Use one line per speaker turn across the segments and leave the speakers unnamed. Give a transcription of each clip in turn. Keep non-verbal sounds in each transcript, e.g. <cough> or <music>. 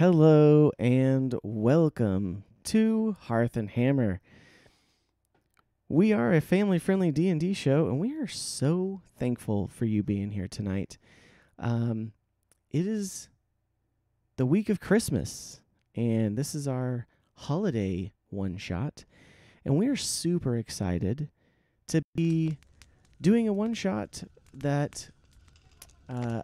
Hello and welcome to Hearth and Hammer. We are a family-friendly D&D show and we are so thankful for you being here tonight. Um, it is the week of Christmas and this is our holiday one shot and we are super excited to be doing a one shot that uh,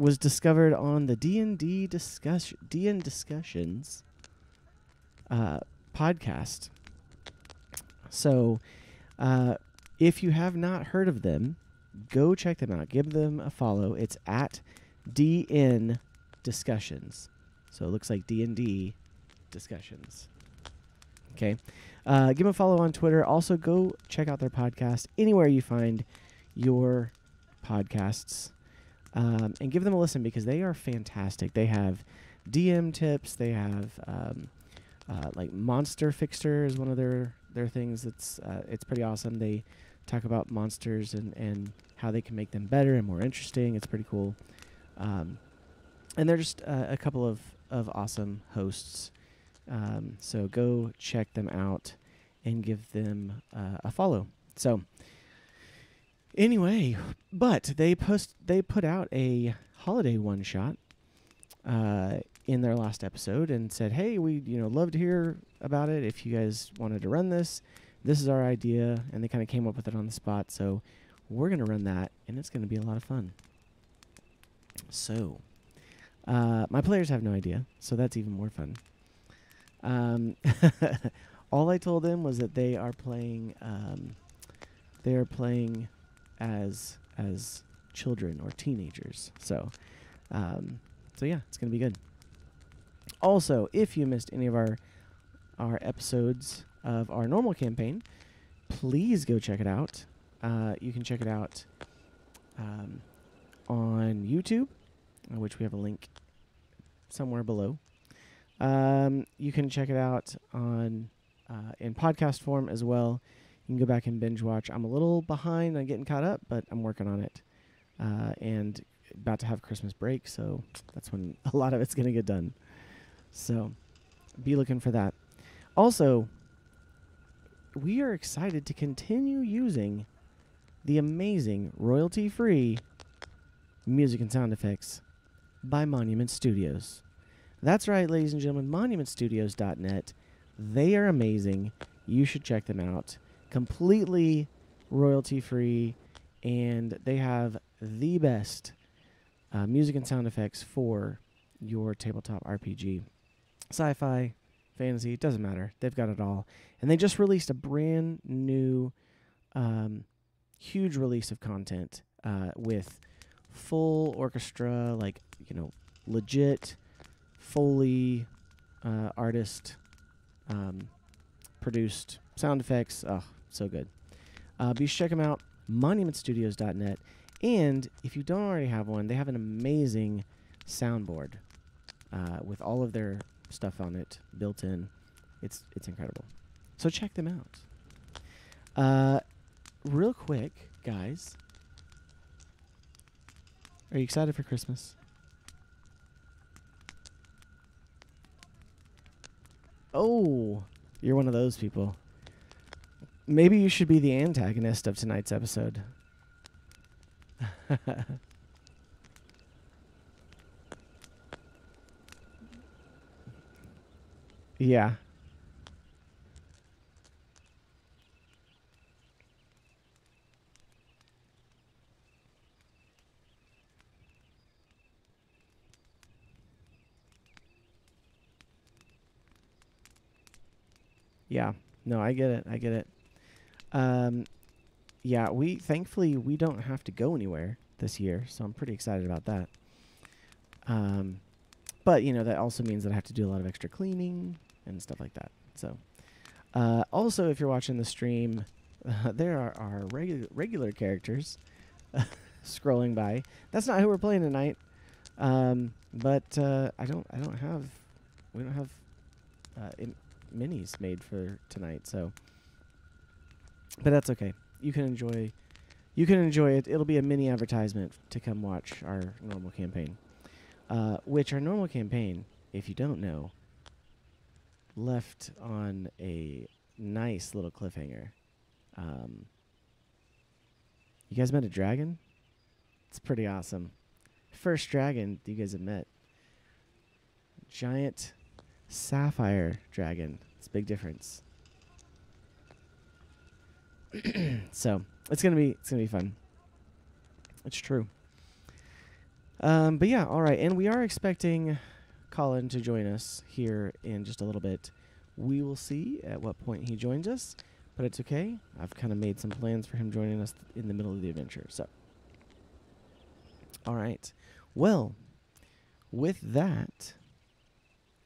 was discovered on the D&D discussion D&D discussions uh, podcast. So, uh, if you have not heard of them, go check them out. Give them a follow. It's at DN Discussions. So it looks like D&D Discussions. Okay. Uh, give them a follow on Twitter. Also, go check out their podcast anywhere you find your podcasts um, and give them a listen because they are fantastic. They have DM tips. They have um, uh, like Monster Fixer is one of their their things. It's uh, it's pretty awesome. They talk about monsters and and how they can make them better and more interesting. It's pretty cool. Um, and they're just uh, a couple of of awesome hosts. Um, so go check them out and give them uh, a follow. So anyway, but they post they put out a holiday one shot uh, in their last episode and said, "Hey, we you know love to hear about it. If you guys wanted to run this, this is our idea." And they kind of came up with it on the spot. So we're gonna run that, and it's gonna be a lot of fun. So uh, my players have no idea, so that's even more fun. Um, <laughs> all I told them was that they are playing. Um, they are playing as as children or teenagers. So, um, so yeah, it's gonna be good. Also, if you missed any of our our episodes of our normal campaign, please go check it out. Uh, you can check it out um, on YouTube, uh, which we have a link somewhere below. Um, you can check it out on uh, in podcast form as well. You can go back and binge watch. I'm a little behind on getting caught up, but I'm working on it. Uh, and about to have Christmas break, so that's when <laughs> a lot of it's going to get done. So be looking for that. Also, we are excited to continue using the amazing royalty free music and sound effects by Monument Studios. That's right, ladies and gentlemen, monumentstudios.net. They are amazing. You should check them out completely royalty free, and they have the best uh, music and sound effects for your tabletop RPG. Sci fi, fantasy, doesn't matter. They've got it all. And they just released a brand new, um, huge release of content uh, with full orchestra, like, you know, legit Foley uh, artist um, produced sound effects. Oh, so good. Uh, be sure to check them out, monumentstudios.net. And if you don't already have one, they have an amazing soundboard uh, with all of their stuff on it built in. It's it's incredible. So check them out. Uh, real quick, guys. Are you excited for Christmas? Oh, you're one of those people. Maybe you should be the antagonist of tonight's episode. <laughs> yeah. Yeah. No, I get it. I get it. Um, yeah, we thankfully we don't have to go anywhere this year, so I'm pretty excited about that. Um, but you know that also means that I have to do a lot of extra cleaning and stuff like that. So, uh, also if you're watching the stream, uh, <laughs> there are our regu- regular characters <laughs> scrolling by. That's not who we're playing tonight. Um, but uh, I don't I don't have we don't have uh, in- minis made for tonight, so but that's okay. You can enjoy you can enjoy it. It'll be a mini advertisement to come watch our normal campaign. Uh, which our normal campaign if you don't know, left on a nice little cliffhanger. Um, you guys met a dragon? It's pretty awesome. First dragon you guys have met. Giant sapphire dragon. It's a big difference. <clears throat> so it's gonna be it's gonna be fun. It's true. Um, but yeah, all right, and we are expecting Colin to join us here in just a little bit. We will see at what point he joins us, but it's okay. I've kind of made some plans for him joining us in the middle of the adventure. So, all right. Well, with that,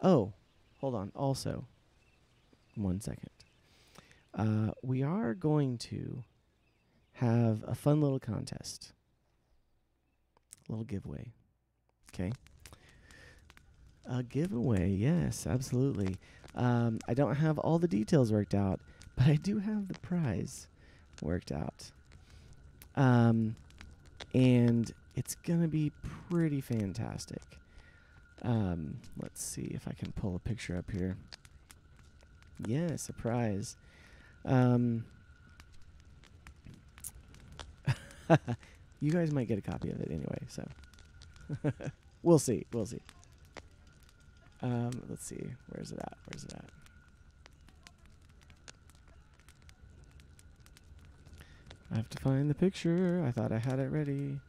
oh, hold on. Also, one second. Uh, we are going to have a fun little contest, a little giveaway. Okay. A giveaway, yes, absolutely. Um, I don't have all the details worked out, <laughs> but I do have the prize worked out. Um, and it's gonna be pretty fantastic. Um, let's see if I can pull a picture up here. Yeah, surprise. Um, <laughs> you guys might get a copy of it anyway, so <laughs> we'll see. We'll see. Um, let's see. Where's it at? Where's it at? I have to find the picture. I thought I had it ready.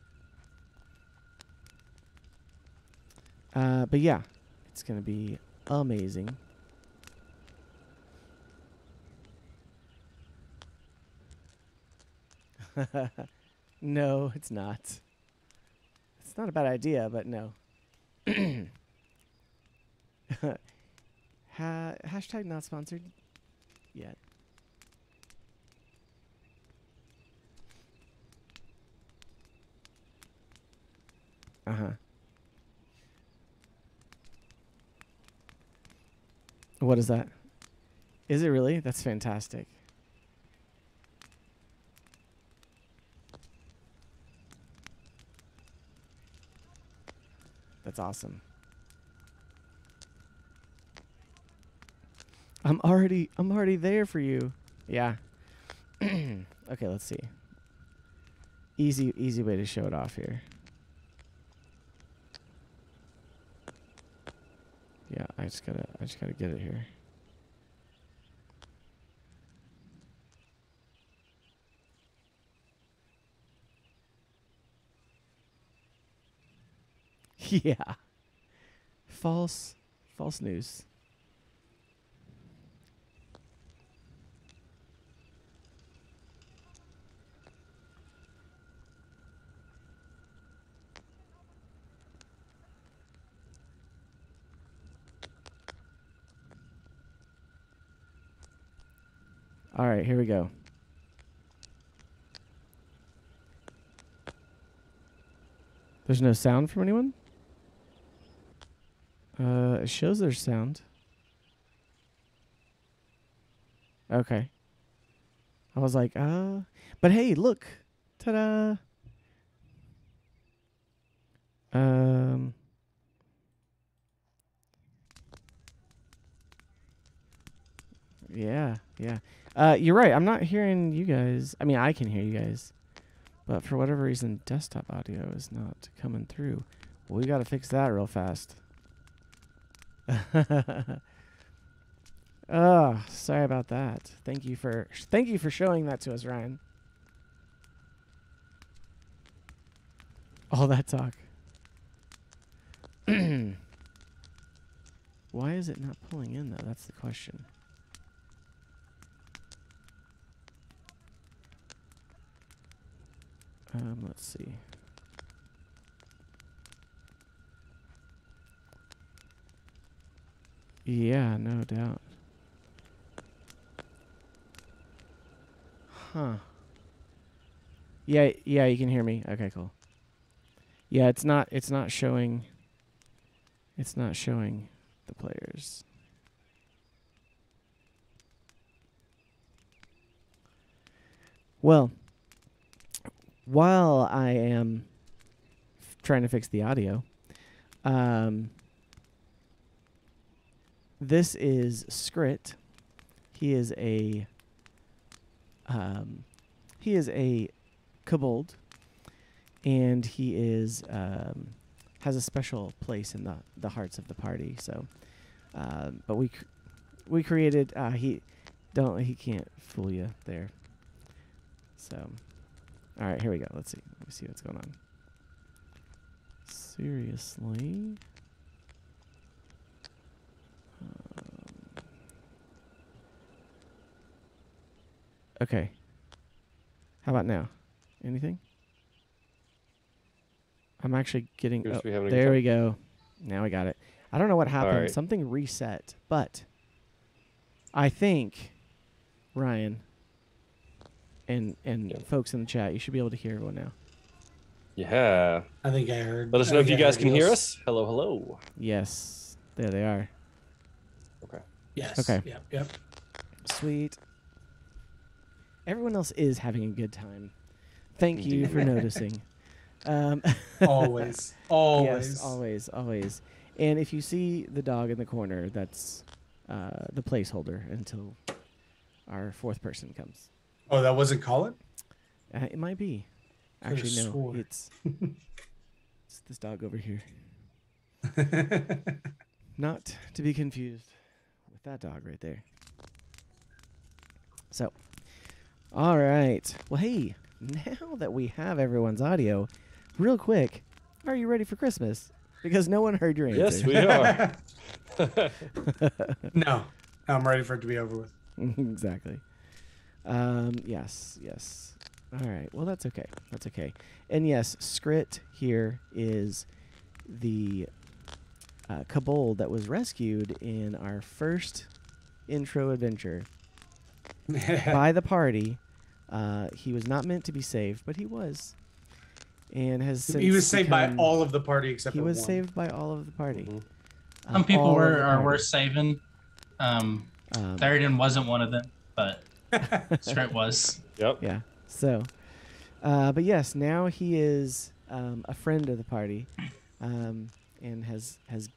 Uh, but yeah, it's going to be amazing. <laughs> no, it's not. It's not a bad idea, but no. <coughs> ha- hashtag not sponsored yet. Uh huh. What is that? Is it really? That's fantastic. That's awesome. I'm already I'm already there for you. Yeah. <clears throat> okay, let's see. Easy easy way to show it off here. Yeah, I just gotta I just gotta get it here. <laughs> yeah. False false news. All right, here we go. There's no sound from anyone? Uh, it shows there's sound. Okay. I was like, uh, but hey, look. Ta-da. Um Yeah, yeah. Uh, you're right. I'm not hearing you guys. I mean, I can hear you guys, but for whatever reason, desktop audio is not coming through. We got to fix that real fast. Oh, <laughs> sorry about that. Thank you for thank you for showing that to us, Ryan. All that talk. <clears throat> Why is it not pulling in though? That's the question. Um, let's see. Yeah, no doubt. Huh. Yeah, yeah, you can hear me. Okay, cool. Yeah, it's not it's not showing it's not showing the players. Well, while I am trying to fix the audio, um, this is Skrit. He is a um, he is a kobold, and he is um, has a special place in the the hearts of the party. So, um, but we cr- we created uh, he don't he can't fool you there. So, all right, here we go. Let's see. Let me see what's going on. Seriously. Okay. How about now? Anything? I'm actually getting.
Appears
oh,
to be having a good
there we go. Now we got it. I don't know what happened.
right.
Something reset, but I think Ryan and and
Yeah.
folks in the chat, you should be able to hear everyone now.
Yeah.
I think I heard.
Let us know if you guys can hear us. Hello, hello.
Yes, there they are.
Okay.
Yes.
Okay.
Yep. Yep.
Sweet. Everyone else is having a good time. Thank you for noticing. <laughs> Um,
Always. <laughs> Always.
Yes, always, always. And if you see the dog in the corner, that's uh, the placeholder until our fourth person comes.
Oh, that wasn't Colin.
Uh, it might be.
Could've
Actually, no.
swore.
It's it's this dog over here. <laughs> Not to be confused with that dog right there. So, all right. Well, hey, now that we have everyone's audio, real quick, are you ready for Christmas? Because no one heard your answer.
Yes, we are. <laughs> <laughs>
no, I'm ready for it to be over with. <laughs>
exactly. Um, yes, yes. All right. Well, that's okay. That's okay. And yes, Skrit here is the uh, kobold that was rescued in our first intro adventure by the party. Uh, he was not meant to be saved, but he was, and has since
he was saved by all of the party except
He
for
was
one.
saved by all of the party.
Mhm.
Uh,
Some people were are worth saving. Um,
Um,
Theridan wasn't one of them, but <laughs> Straight was.
Yep.
Yeah. So, uh, but yes, now he is um, a friend of the party, um, and has has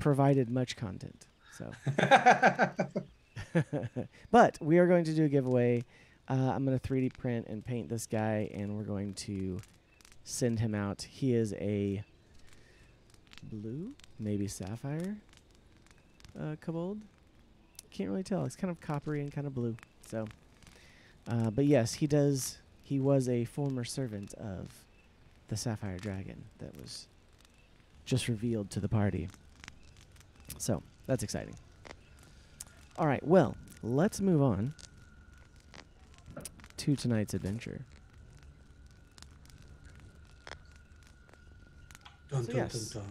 provided much content. So, <laughs> <laughs> but we are going to do a giveaway. Uh, I'm going to 3D print and paint this guy, and we're going to send him out. He is a blue, maybe sapphire, uh, kobold. Can't really tell. It's kind of coppery and kind of blue. So, uh, but yes, he does. He was a former servant of the Sapphire Dragon that was just revealed to the party. So that's exciting. All right. Well, let's move on to tonight's adventure.
Dun,
So
dun,
yes.
dun.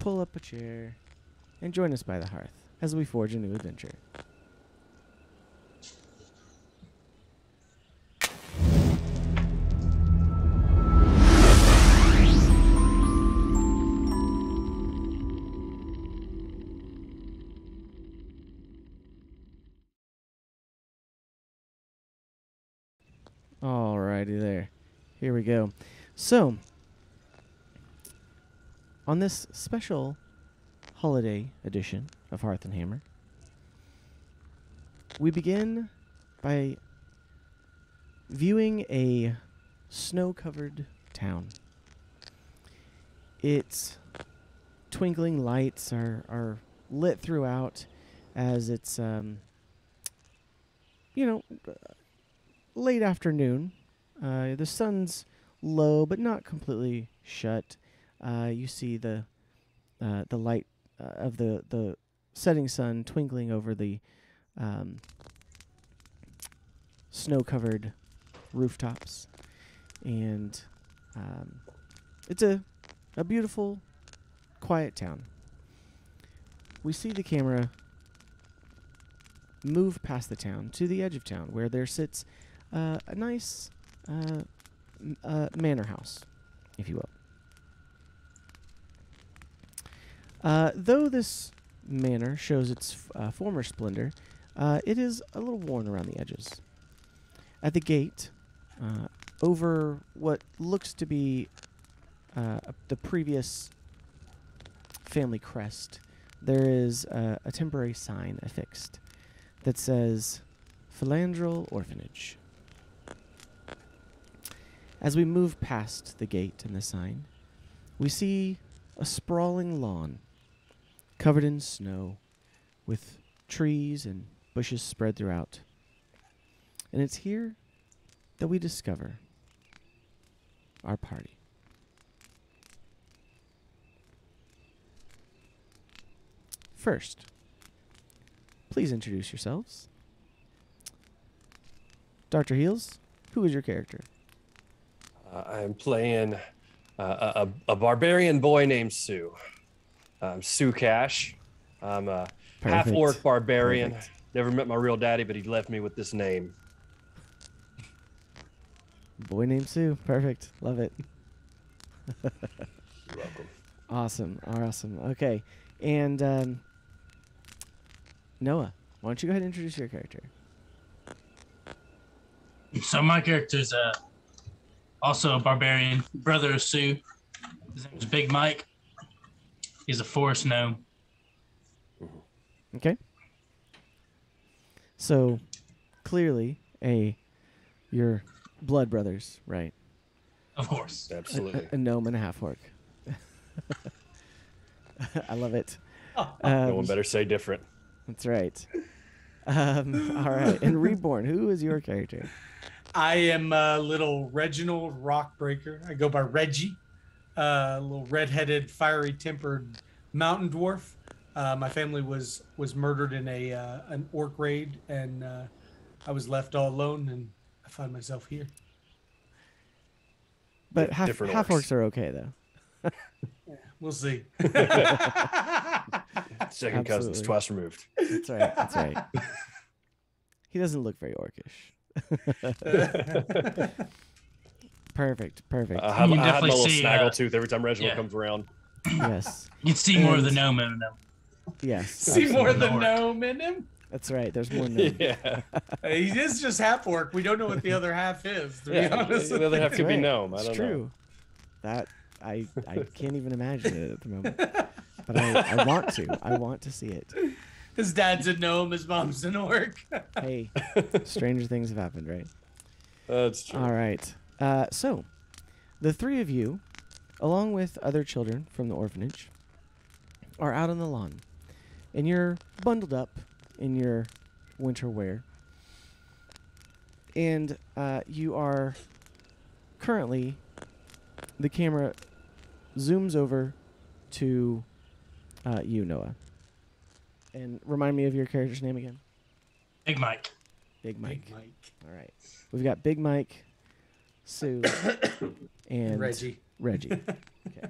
Pull up a chair and join us by the hearth as we forge a new adventure. There. Here we go. So, on this special holiday edition of Hearth and Hammer, we begin by viewing a snow covered town. Its twinkling lights are, are lit throughout as it's, um, you know, late afternoon. Uh, the sun's low, but not completely shut. Uh, you see the uh, the light uh, of the the setting sun twinkling over the um, snow-covered rooftops, and um, it's a a beautiful, quiet town. We see the camera move past the town to the edge of town, where there sits uh, a nice uh, uh, manor house, if you will. Uh, though this manor shows its uh, former splendor, uh, it is a little worn around the edges. At the gate, uh, over what looks to be uh, the previous family crest, there is a, a temporary sign affixed that says Philandrel Orphanage. As we move past the gate and the sign, we see a sprawling lawn covered in snow with trees and bushes spread throughout. And it's here that we discover our party. First, please introduce yourselves. Dr. Heels, who is your character?
Uh, I'm playing uh, a, a a barbarian boy named Sue. I'm Sue Cash. I'm a half orc barbarian.
Perfect.
Never met my real daddy, but he left me with this name.
Boy named Sue. Perfect. Love it.
You're welcome.
Awesome. Awesome. Okay. And um, Noah, why don't you go ahead and introduce your character?
So my character's uh, also a barbarian, brother of Sue. His name is Big Mike. He's a forest gnome.
Okay. So, clearly, a your blood brothers, right?
Of course.
A- a-
Absolutely.
A, gnome and a half orc. <laughs> I love it.
Oh,
no
Um,
one better say different.
That's right. Um, all right. And Reborn, who is your character?
I am a little Reginald Rockbreaker. I go by Reggie, a little redheaded, fiery tempered mountain dwarf. Uh, my family was was murdered in a uh, an orc raid, and uh, I was left all alone, and I find myself here.
But half
different
half
orcs.
orcs are okay though. <laughs>
We'll see. <laughs> <laughs>
Second cousins, twice removed.
That's right. That's right. he doesn't look very orcish. <laughs> Perfect. Perfect.
I have,
You
I have my
definitely
little
see,
snaggle
uh,
tooth every time Reginald
yeah.
comes around.
yes. <laughs>
You can see more of the gnome in him.
Yes. <laughs>
see more of the gnome in him.
That's right. There's more gnome.
yeah.
Uh, He is just half orc. We don't know what the other half is. To be honest,
The other half
That's
could be
right.
gnome. I
It's
don't
true.
know.
That I I can't even imagine it at the moment. But I, I want to. I want to see it.
His dad's a gnome. His mom's an orc. <laughs>
Hey, stranger things have happened, right?
That's true.
All right. Uh, so, the three of you, along with other children from the orphanage, are out on the lawn, and you're bundled up in your winter wear, and uh, you are currently. The camera zooms over to uh, you, Noah, and remind me of your character's name again.
Big Mike.
Big Mike.
Big Mike.
All right. We've got Big Mike, Sue, <coughs> and
Reggie.
Reggie. Okay.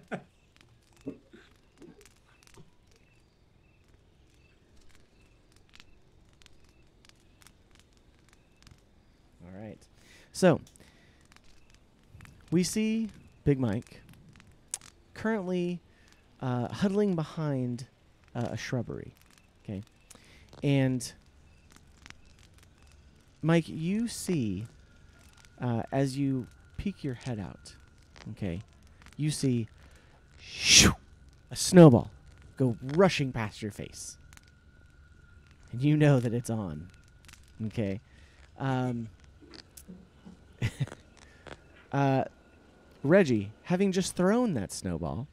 All right. So, we see Big Mike currently uh, huddling behind uh, a shrubbery. Okay. And Mike, you see uh, as you peek your head out, okay, you see shoo, a snowball go rushing past your face. And you know that it's on. Okay. Um, <laughs> uh, Reggie, having just thrown that snowball,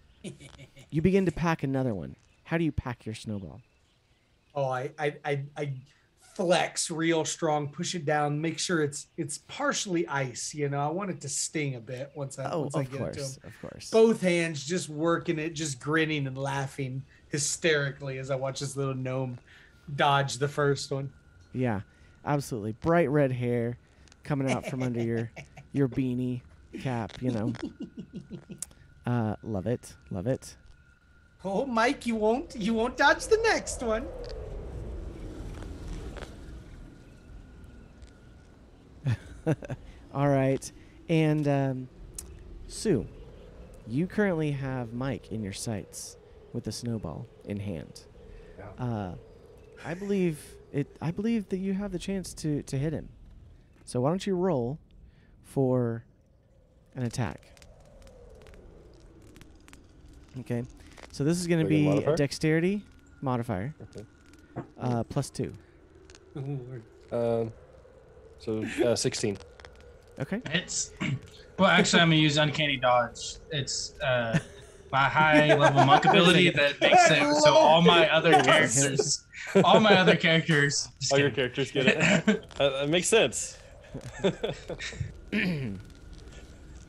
you begin to pack another one. How do you pack your snowball?
Oh, I, I, I, I flex real strong, push it down, make sure it's it's partially ice. You know, I want it to sting a bit once I
Oh,
once I
of
get it to
course,
him.
of course.
Both hands just working it, just grinning and laughing hysterically as I watch this little gnome dodge the first one.
Yeah, absolutely. Bright red hair coming out from under your <laughs> your beanie cap, you know. <laughs> Uh, love it, love it.
Oh, Mike, you won't you won't dodge the next one. <laughs>
All right, and um, Sue, you currently have Mike in your sights with the snowball in hand.
Yeah.
Uh, I believe it. I believe that you have the chance to to hit him. So why don't you roll for an attack? Okay. So this is going to be a
modifier?
dexterity modifier
Okay.
uh, plus two.
Oh, Lord.
Um, so uh, 16.
Okay.
It's <clears throat> well, actually, I'm gonna use uncanny dodge. It's uh, my high <laughs> level monk ability that makes it so all my other characters, all my other characters. just <laughs>
All your characters get it. <laughs> uh, that makes sense.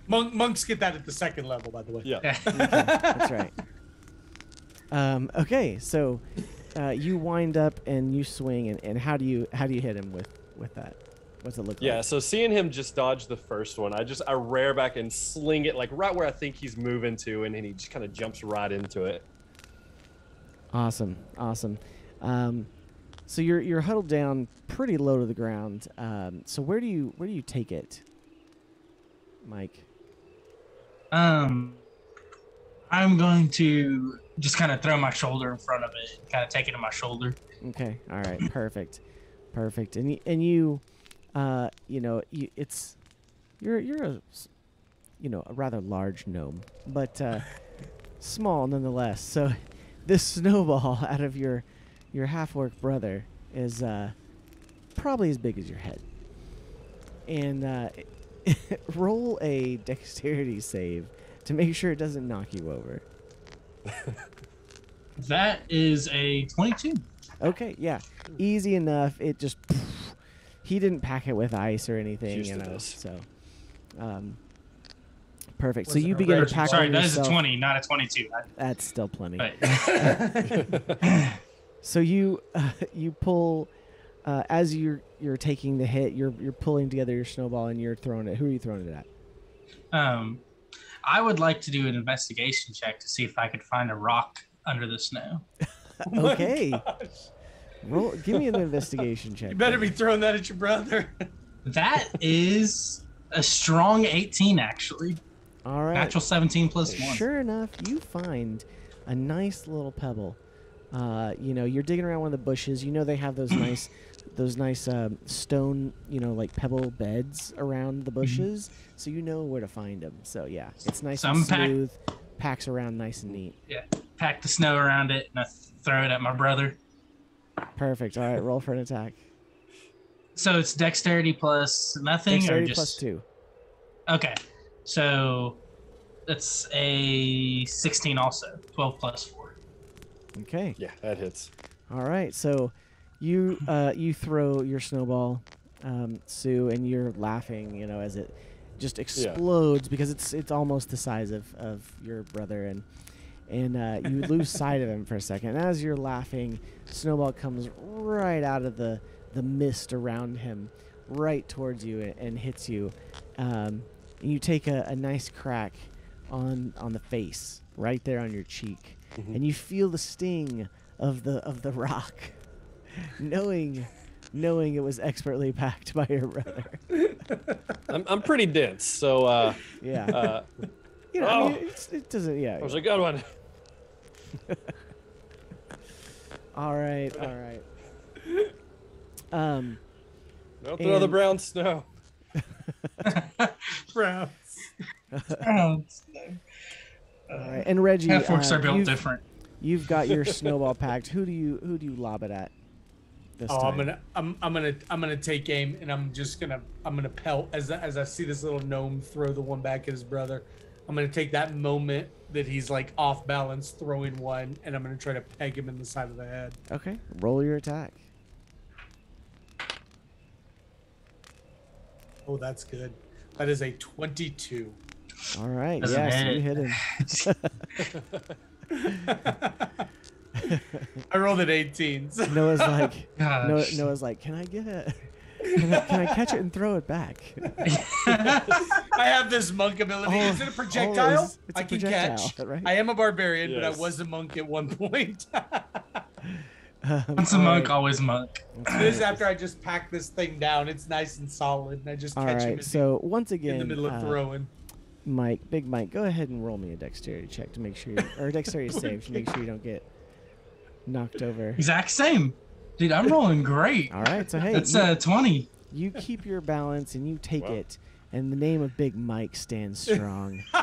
Monk, monks get that at the second level, by the way.
Yeah.
Yeah.
That's right. Um, okay, so uh, you wind up and you swing, and, and how do you how do you hit him with with that? What's it look
Yeah,
like?
so seeing him just dodge the first one, I just I rear back and sling it like right where I think he's moving to, and then he just kind of jumps right into it.
Awesome, awesome. Um, so you're you're huddled down pretty low to the ground. Um, so where do you where do you take it, Mike?
Um, I'm going to just kind of throw my shoulder in front of it, kind of take it to my shoulder.
Okay. All right. Perfect. Perfect. And y- and you, uh, you know, you, it's you're you're a, s- you know, a rather large gnome, but uh, <laughs> small nonetheless. So this snowball out of your your half orc brother is uh, probably as big as your head. And uh, <laughs> roll a dexterity save to make sure it doesn't knock you over. <laughs>
That is a 22.
Okay, yeah, easy enough. It just he didn't pack it with ice or anything, you know.
this.
So, um, perfect. So
Wasn't
you begin to pack
Sorry,
on
that is a 20, not a 22. I-
That's still plenty.
But <laughs> <laughs>
So you uh, <laughs> you pull uh, as you're you're taking the hit. You're you're pulling together your snowball and you're throwing it. Who are you throwing it at?
um, I would like to do an investigation check to see if I could find a rock under the snow.
Okay,
Gosh.
Roll. Give me an <laughs> investigation check.
You better
then.
be throwing that at your brother. <laughs>
That is a strong 18, actually.
All right.
Natural 17 plus 1.
Sure enough, you find a nice little pebble. Uh, you know, you're digging around one of the bushes. You know they have those <clears throat> nice, those nice um, stone, you know, like pebble beds around the bushes. So you know where to find them. So yeah, it's nice and
Some pack-
smooth. Packs around nice and neat.
Yeah, pack the snow around it and I throw it at my brother.
Perfect. All right, roll for an attack.
So it's dexterity plus nothing
Dexterity
or just
plus two.
Okay. So that's a 16 also. 12 plus 4.
Okay.
Yeah, that hits.
All right. So you uh, you throw your snowball, um, Sue, and you're laughing, you know, as it just explodes because it's it's almost the size of, of your brother and and uh, you lose sight of him for a second. And as you're laughing, snowball comes right out of the the mist around him, right towards you and, and hits you. Um, and you take a, a nice crack on on the face, right there on your cheek,
Mhm.
and you feel the sting of the of the rock, <laughs> knowing knowing it was expertly packed by your brother. <laughs>
I'm, I'm pretty dense, so uh,
Yeah,
uh,
you know, I mean,
oh.
it's, it doesn't. Yeah.
that was a good one. <laughs>
All right, all right. Um,
Don't throw the brown snow. <laughs>
Browns. <laughs>
Oh,
all right. And Reggie,
half orcs
uh,
are built
you've,
different.
you've got your snowball packed. Who do you who do you lob it at? This
Oh,
time?
I'm gonna, I'm, I'm gonna, I'm gonna take aim, and I'm just gonna, I'm gonna pelt as, as I see this little gnome throw the one back at his brother. I'm gonna take that moment that he's like off balance, throwing one, and I'm gonna try to peg him in the side of the head.
Okay, roll your attack.
Oh, that's good. That is a 22.
All right.
Doesn't
yes,
hit.
you hit him. <laughs>
I rolled an 18. so-
Noah's <laughs> like, Noah,
Gosh.
Noah's like, can I get it? Can I, can I catch it and throw it back? <laughs>
I have this monk ability.
Oh,
is it a
oh,
projectile?
it's- it's a
I can
projectile,
catch.
right?
I am a barbarian, but I was a monk at one point. <laughs>
Um,
Once a monk,
right,
always monk.
this is after I just pack this thing down. It's nice and solid, and I just
All
catch
right.
as
So once again,
in the middle of
uh,
throwing.
Mike, Big Mike, go ahead and roll me a dexterity check to make sure, you, or a dexterity <laughs> save to make sure you don't get knocked over.
Exact same. Dude, I'm rolling great.
All right. So hey,
it's
a
uh 20.
you keep your balance and you take
Wow.
it, and the name of Big Mike stands strong. <laughs>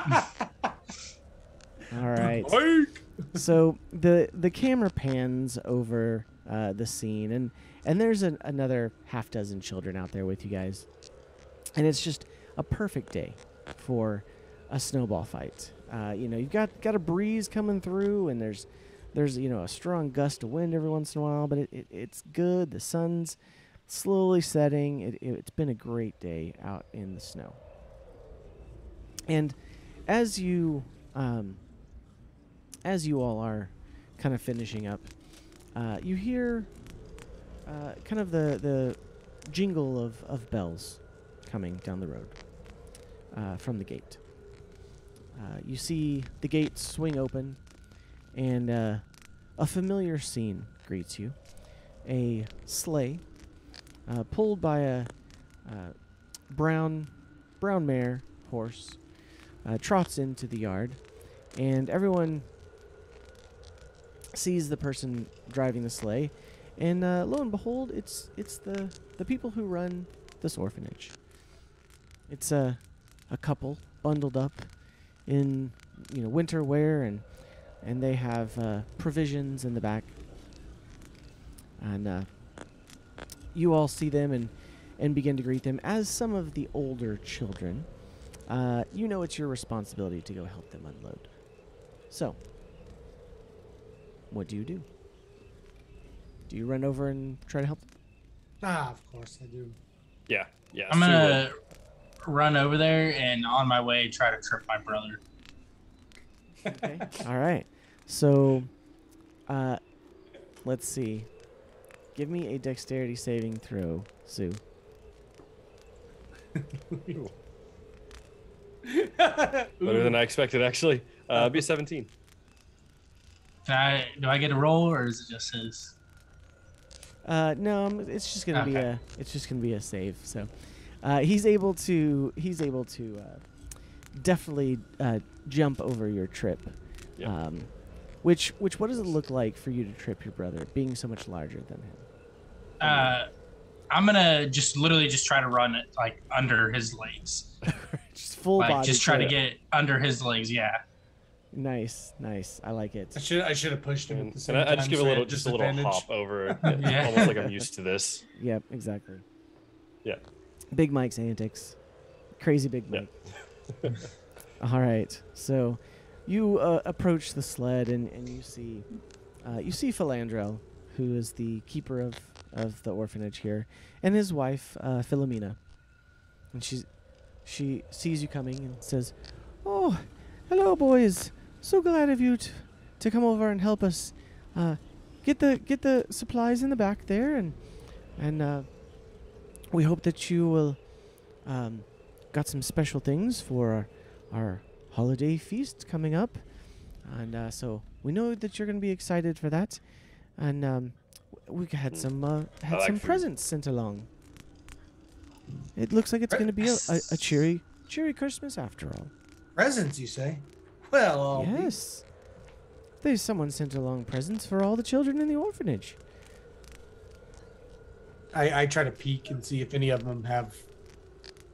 All right.
Mike!
so the the camera pans over uh, the scene, and and there's an, another half dozen children out there with you guys, and it's just a perfect day for a snowball fight. Uh, you know, you've got got a breeze coming through, and there's there's you know a strong gust of wind every once in a while, but it, it it's good. The sun's slowly setting. It, it, it's been a great day out in the snow. And as you um, as you all are kind of finishing up, uh, you hear uh, kind of the the jingle of, of bells coming down the road uh, from the gate. Uh, you see the gate swing open, and uh, a familiar scene greets you. A sleigh uh, pulled by a uh, brown brown mare horse uh, trots into the yard, and everyone sees the person driving the sleigh, and uh, lo and behold, it's it's the the people who run this orphanage. It's a a couple bundled up in you know winter wear, and and they have uh, provisions in the back, and uh, you all see them and and begin to greet them as some of the older children. Uh, you know it's your responsibility to go help them unload. So, what do you do? Do you run over and try to help?
Ah, of course I do.
Yeah, yeah.
I'm gonna run over there and on my way try to trip my brother.
Okay. <laughs> All right. So, uh, let's see. Give me a dexterity saving throw, Sue. <laughs>
Better than I expected, actually. Uh, be a 17.
Can I? Do I get a roll or is it just his?
Uh, no, um, it's just gonna be a. It's just gonna be a save. So, uh, he's able to. He's able to uh, definitely uh, jump over your trip.
Yeah.
Um, which which what does it look like for you to trip your brother, being so much larger than him?
Uh, I'm gonna just literally just try to run it like under his legs, <laughs>
just full
like
body.
just try to get under his legs. Yeah.
Nice, nice. I like it.
I should I should have pushed him at
And,
the same
and I, I just give a little, just a little
disadvantage.
hop over, <laughs>
Yeah.
almost like I'm used to this.
Yep, exactly.
Yeah.
Big Mike's antics. Crazy Big
Yeah.
Mike. <laughs> All right. So you uh, approach the sled and, and you see uh, you see Philandro, who is the keeper of, of the orphanage here, and his wife, uh, Philomena. And she's she sees you coming and says, "Oh, hello, boys. So glad of you t- to come over and help us. Uh, get the get the supplies in the back there, and and uh, we hope that you will um, got some special things for our, our holiday feast coming up, and uh, so we know that you're going to be excited for that, and um, we had some uh, had
like
some
food.
presents sent along. It looks like it's going to be a, a, a cheery cheery Christmas after all.
Presents, you say? Well, I'll be-
yes, there's someone sent along presents for all the children in the orphanage.
I, I try to peek and see if any of them have,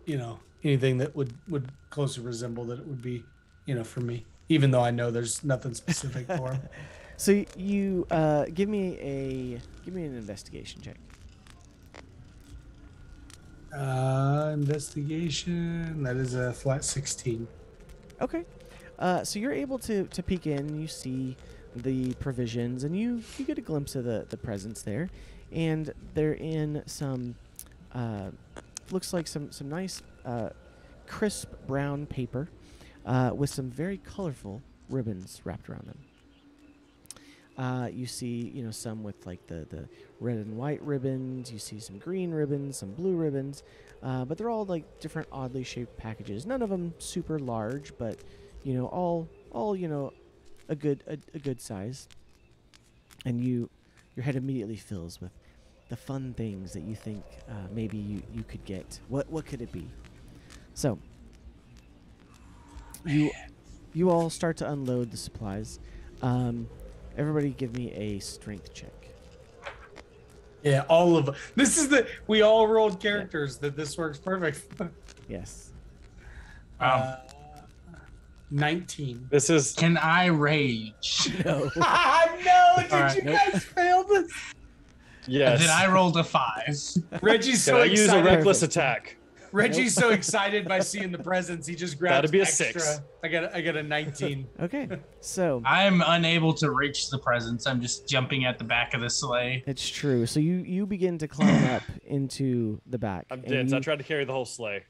you know, anything that would would closely resemble that it would be, you know, for me. Even though I know there's nothing specific <laughs> for them.
So you uh, give me a give me an investigation check.
Uh, investigation. That is a flat sixteen.
Okay. Uh, so you're able to, to peek in, you see the provisions, and you, you get a glimpse of the, the presents there. And they're in some, uh, looks like some, some nice uh, crisp brown paper uh, with some very colorful ribbons wrapped around them. Uh, you see, you know, some with like the, the red and white ribbons. You see some green ribbons, some blue ribbons, uh, but they're all like different oddly shaped packages. None of them super large, but you know, all all you know, a good a, a good size. And you, your head immediately fills with the fun things that you think uh, maybe you, you could get. What what could it be? So you you all start to unload the supplies. Um, everybody, give me a strength check.
Yeah, all of them. This is the we all rolled characters that this works perfect. <laughs>
Yes.
Um,
Uh, 19.
This is
Can I rage? <laughs>
No. <laughs>
no, did
All right.
you guys fail this?
yes.
Then I rolled a five.
Reggie's so
Can
so
I use a reckless
Perfect.
attack?
Reggie's so excited by seeing the presents, he just grabs
That'd be a
extra.
six.
I got a, I got a 19. <laughs>
Okay. So
I'm unable to reach the presents. I'm just jumping at the back of the sleigh.
it's true. So you you begin to climb up into the back.
I'm
and
dense. I
you-
tried to carry the whole sleigh.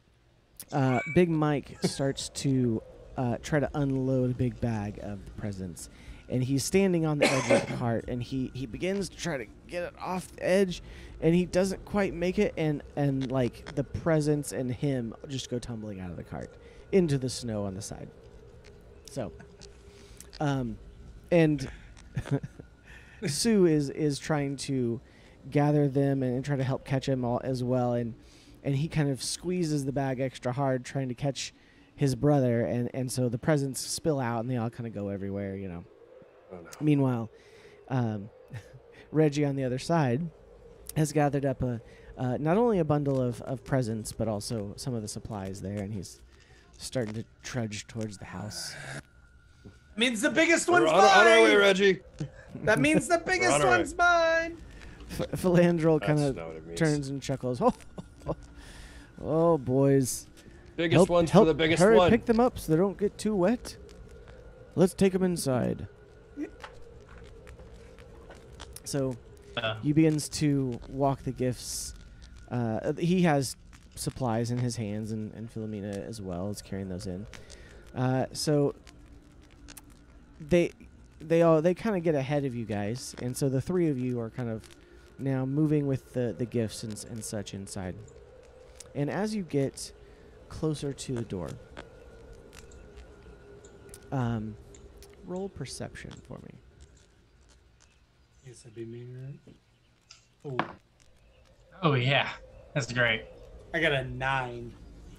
uh, Big Mike starts to uh, try to unload a big bag of presents, and he's standing on the edge of the cart, and he he begins to try to get it off the edge, and he doesn't quite make it, and and like the presents and him just go tumbling out of the cart into the snow on the side. So, um, and <laughs> Sue is is trying to gather them and, try to help catch him all as well, and and he kind of squeezes the bag extra hard trying to catch his brother and and so the presents spill out and they all kind of go everywhere you know
Oh no.
meanwhile um, <laughs> reggie on the other side has gathered up a uh, not only a bundle of, of presents but also some of the supplies there and he's starting to trudge towards the house
means the biggest
We're
one's
on, on our way. Reggie.
That means the biggest
on
one's mine.
F- philandrel kind of
not what it means.
turns and chuckles <laughs> oh, oh boys
Biggest
help,
one's
help,
for the biggest
hurry,
one.
pick them up so they don't get too wet. Let's take them inside. So He begins to walk the gifts. Uh, he has supplies in his hands, and, and Philomena as well is carrying those in. Uh, so they they all they kind of get ahead of you guys, and so the three of you are kind of now moving with the the gifts and, and such inside. And as you get closer to the door, um, roll perception for me.
Yes, that'd be me, right? Oh,
oh yeah, that's great.
I got a nine.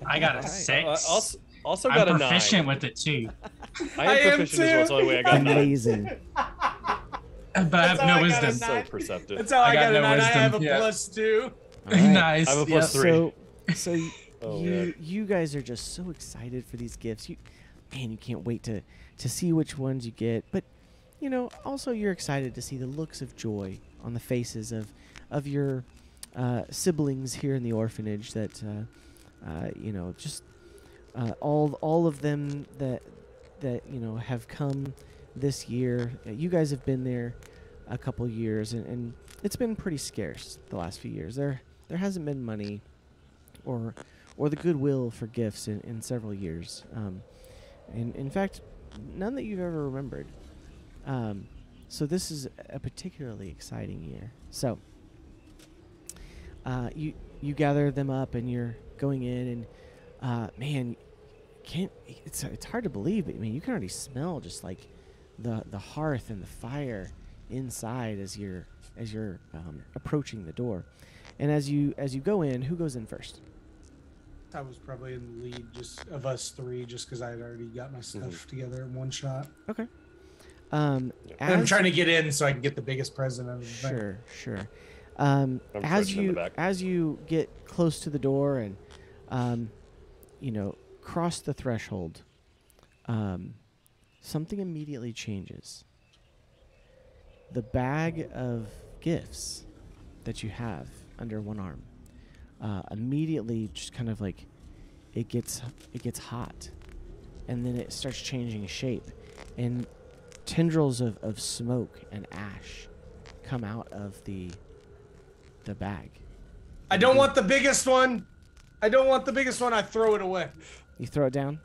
I got a six.
Uh, also, also got
I'm
a
proficient
nine.
with it too,
I
I
am
am
proficient as well. It's the only way I got a nine.
Amazing.
but I have no
I
wisdom.
So perceptive.
That's how
I
I,
got
got,
no
a nine. I have a
yeah.
plus two.
All right.
nice.
I have a plus
yeah.
three.
So, so <laughs>
Oh,
you
man.
you guys are just so excited for these gifts. You, man, you can't wait to to see which ones you get. But you know, also you're excited to see the looks of joy on the faces of of your uh, siblings here in the orphanage. That uh, uh, you know, just uh, all all of them that that you know have come this year. Uh, you guys have been there a couple years, and, and it's been pretty scarce the last few years. There there hasn't been money or or the goodwill for gifts in, in several years. Um, and in fact, none that you've ever remembered. Um, so this is a particularly exciting year. So uh, you you gather them up and you're going in and uh, man, can't it's it's hard to believe, but I mean you can already smell just like the the hearth and the fire inside as you're as you're um, approaching the door. And as you as you go in, who goes in first?
I was probably in the lead just of us three, just because I had already got my stuff
Mhm.
together in one shot.
Okay. Um,
And <laughs> I'm trying to get in so I can get the biggest present of the thing.
Sure, sure. Um, as
trudging in the
you as you get close to the door and, um, you know, cross the threshold, um, something immediately changes. The bag of gifts that you have under one arm, uh, immediately just kind of like, it gets it gets hot, and then it starts changing shape, and tendrils of, of smoke and ash come out of the the bag.
I don't want the biggest one. I don't want the biggest one. I throw it away.
You throw it down.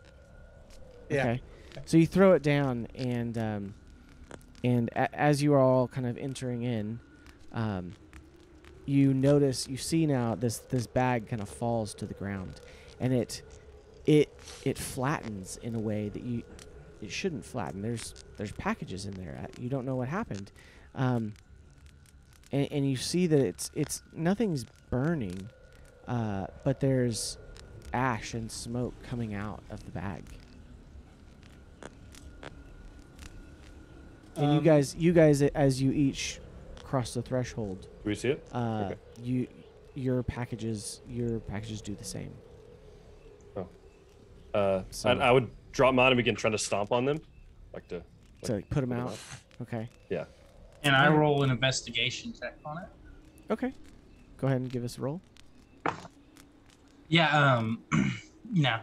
Yeah.
Okay. So you throw it down, and um, and a- as you are all kind of entering in, um, you notice you see now this this bag kind of falls to the ground, and it it it flattens in a way that you it shouldn't flatten. There's there's packages in there. You don't know what happened, um, and, and you see that it's it's nothing's burning, uh, but there's ash and smoke coming out of the bag. And you
Um,
guys, you guys, as you each cross the threshold,
we see it?
uh,
Okay.
you your packages your packages do the same.
Uh,
So-
and I would drop mine and begin trying to stomp on them, like to.
to like, put them
put 'em
out. Okay. Yeah.
And I roll an investigation check on it.
Okay. Go ahead and give us a roll.
Yeah. Um. <clears throat> <laughs> no.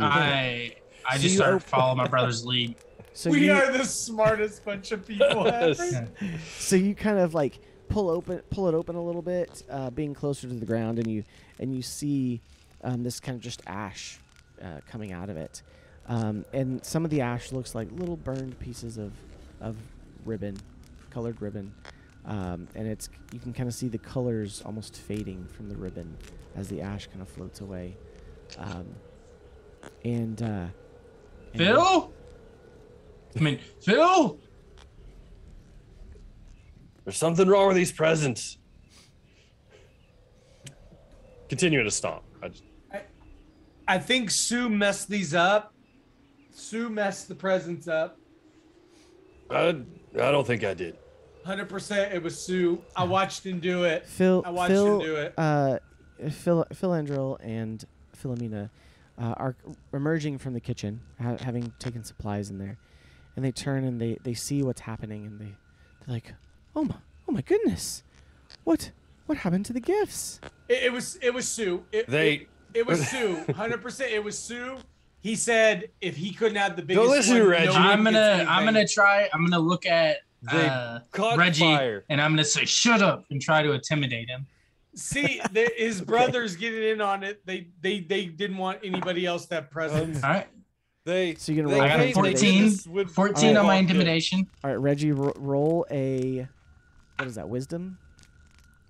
I I just
you
started
op-
to follow my brother's <laughs> lead.
So
we
you,
are the smartest bunch of people
Yes. <laughs>
ever.
so you kind of like pull open pull it open a little bit uh, being closer to the ground and you and you see um, this kind of just ash uh, coming out of it um, and some of the ash looks like little burned pieces of of ribbon colored ribbon um, and it's you can kind of see the colors almost fading from the ribbon as the ash kind of floats away um, and, uh, and
Phil. I mean, Phil.
There's something wrong with these presents. Continuing to stomp. I
think Sue messed these up. Sue messed the presents up.
I, I don't think I did.
Hundred percent, it was Sue. I watched him do it.
Phil,
I watched
Phil,
him do it.
Uh, Phil, Philandrel and Philomena uh, are emerging from the kitchen, ha- having taken supplies in there, and they turn and they, they see what's happening, and they they're like, "Oh my, oh my goodness, what what happened to the gifts?"
It, it was it was Sue. It,
They-
it, it was <laughs> Sue. Hundred percent, it was Sue. He said if he couldn't have the biggest
listen to
one,
Reggie.
no
I'm gonna
anything.
I'm gonna try. I'm gonna look at
They
uh, Reggie
fire.
and I'm gonna say shut up and try to intimidate him.
see the, <laughs> his brothers getting in on it. They they they didn't want anybody else that present. presents.
All right,
They.
So you're gonna
they
roll
I got a
came- they did
14. 14
Alright.
on my intimidation.
All right, Reggie, ro- roll a what is that? Wisdom?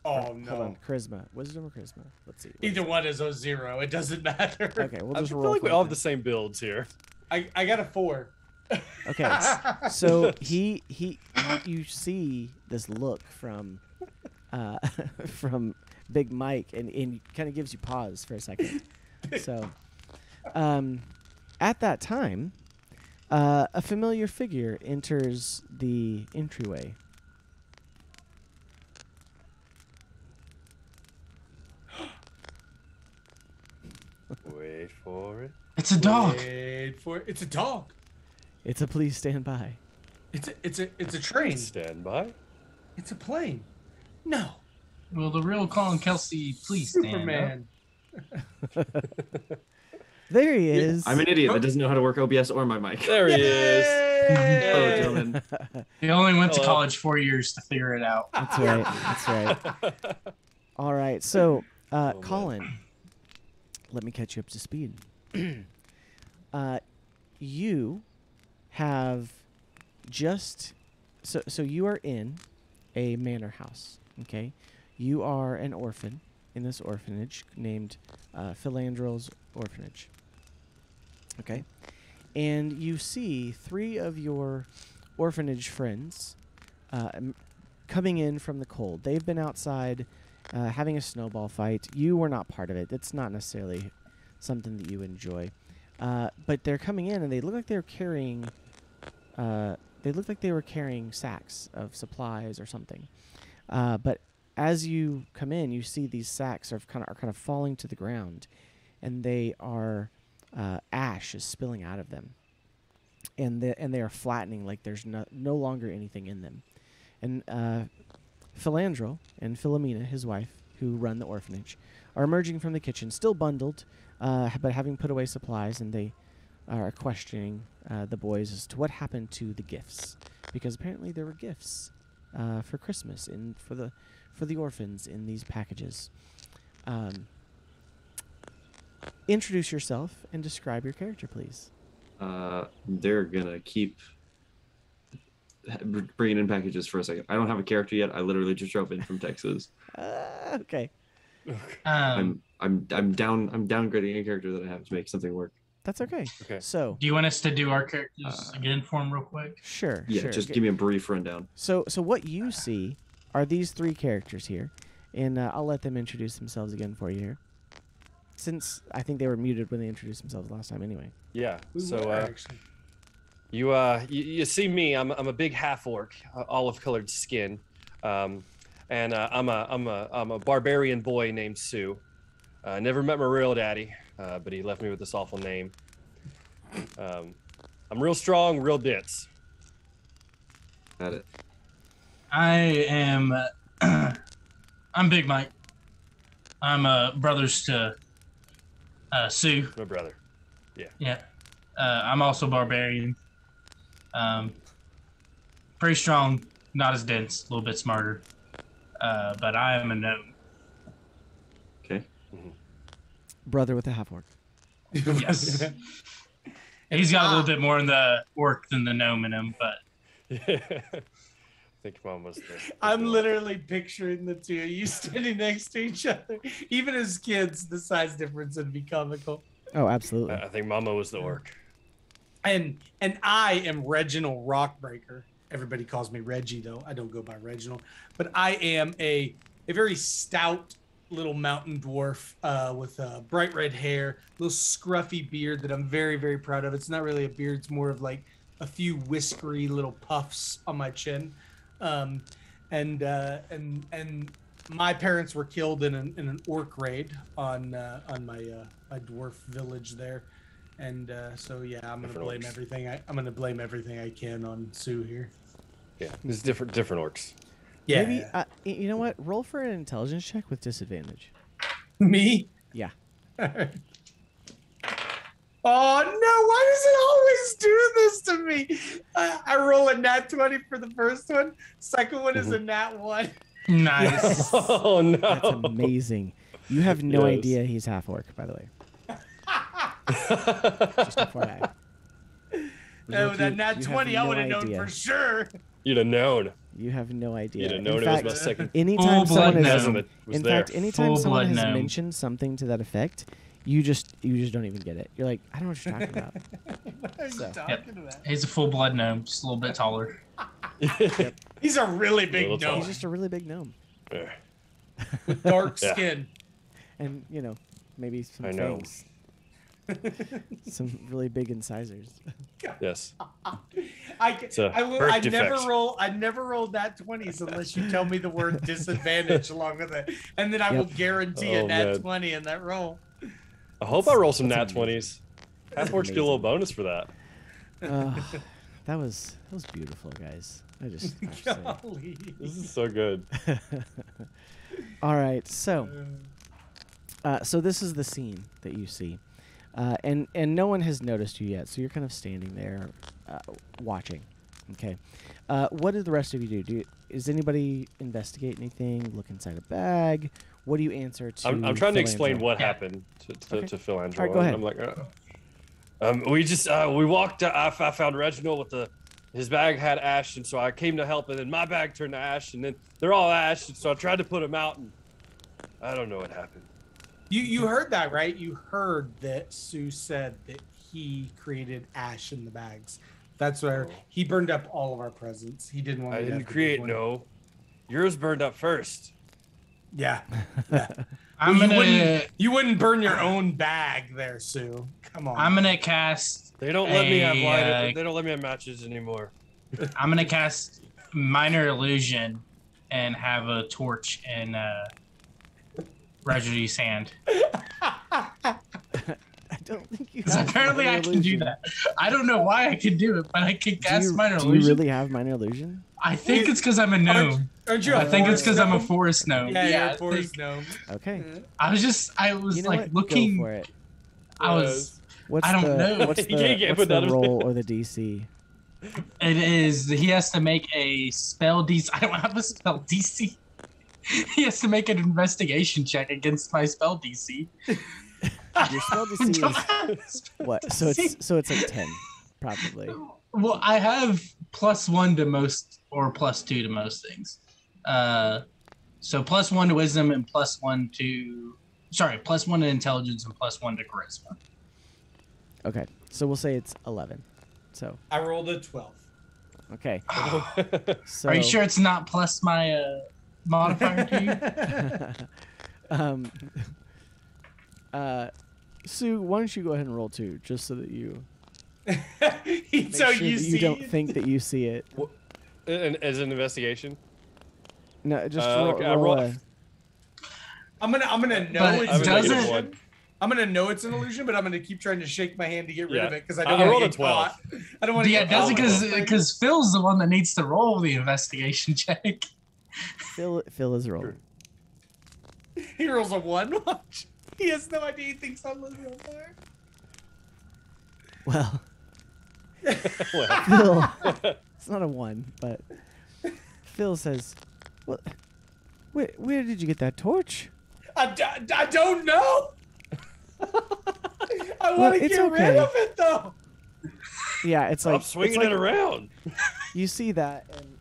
Oh
Or- Hold
no.
on, charisma. Wisdom or charisma? Let's see.
Either one is a zero. It doesn't <laughs> matter.
Okay, we'll
I
just
feel
roll.
like we all have the same builds here.
I, I got a four.
Okay, <laughs> so he he you see this look from uh <laughs> from Big Mike and, and kind of gives you pause for a second. So um at that time uh, a familiar figure enters the entryway.
Wait for it.
It's a dog.
Wait for it. It's a dog.
It's a please stand by.
It's a it's a it's a train.
Stand by.
It's a plane. No.
Will the real Colin Kelsey please stand up?
Superman. <laughs>
There he is.
I'm an idiot that doesn't know how to work OBS or my mic.
There he is.
Hello,
Yay!
gentlemen. <laughs>
He only went to college four years to figure it out.
That's right. That's right. <laughs> All right. So, uh,
Oh, man.
Let me catch you up to speed. <clears throat> uh, you have just so so you are in a manor house. Okay, you are an orphan in this orphanage named uh, Philandrel's Orphanage. Okay, and you see three of your orphanage friends uh, coming in from the cold. They've been outside uh, having a snowball fight. You were not part of it. It's not necessarily something that you enjoy. Uh, but they're coming in and they look like they're carrying. Uh, they look like they were carrying sacks of supplies or something. Uh, but as you come in, you see these sacks are kind of are kind of falling to the ground, and they are uh, ash is spilling out of them, and the, and they are flattening like there's no no longer anything in them, and Philandro and Philomena, his wife, who run the orphanage, are emerging from the kitchen, still bundled, uh, but having put away supplies, and they are questioning uh, the boys as to what happened to the gifts, because apparently there were gifts uh, for Christmas in for the for the orphans in these packages. Um, introduce yourself and describe your character, please.
Uh, they're gonna keep bringing in packages for a second. I don't have a character yet. I literally just drove in from Texas. <laughs>
Uh, okay,
Um,
I'm I'm I'm down. I'm downgrading a character that I have to make something work.
that's okay.
Okay.
So
do you want us to do our characters
Uh,
again for him real quick?
sure,
Yeah,
sure.
just
G-
give me a brief rundown.
So, so what you see are these three characters here, and uh, I'll let them introduce themselves again for you here. Since I think they were muted when they introduced themselves last time, anyway.
Yeah.
We
So uh,
actually.
You uh you, you see me. I'm I'm a big half orc, uh, olive colored skin, um, and uh, I'm a I'm a I'm a barbarian boy named Sue. Uh, never met my real daddy, uh, but he left me with this awful name. Um, I'm real strong, real dense.
Got it.
I am. <clears throat> I'm Big Mike. I'm uh, brothers to uh, Sue.
My brother.
Yeah. Yeah. Uh, I'm also barbarian. Um, pretty strong, not as dense, a little bit smarter. Uh, but I am a gnome.
Okay.
Brother with a half orc.
Yes. <laughs> He's got a little bit more in the orc than the gnome in him, but <laughs>
I think mom was the.
I'm literally picturing the two of you <laughs> standing next to each other. Even as kids, the size difference would be comical.
Oh, absolutely.
I I think Mama was the orc.
And and I am Reginald Rockbreaker. Everybody calls me Reggie though. I don't go by Reginald, but I am a a very stout little mountain dwarf uh, with uh, bright red hair, little scruffy beard that I'm very very proud of. It's not really a beard; it's more of like a few whiskery little puffs on my chin. Um, and uh, and and my parents were killed in an, in an orc raid on uh, on my uh, my dwarf village there, and uh, so yeah, I'm gonna
Different
blame
orcs.
everything. I, I'm gonna blame everything I can on Sue here.
Yeah, there's different different orcs.
Yeah,
Maybe uh, you know what? Roll for an intelligence check with disadvantage. <laughs>
me.
Yeah. <laughs>
Oh no! Why does it always do this to me? I, I roll a nat twenty for the first one. Second one is a nat one. <laughs>
nice.
Oh no!
That's amazing. You have no
Yes.
idea he's half orc, by the way. Just FYI. <laughs>
No,
You-
that
you
nat
have
twenty, I would have known for sure.
You'd have known.
You have no idea.
You'd have
In
known it
fact,
was my second
anytime
Full-blood
someone has,
cousin
in
there.
fact, anytime someone
Full-blood
has
gnome.
mentioned something to that effect, you just you just don't even get it. You're like, I don't know what you're talking about. <laughs>
What are you
So-
talking about?
He's a full blood gnome, just a little bit taller. <laughs>
He's a really big
Little
gnome
He's just a really big gnome,
Yeah.
with dark
Yeah.
skin.
and you know, maybe some
I know.
Fangs. <laughs> some really big incisors.
yes.
I,
It's a
I, will,
birth
I never
defect.
roll. I never roll nat twenties unless you tell me the word <laughs> disadvantage along with it, and then I will
Yep.
guarantee
Oh,
a nat
man.
twenty in that roll.
I hope I roll some
That's
nat
amazing.
20s. Half orcs get a little bonus for that.
Uh, that was that was beautiful, guys. I just. I have to.
Golly.
This is so good. <laughs>
All right, so uh, so this is the scene that you see, uh, and and no one has noticed you yet. So you're kind of standing there, uh, watching. Okay, uh, what do the rest of you do? Do you, is anybody investigate anything? Look inside a bag. What do you answer to?
I'm, I'm trying to explain what happened to, to,
Okay.
to Phil Angelo.
All right, go ahead.
I'm like, uh, um, we just uh, we walked. Uh, I found Reginald with the his bag had ash, and so I came to help, and then my bag turned to ash, and then they're all ash, and so I tried to put them out, and I don't know what happened.
You you heard that right? You heard that Sue said that he created ash in the bags. That's where
Oh.
he burned up all of our presents. He didn't want.
I
to
didn't
have the big
create no. Yours burned up first.
Yeah. <laughs> yeah.
I'm
you
gonna
wouldn't you wouldn't burn your own bag there, Sue. Come on.
I'm gonna cast
They don't let me have
Hey,
lighter.
uh,
they don't let me have matches anymore.
I'm gonna cast minor illusion and have a torch and uh Reggie's sand. <laughs>
I don't think you.
Because
have
apparently
minor
I can do that. I don't know why I can do it, but I can
Do
cast
you,
minor
do you really have minor illusion?
I think it's because I'm a gnome.
Aren't you? a
I think it's because I'm a forest gnome.
Yeah, you're
I
a forest
think-
gnome.
Okay.
I was just, I was
You know
like
what?
looking.
Go for it.
I was.
What's
I don't
the,
know.
What's <laughs>
You
the,
can't get
what's the
that in
roll or the DC?
It is. He has to make a spell DC. I don't have a spell DC. <laughs> He has to make an investigation check against my spell DC. <laughs>
Your spell
I
DC
don't
is
have a spell
what? So it's <laughs> so it's like ten, probably.
Well, I have plus one to most, or plus two to most things. Uh, so plus one to wisdom and plus one to, sorry, plus one to intelligence and plus one to charisma.
Okay, so we'll say it's eleven. So
I rolled a twelve.
okay, <sighs> so
Are you sure it's not plus my uh, modifier to you?
um, uh, Sue, why don't you go ahead and roll two, just so that you <laughs> make
so
sure
you
that
see,
you don't think that you see it. <laughs>
And as an investigation,
No, just
Uh,
roll.
okay, I
roll
roll-
a-
I'm gonna I'm gonna know
But
it's
I have
illusion. I'm gonna know it's an illusion, but I'm gonna keep trying to shake my hand to get rid
Yeah.
of it because I
I-
don't
I
want
rolled
to
a
get
12.
caught. I don't want to
Yeah,
get
does it because because Phil's the one that needs to roll the investigation <laughs> check.
Phil Phil is rolling. <laughs>
he rolls a one. Watch. He has no idea. He thinks I'm living on fire.
Well, <laughs>
Well, <laughs>
Phil, it's not a one, but Phil says, "Well, where where did you get that torch?"
I, d- I don't know. I
Well,
want to
it's
get
okay.
rid of it though.
Yeah, it's like
I'm swinging
it's like
it around.
You see that, and and then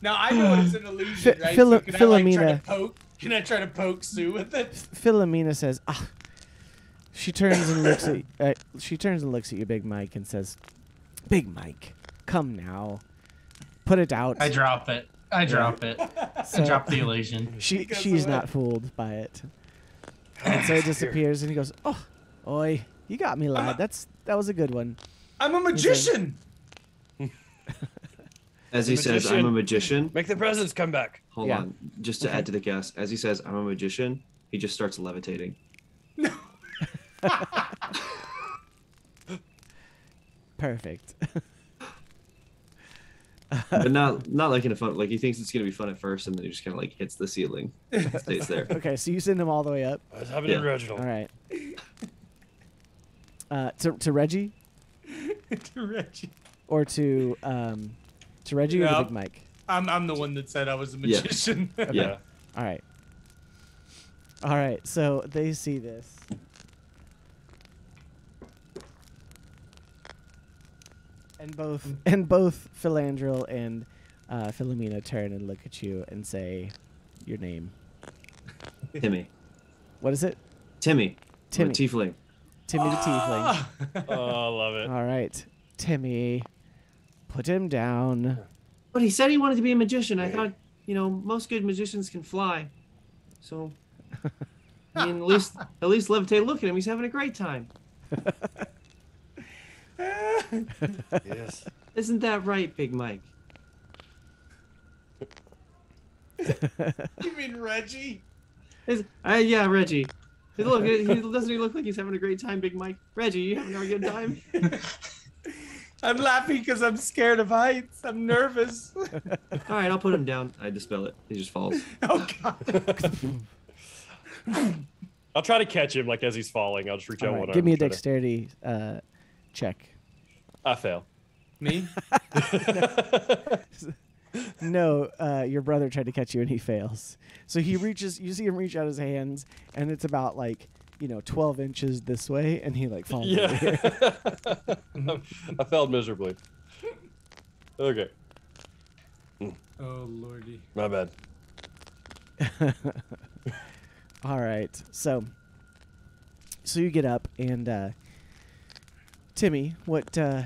Now I know it's an illusion,
Phi-
right?
Philo-
so can I like try
Philomena-
to poke? Can I try to poke Sue with it?
Philomena says, "Ah." She turns and looks at uh, she turns and looks at you, Big Mike, and says, "Big Mike, come now, put it out."
I drop it. I drop it.
So-
I drop the illusion. <laughs>
She
Because
she's
of it.
not fooled by it, <sighs> and so it disappears. And he goes, "Oh, oi, you got me, lad. That's that was a good one."
I'm a magician. <laughs>
As he
The
says, I'm a
magician.
magician.
Make the presents come back.
Hold
Yeah.
on. Just to
Okay.
add to the guess, as he says, I'm a magician, he just starts levitating.
No. <laughs>
Perfect.
But <laughs> not not like in a fun like he thinks it's gonna be fun at first and then he just kinda like hits the ceiling. and <laughs> stays there.
okay, so you send him all the way up.
I was having
Yeah.
it original.
All right. Uh, to to Reggie
to Reggie.
or to um to Reggie or
Yeah.
to Big Mike.
I'm I'm the one that said I was a
Yeah.
magician. <laughs>
Yeah.
All right. All right. So they see this. And both and both Philandrel and uh, Philomena turn and look at you and say your name.
Timmy.
What is it?
Timmy.
Timmy.
I'm tiefling.
Timmy the Tiefling.
Ah. <laughs>
Oh, I love it.
All right. Timmy. Put him down.
But he said he wanted to be a magician. I thought, you know, most good magicians can fly. So I mean at least <laughs> at least levitate look at him, he's having a great time. <laughs>
Yes.
Isn't that right, Big Mike? <laughs>
you mean Reggie?
Is, uh, yeah, Reggie. Look, he doesn't he look like he's having a great time, Big Mike? Reggie, you having a good time?
I'm laughing because I'm scared of heights. I'm nervous. <laughs>
All right, I'll put him down. I dispel it. He just falls. <laughs>
oh God.
I'll try to catch him like as he's falling. I'll just reach
All
out
right.
one
Give
arm
me a
and try to-
dexterity uh, check.
I fail.
Me? <laughs>
No, uh, your brother tried to catch you and he fails. So he reaches. You see him reach out his hands, and it's about like you know twelve inches this way, and he like falls. over here.
Yeah. <laughs> I failed miserably. Okay,
Oh lordy.
my bad. <laughs>
All right. So, so you get up and uh, Timmy, what uh,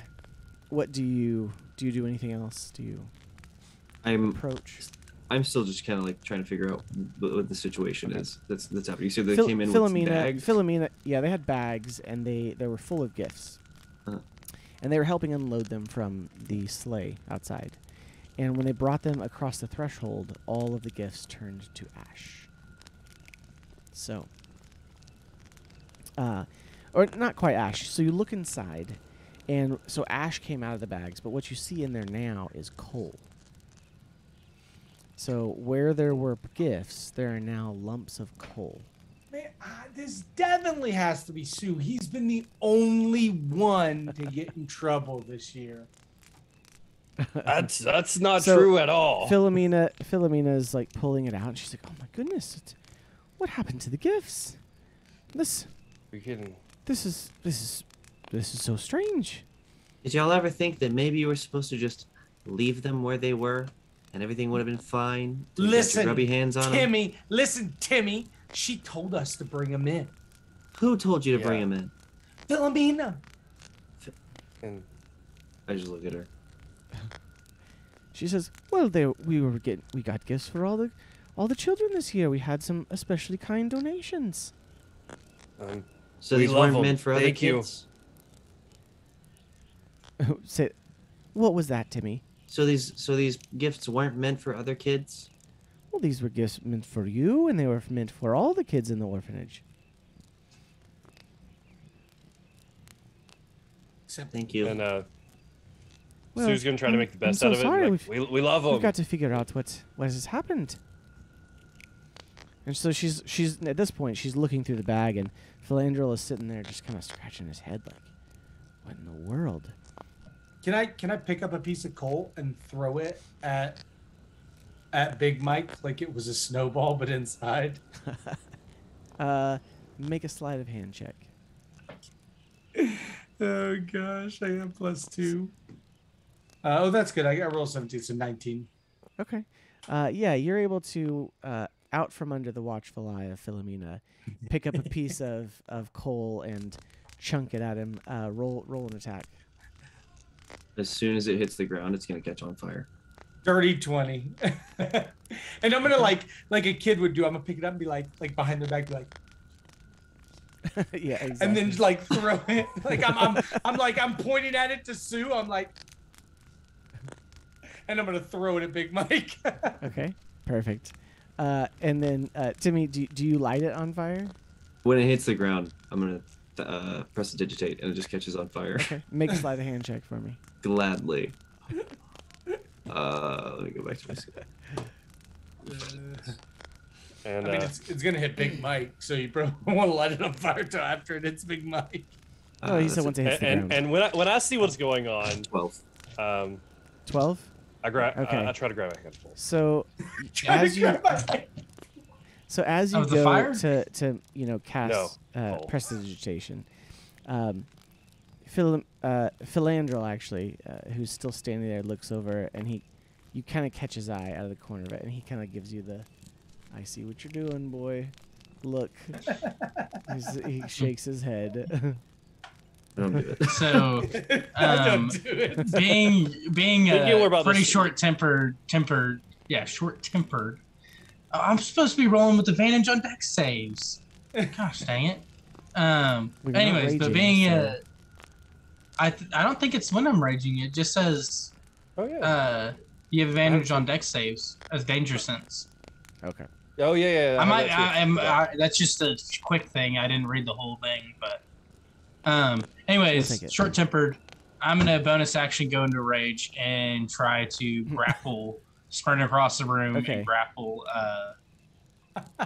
what do you do? You do anything else? Do you
I'm
approach?
I'm still just kind of like trying to figure out what, the situation
Okay.
is. That's that's happening. You said they
Phil-
came in
Philomena,
with bags.
Philomena, yeah, they had bags and they they were full of gifts,
Uh-huh.
and they were helping unload them from the sleigh outside. And when they brought them across the threshold, all of the gifts turned to ash. So, uh, or not quite ash. So you look inside, and so ash came out of the bags, but what you see in there now is coal. So where there were gifts, there are now lumps of coal.
Man, uh, this definitely has to be Sue. He's been the only one to get in <laughs> trouble this year. <laughs>
That's that's not
So,
true at all.
Philomena, Philomena is like pulling it out, and she's like, "Oh my goodness, it's, what happened to the gifts? This,
We can.
this is, this is, this is so strange."
Did y'all ever think that maybe you were supposed to just leave them where they were, and everything would have been fine? till you your
Listen,
grubby hands on them.
Timmy, listen, Timmy. She told us to bring him in.
Who told you to bring him in?
Philomena.
And
I just look at her. <laughs>
She says, "Well, there we were getting, we got gifts for all the, all the children this year. We had some especially kind donations."
um,
So
We
these
love
weren't
'em.
meant for other
Thank you.
kids. <laughs>
Say, what was that, Timmy?
So these so these gifts weren't meant for other kids.
Well, these were gifts meant for you, and they were meant for all the kids in the orphanage.
Except
Thank you.
And uh,
Well,
Sue's gonna try to
I'm-
make the best
so
out of it. Like,
We've-
we, we love them.
We've got to figure out what what has happened. And so she's she's at this point she's looking through the bag, and Philandrel is sitting there just kind of scratching his head, like, "What in the world?"
Can I can I pick up a piece of coal and throw it at at Big Mike like it was a snowball but inside? <laughs>
Uh, make a sleight of hand check. <laughs>
Oh gosh, I have plus two. Uh, oh, that's good. I got roll seventeen, so nineteen.
Okay. Uh, yeah, you're able to uh, out from under the watchful eye of Philomena, pick up a piece <laughs> of, of coal and chunk it at him. Uh, roll roll an attack.
As soon as it hits the ground, it's gonna catch on fire.
Dirty twenty. <laughs> and I'm gonna like like a kid would do. I'm gonna pick it up and be like like behind their back, be like, <laughs>
yeah, exactly.
and then just, like throw it. <laughs> Like I'm I'm I'm like I'm pointing at it to Sue. I'm like, and I'm gonna throw it at Big Mike.
okay, perfect. Uh, and then uh, Timmy, do do you light it on fire?
When it hits the ground, I'm gonna uh, prestidigitate, and it just catches on fire.
Okay, make a sleight of hand check for me.
Gladly. Uh, let me go back to my. sc-
and
I mean,
uh,
it's, it's gonna hit Big Mike, so you probably <laughs> want to light it on fire till after it hits Big Mike.
Oh, he
Uh,
said
that's
once
a
the
and,
ground.
and when I when I see what's going on,
Twelve.
um,
Twelve.
I grab.
Okay.
I, I try to grab a handful.
So
Trying
as
to
you
grab my-
so as you
Of the
go to to you know cast uh,
Oh.
prestidigitation, um, Phil uh, Philandrel actually, uh, who's still standing there, looks over and he, you kind of catch his eye out of the corner of it, and he kind of gives you the, "I see what you're doing, boy. Look." He's, he <laughs> shakes his head. <laughs>
Don't do it. <laughs>
So Um,
don't it.
being being
Think
uh, pretty short tempered tempered yeah short tempered i'm supposed to be rolling with the advantage on dex saves gosh dang it um
Well, you're
anyways but being
so-
uh i th- i don't think it's when i'm raging it just says
Oh yeah.
uh you have advantage on dex saves as danger sense
okay.
oh yeah, yeah.
I
have
might.
that too.
I, am.
Yeah.
I, that's just a quick thing. I didn't read the whole thing, but um.
take
Anyways,
it.
short tempered. I'm gonna bonus action go into rage and try to <laughs> grapple, sprint across the room
Okay.
and grapple uh,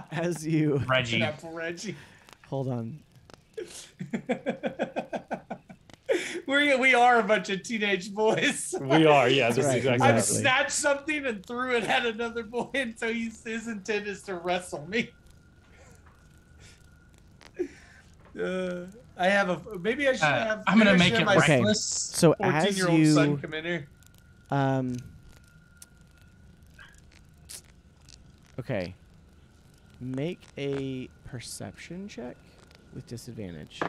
<laughs>
As you
Reggie.
Apple Reggie.
hold on, <laughs> <laughs>
we we are a bunch of teenage boys. <laughs>
we are. Yeah, this
Right,
exactly.
I've snatched something and threw it at another boy, and so he's, his intent is to wrestle me. <laughs> Uh, I have a maybe I should
Uh,
have.
I'm gonna make it
have
Okay. so as
14 year old son
you
come in here.
um. Okay. Make a perception check with disadvantage.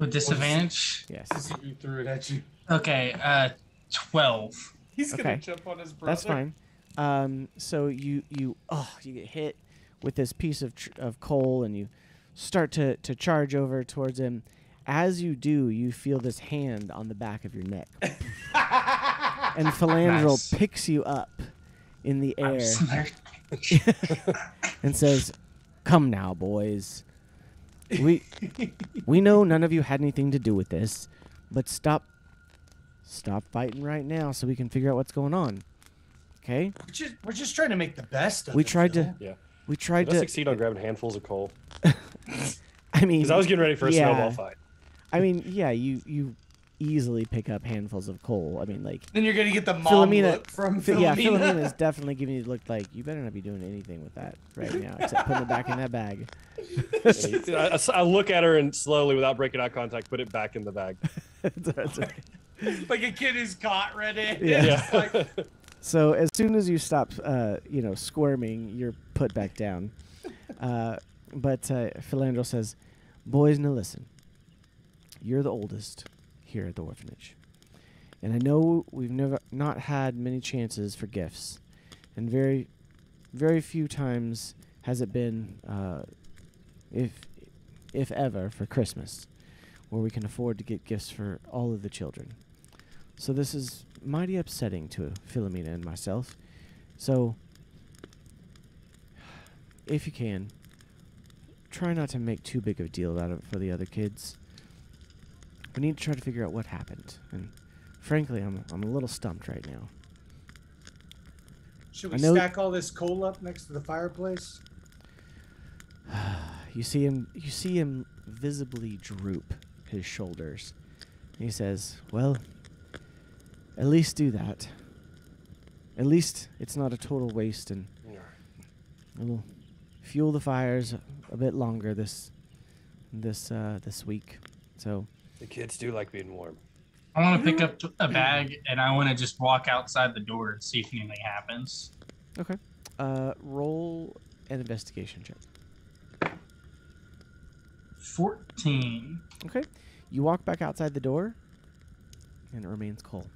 With disadvantage.
Yes.
He threw it at you.
Okay, uh, twelve.
He's gonna jump on his brother.
That's fine. Um, so you you oh you get hit with this piece of tr- of coal and you start to to charge over towards him. As you do, you feel this hand on the back of your neck, <laughs> and Philandrel
Nice.
picks you up in the
I'm
air <laughs> <laughs> and says, "Come now, boys. We we know none of you had anything to do with this, but stop stop fighting right now so we can figure out what's going on." Okay?
We're just, we're just trying to make the best of
We
it,
tried to-
Yeah.
We tried
Did I
to
succeed on grabbing handfuls of coal? <laughs>
I mean
Because I was getting ready for a
yeah.
snowball fight.
I mean, yeah, you you easily pick up handfuls of coal. I mean, like
Then you're gonna get the mom
Philomena-
look from
Phi-
Philomena.
yeah, Philomena is <laughs> definitely giving you the look like you better not be doing anything with that right now except putting it back in that bag. <laughs>
I, he- I, I s- I look at her and slowly, without breaking eye contact, put it back in the bag. <laughs>
That's okay.
like a kid who's caught ready.
Yeah.
It's like,
So as soon as you stop, uh, you know, squirming, you're put back down. Uh, but uh, Philandro says, "Boys, now listen. You're the oldest here at the orphanage, and I know we've never not had many chances for gifts, and very, very few times has it been, uh, if, if ever, for Christmas, where we can afford to get gifts for all of the children. So this is mighty upsetting to Philomena and myself. So if you can, try not to make too big of a deal out of it for the other kids. We need to try to figure out what happened, and frankly, I'm I'm a little stumped right now.
Should we
know-
stack all this coal up next to the fireplace? <sighs>
You see him. You see him visibly droop his shoulders. He says, "Well, at least do that. At least it's not a total waste, and it'll fuel the fires a, a bit longer this this uh, this week. So,
The kids do like being warm.
I want to pick up a bag and I want to just walk outside the door and see if anything happens.
okay. Uh, roll an investigation check.
14.
Okay. You walk back outside the door, and it remains cold.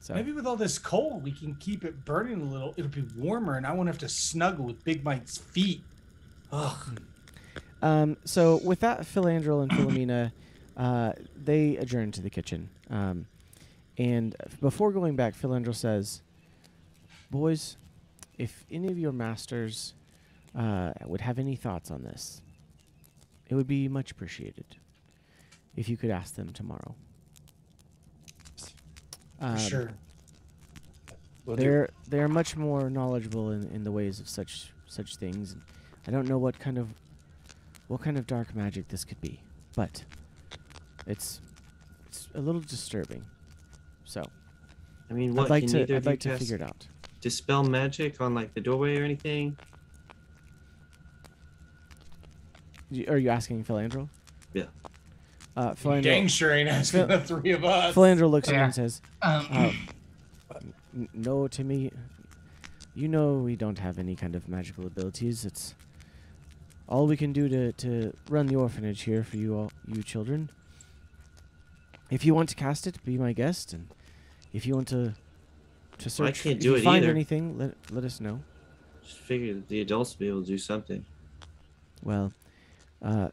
So
Maybe with all this coal, we can keep it burning a little. It'll be warmer, and I won't have to snuggle with Big Mike's feet. Ugh.
Um, so with that, Philandrel and Philomena, uh, they adjourn to the kitchen. Um, and before going back, Philandrel says, "Boys, if any of your masters uh, would have any thoughts on this, it would be much appreciated if you could ask them tomorrow." Um,
sure.
We'll
they're they're much more knowledgeable in, in the ways of such such things. And I don't know what kind of what kind of dark magic this could be, but it's it's a little disturbing. So
I mean, what
I'd like to I'd
you
like to figure it out.
dispel magic on like the doorway or anything?
Are you asking Philandro?
Yeah.
Uh,
Dang
Philandro,
sure ain't asking the three of us.
Philandro looks at you
Yeah.
and says,
Um.
N- no, Timmy. You know we don't have any kind of magical abilities. It's all we can do to, to run the orphanage here for you all, you children. If you want to cast it, be my guest, and if you want to to search,
can't
if
do
you
it
find
either.
anything, let let us know.
Just figured the adults would be able to do something.
Well, uh,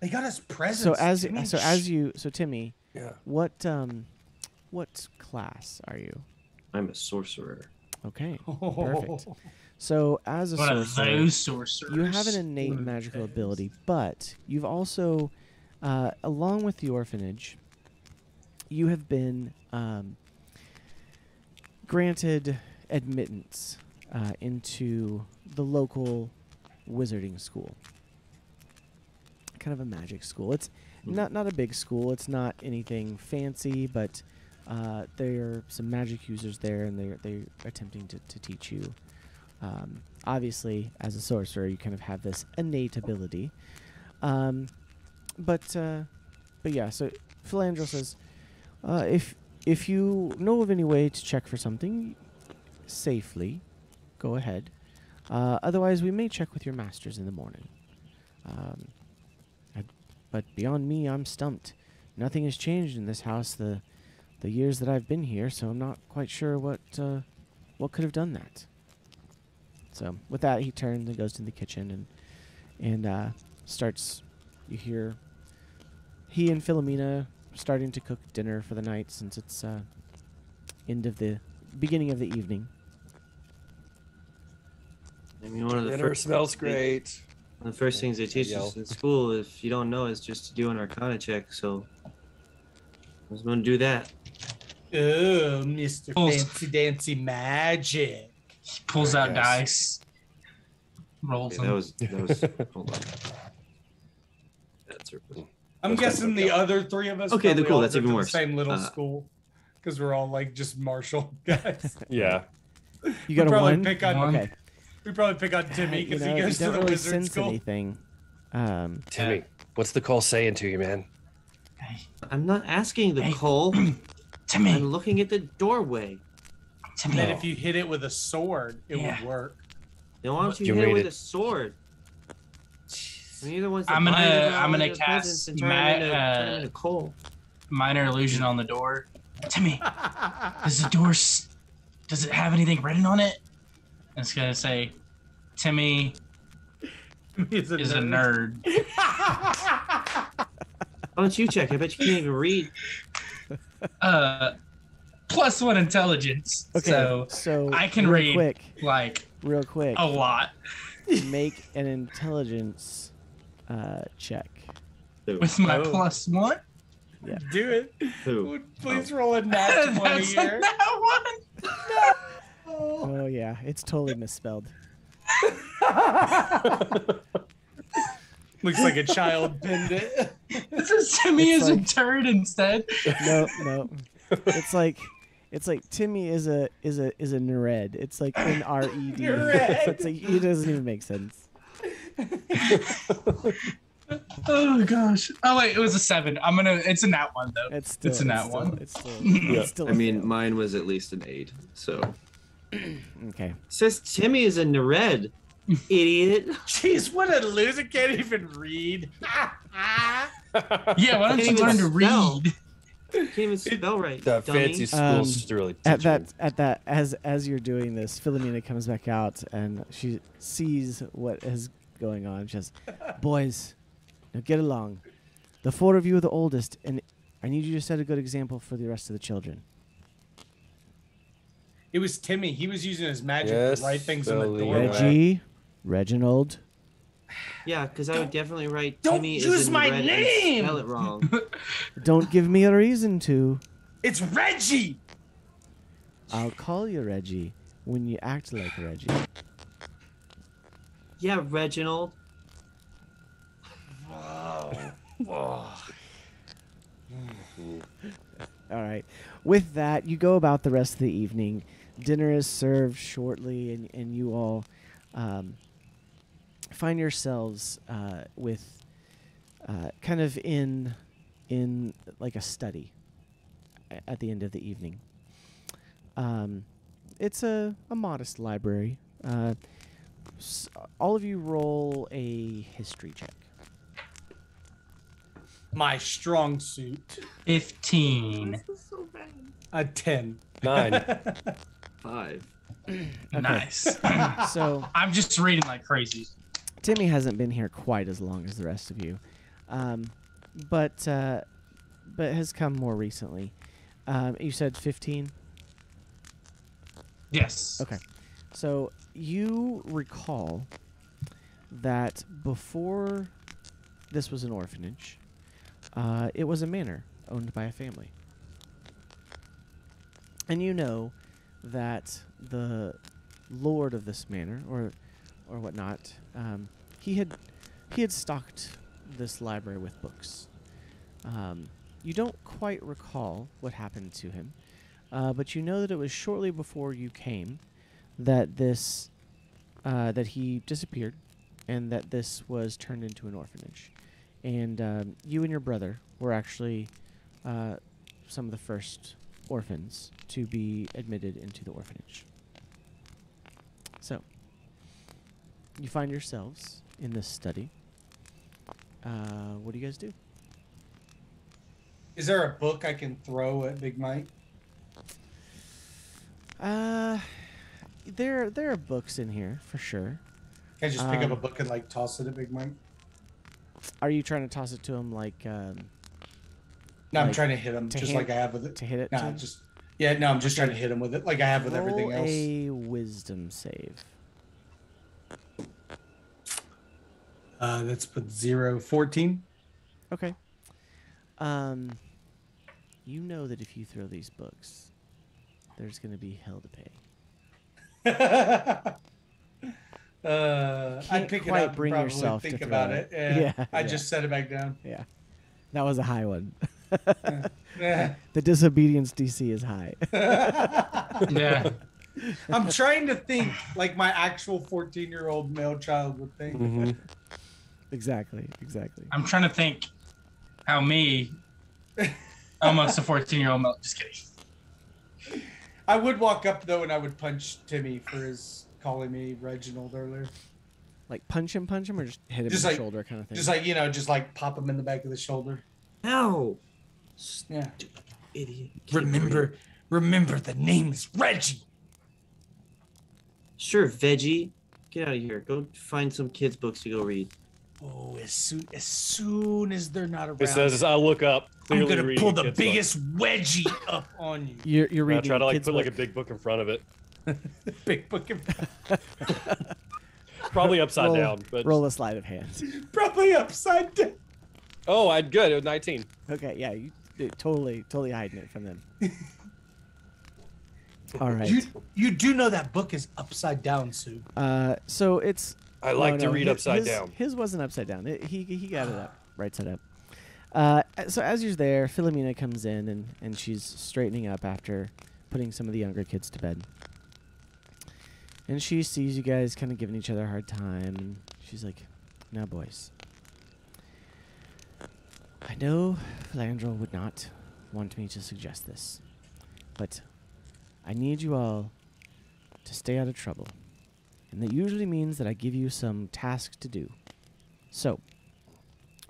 They got us presents.
so as
Timmy.
so as you so Timmy,
yeah.
what um, what class are you?
I'm a sorcerer.
Okay, <laughs> perfect. So as a sorcerer,
sorcerers.
you have an innate magical ability, but you've also, uh, along with the orphanage, you have been um, granted admittance uh, into the local wizarding school. Kind of a magic school. It's
Hmm.
not not a big school. It's not anything fancy, but uh, there are some magic users there, and they're they're attempting to, to teach you um, obviously, as a sorcerer, you kind of have this innate ability. Um, but uh, but yeah, so Philandro says, uh, if if you know of any way to check for something safely, go ahead. Uh, otherwise, we may check with your masters in the morning. Um, but beyond me, I'm stumped. Nothing has changed in this house the the years that I've been here, so I'm not quite sure what uh, what could have done that. So with that, he turns and goes to the kitchen and and uh, starts. You hear he and Philomena starting to cook dinner for the night since it's uh, end of the beginning of the evening.
I mean, one of the
Dinner
first
smells
they-
great.
One of the first things they teach
Yell.
us in school, if you don't know, is just to do an Arcana check. So I was going to do that.
Oh, Mr.
Pulls-
Fancy Dancy Magic.
He pulls out
Yes.
dice, rolls
Okay, that was that was. <laughs> hold on. That's her.
I'm
Those guys
guessing the
count.
other three of us.
Okay,
probably
they're cool, that's even worse.
The same little
Uh,
school, because we're all like just martial <laughs> guys.
Yeah.
You got a one.
pick on.
One.
okay.
We probably pick on Timmy
you
because
know,
he
you
goes to
don't
the
really
wizard
sense
school.
anything. Um,
Timmy, what's the call saying to you, man?
Hey,
I'm not asking the
Hey.
coal. <clears throat> I'm looking at the doorway.
Timmy.
That if you hit it with a sword, it
Yeah.
would work.
Then why don't you,
You
hit it with
it.
a sword? I mean, the
I'm gonna-
them
I'm gonna cast
and turn
ma-
into,
uh,
coal.
Minor illusion on the door. Timmy, <laughs> does the door? s- Does it have anything written on it? And It's gonna say, Timmy <laughs>
He's
is a nerd. <laughs>
Why don't you check? I bet you can't even read.
Uh, plus one intelligence.
Okay,
So
so
I can read.
quick,
like
real quick.
a lot <laughs>
Make an intelligence uh, check.
With my
Oh.
plus one.
Do it.
Who?
Please roll a <laughs> nat 20
That's a
here.
that one. <laughs>
Oh yeah, it's totally misspelled.
Looks like a child pinned it.
This is Timmy
It's
as a
like-
turd instead.
No, no. It's like it's like Timmy is a is a is a Nered. It's like N <laughs> R E D.
Nered.
It's like it doesn't even make sense. <laughs>
Oh gosh. Oh wait, it was a seven. I'm gonna. It's a nat one though.
It's still
It's a nat
still-
one. <laughs>
It's still,
Yeah.
it's still
I
a
mean,
fail.
mine was at least an eight. So <clears throat>
okay.
says Timmy is in the red. Idiot.
Jeez, what a loser! Can't even read.
Yeah, why don't you
even
learn to
spell.
read?
Can't even spell right.
that
dummy.
fancy school
Um,
just really
At that at that as as you're doing this, Philomena comes back out and she sees what is going on. She says, <laughs> "Boys, now get along. The four of you are the oldest, and I need you to set a good example for the rest of the children."
It was Timmy. He was using his magic
Yes,
to write things in the
Philly.
doorway.
Reggie, Reginald,
Yeah, because I would definitely write
Don't
Timmy
use
is in
my
red
name!
spell it wrong. <laughs>
don't give me a reason to.
It's Reggie.
I'll call you Reggie when you act like Reggie.
yeah, Reginald. Wow. <laughs>
All right. With that, you go about the rest of the evening. Dinner is served shortly, and, and you all um, find yourselves uh, with uh, kind of in in like a study at the end of the evening. Um, it's a, a modest library. Uh, s- all of you roll a history check.
My strong suit.
Fifteen.
A ten.
Nine. <laughs>
Five.
Nice. <coughs>
So.
I'm just reading like crazy.
Timmy hasn't been here quite as long as the rest of you, um, but uh, but has come more recently. Um, you said fifteen.
Yes.
Okay, so you recall that before this was an orphanage, uh, it was a manor owned by a family, and you know that the lord of this manor, or or whatnot, um, he had he had stocked this library with books. Um, you don't quite recall what happened to him, uh, but you know that it was shortly before you came that this uh, that he disappeared, and that this was turned into an orphanage. And um, you and your brother were actually uh, some of the first orphans to be admitted into the orphanage. So, you find yourselves in this study. Uh, what do you guys do?
Is there a book I can throw at Big Mike?
Uh, there there are books in here for sure.
Can I just pick up a
Um,
book and like toss it at Big Mike?
Are you trying to toss it to him like um,
No, I'm trying to hit him
to
just
hand-
like I have with it.
to hit it? him?
just yeah. No, I'm just trying to hit him with it like I have with everything
Roll
else.
a wisdom save.
Uh, that's put zero, 14.
Okay. Um, you know that if you throw these books, there's going to be hell to pay. <laughs>
uh, I'd
Can't
pick it
quite
up
bring
probably
yourself to
think
throw
about
it.
it. <laughs> Yeah,
Yeah,
I
yeah.
just set it back down.
Yeah, that was a high one. <laughs> The disobedience DC is high.
Yeah.
I'm trying to think like my actual 14 year old male child would think.
Mhm.
Exactly, exactly.
I'm trying to think how me, almost a 14 year old, male. Just kidding.
I would walk up though and I would punch Timmy for his calling me Reginald earlier.
Like punch him, punch him, or just hit him
Just
in
like-
the shoulder, kind of thing.
Just like, you know, just like pop him in the back of the shoulder.
Ow!
Yeah.
Idiot.
Remember, remember the name is Reggie.
Sure, veggie. Get out of here. Go find some kids' books to go read.
Oh, as soon as soon as they're not around,
It says I look up,
I'm gonna pull the
kid's book.
biggest wedgie up on you. <laughs>
You're you're
And I
reading
try to like
kids'
put like a big book in front of it, <laughs> <laughs>
Big book in front.
probably upside
roll,
down. But
roll a sleight of hand.
probably upside down.
oh, I good. It was 19.
Okay, yeah, you you totally totally hiding it from them. All right.
You you do know that book is upside down, Sue.
Uh, so it's
I
no,
like to
no,
read
his-
upside
his-
down.
His wasn't upside down. It, he he got it up right side up. Uh, so as you're there, Philomena comes in and and she's straightening up after putting some of the younger kids to bed. And she sees you guys kind of giving each other a hard time, and she's like, "Now, boys, I know Landrel would not want me to suggest this, but I need you all to stay out of trouble." And that usually means that I give you some tasks to do. So,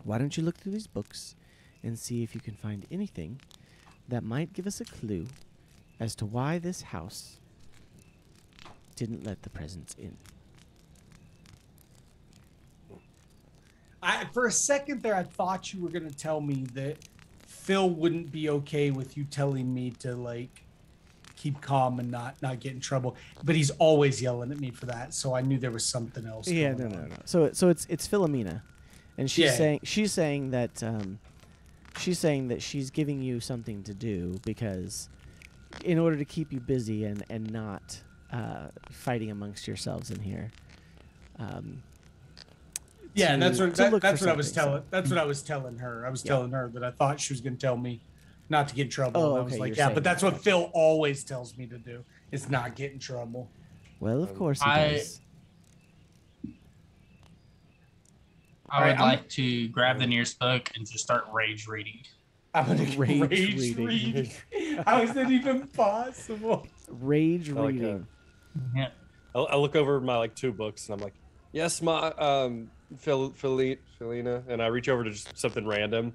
why don't you look through these books and see if you can find anything that might give us a clue as to why this house didn't let the presents in?
I for a second there, I thought you were gonna tell me that Phil wouldn't be okay with you telling me to like keep calm and not not get in trouble. But he's always yelling at me for that, so I knew there was something else.
Yeah, no,
going
no, no. So, so it's it's Philomena, and she's
Yeah.
saying she's saying that um, she's saying that she's giving you something to do because in order to keep you busy and and not uh, fighting amongst yourselves in here. Um,
Yeah, and that's what that, that's what I was
something, so-
telling. That's what I was telling her. I was
Yeah.
telling her that I thought she was gonna tell me not to get in trouble.
Oh,
and I was
okay,
like, yeah, but that's
that.
what Phil always tells me to do. Is not get in trouble.
Well, of course he
I-
does.
I
Alright,
would
I'm-
like to grab the nearest book and just start rage reading.
I'm gonna
Rage
rage,
reading.
read. How is that even possible?
Rage
like
reading.
Yeah.
I, I look over my like two books and I'm like, yes, my um, Phil, Philly, Philina, and I reach over to just something random.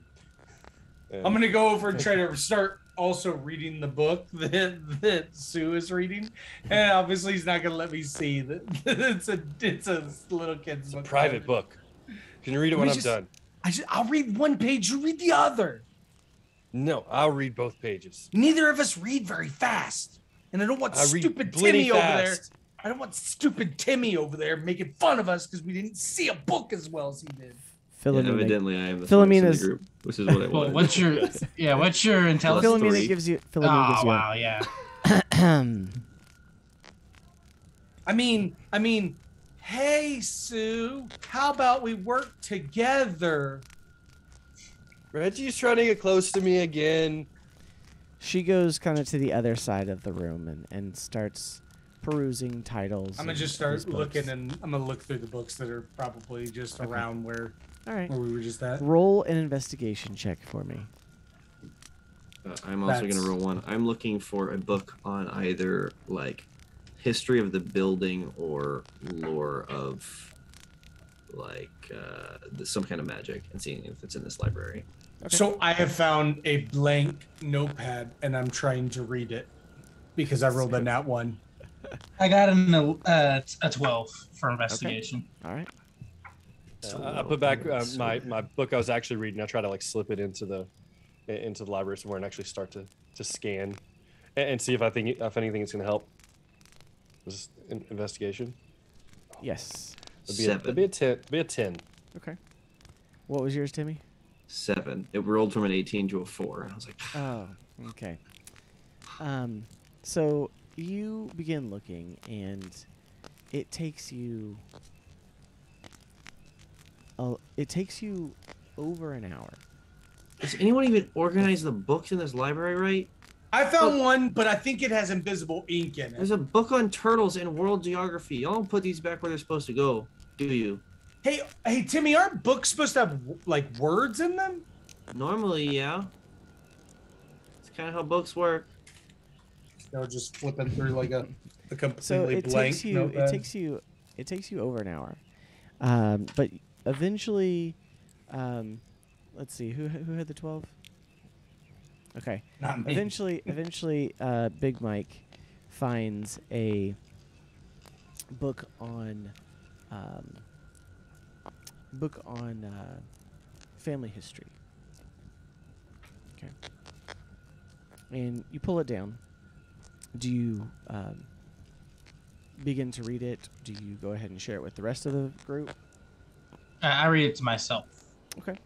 And
I'm gonna go over and try to <laughs> start also reading the book <laughs> that, that Sue is reading, and obviously he's not gonna let me see that <laughs> it's a it's a little kid's
it's a
book.
private book. Can you read it when I'm
just-
done?
I just, I'll read one page. You read the other.
No, I'll read both pages.
Neither of us read very fast, and I don't want
I
stupid Timmy over there. I don't want stupid Timmy over there making fun of us because we didn't see a book as well as he did.
Yeah,
Philomena,
evidently, I am the smartest in the group, which is what I <laughs>
Well,
wanted.
what's your <laughs> yeah? What's your intelligence?
Philomena
Philomena
three.
gives you. Philomena ah, gives
Oh
you.
wow, yeah. <clears throat>
I mean, I mean, hey Sue, how about we work together?
Reggie's trying to get close to me again.
she goes kind of to the other side of the room and and starts perusing titles.
I'm gonna just start looking, and I'm gonna look through the books that are probably just
Okay.
around where
All right.
where we were just at.
Roll an investigation check for me.
Uh, I'm also
That's-
gonna roll one. I'm looking for a book on either like history of the building or lore of like uh, th- some kind of magic, and seeing if it's in this library.
Okay.
So I have found a blank notepad, and I'm trying to read it because I rolled a nat one. <laughs>
I got an uh, a twelve for investigation.
All right.
So
Uh, I
well,
put back uh, my, my book I was actually reading. I try to like slip it into the into the library somewhere and actually start to, to scan and, and see if I think if anything is going to help. This an investigation.
Yes.
It'd be, a, it'd
seven.
be a ten. It'd be a ten.
Okay. What was yours, Timmy?
Seven. It rolled from an 18 to a four. I was like,
Oh, okay. Um, so you begin looking, and it takes you. Oh, it takes you over an hour.
does anyone even organize the books in this library right?
I found one, but I think it has invisible ink in it.
There's a book on turtles and world geography. Y'all don't put these back where they're supposed to go, do you?
Hey, hey, Timmy, aren't books supposed to have like words in them?
Normally, yeah. It's kind of how books work.
No, just flipping through like a, a
So it
blank
takes you.
notepad.
It takes you. It takes you over an hour. Um, but eventually, um, let's see who who had the twelve. Okay.
Not me.
eventually <laughs> eventually uh, big mike finds a book on um, book on uh, family history. Okay. And you pull it down. Do you um, begin to read it? Do you go ahead and share it with the rest of the group?
I read it to myself.
Okay.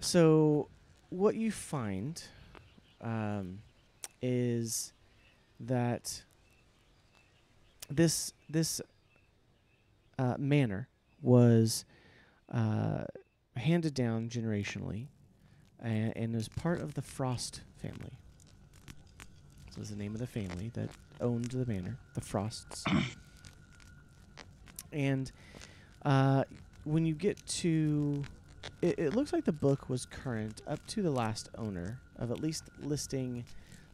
So, what you find um, is that this this uh, manor was uh, handed down generationally, and, and is part of the Frost family. So, is the name of the family that owned the manor, the Frosts. <coughs> and uh, when you get to it, it looks like the book was current up to the last owner of at least listing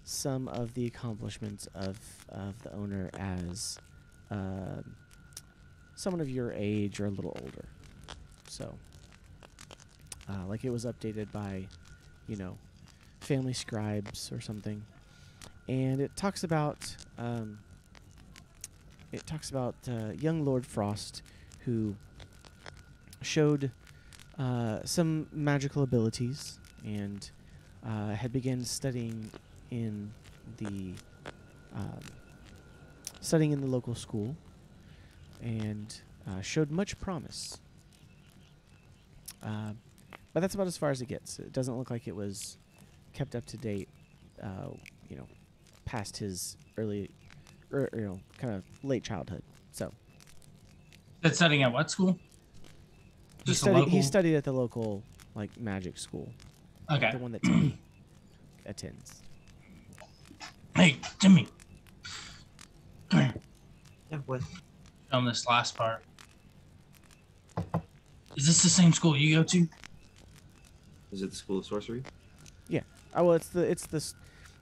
some of the accomplishments of, of the owner as um someone of your age or a little older. So, uh, like it was updated by, you know, family scribes or something, and it talks about um, it talks about uh, young Lord Frost who showed uh, some magical abilities and uh, had begun studying in the um, studying in the local school and uh, showed much promise. Uh, but that's about as far as it gets. It doesn't look like it was kept up to date, uh, you know, past his early, er, you know, kind of late childhood. So
That's studying at what school?
He
Just a
studied, he studied at the local like magic school,
Okay.
the one that Timmy <clears throat> attends.
Hey, Jimmy. Come here.
Yeah, what?
On this last part. Is this the same school you go to?
Is it the School of Sorcery? Yeah.
Oh well, it's the it's the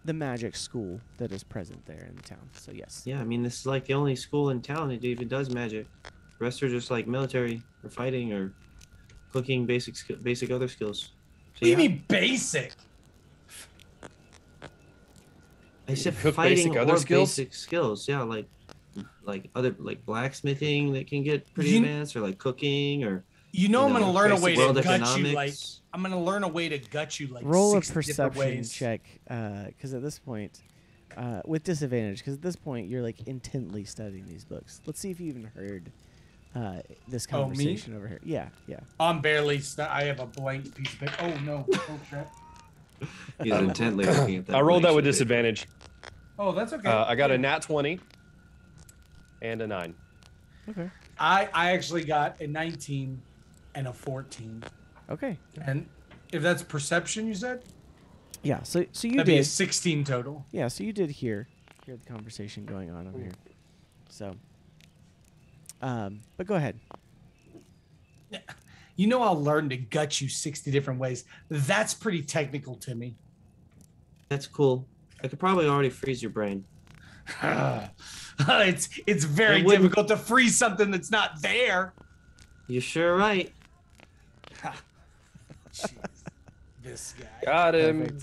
the magic school that is present there in the town. So yes.
Yeah, I mean, this is like the only school in town that even does magic. The rest are just like military or fighting or cooking, basic sk- basic other skills.
What
So,
do you mean basic?
I said
Cook
fighting
basic other
or
skills?
basic skills. Yeah, like like other like blacksmithing that can get pretty
You-
advanced, or like cooking, or
You know, I'm
you
gonna learn a
basic
way to
world
gut you.
economics.
Like I'm gonna learn a way to gut you. Like
Roll a
60 different
perception
ways.
check, because at this point, uh, with disadvantage, because at this point you're like intently studying these books. Let's see if you even heard uh, this
Oh,
conversation over here. Yeah, yeah.
I'm barely. St- I have a blank piece of paper. Oh no! Oh crap!
He's intently looking at that.
I rolled that with
sheet
disadvantage.
Oh, that's okay.
Uh, I got a nat 20 and a 9.
Okay.
I I actually got a 19 and a 14.
Okay.
And if that's perception, you said
Yeah. So so you
that'd be a 16 total.
Yeah. So you did hear hear the conversation going on over here. So. Um, but go ahead. <laughs>
You know, I'll learn to gut you 60 different ways. That's pretty technical to me.
that's cool. I could probably already freeze your brain. <laughs>
it's it's very
It
difficult to freeze something that's not there.
You're sure right? <laughs>
Jeez, this guy.
Got him.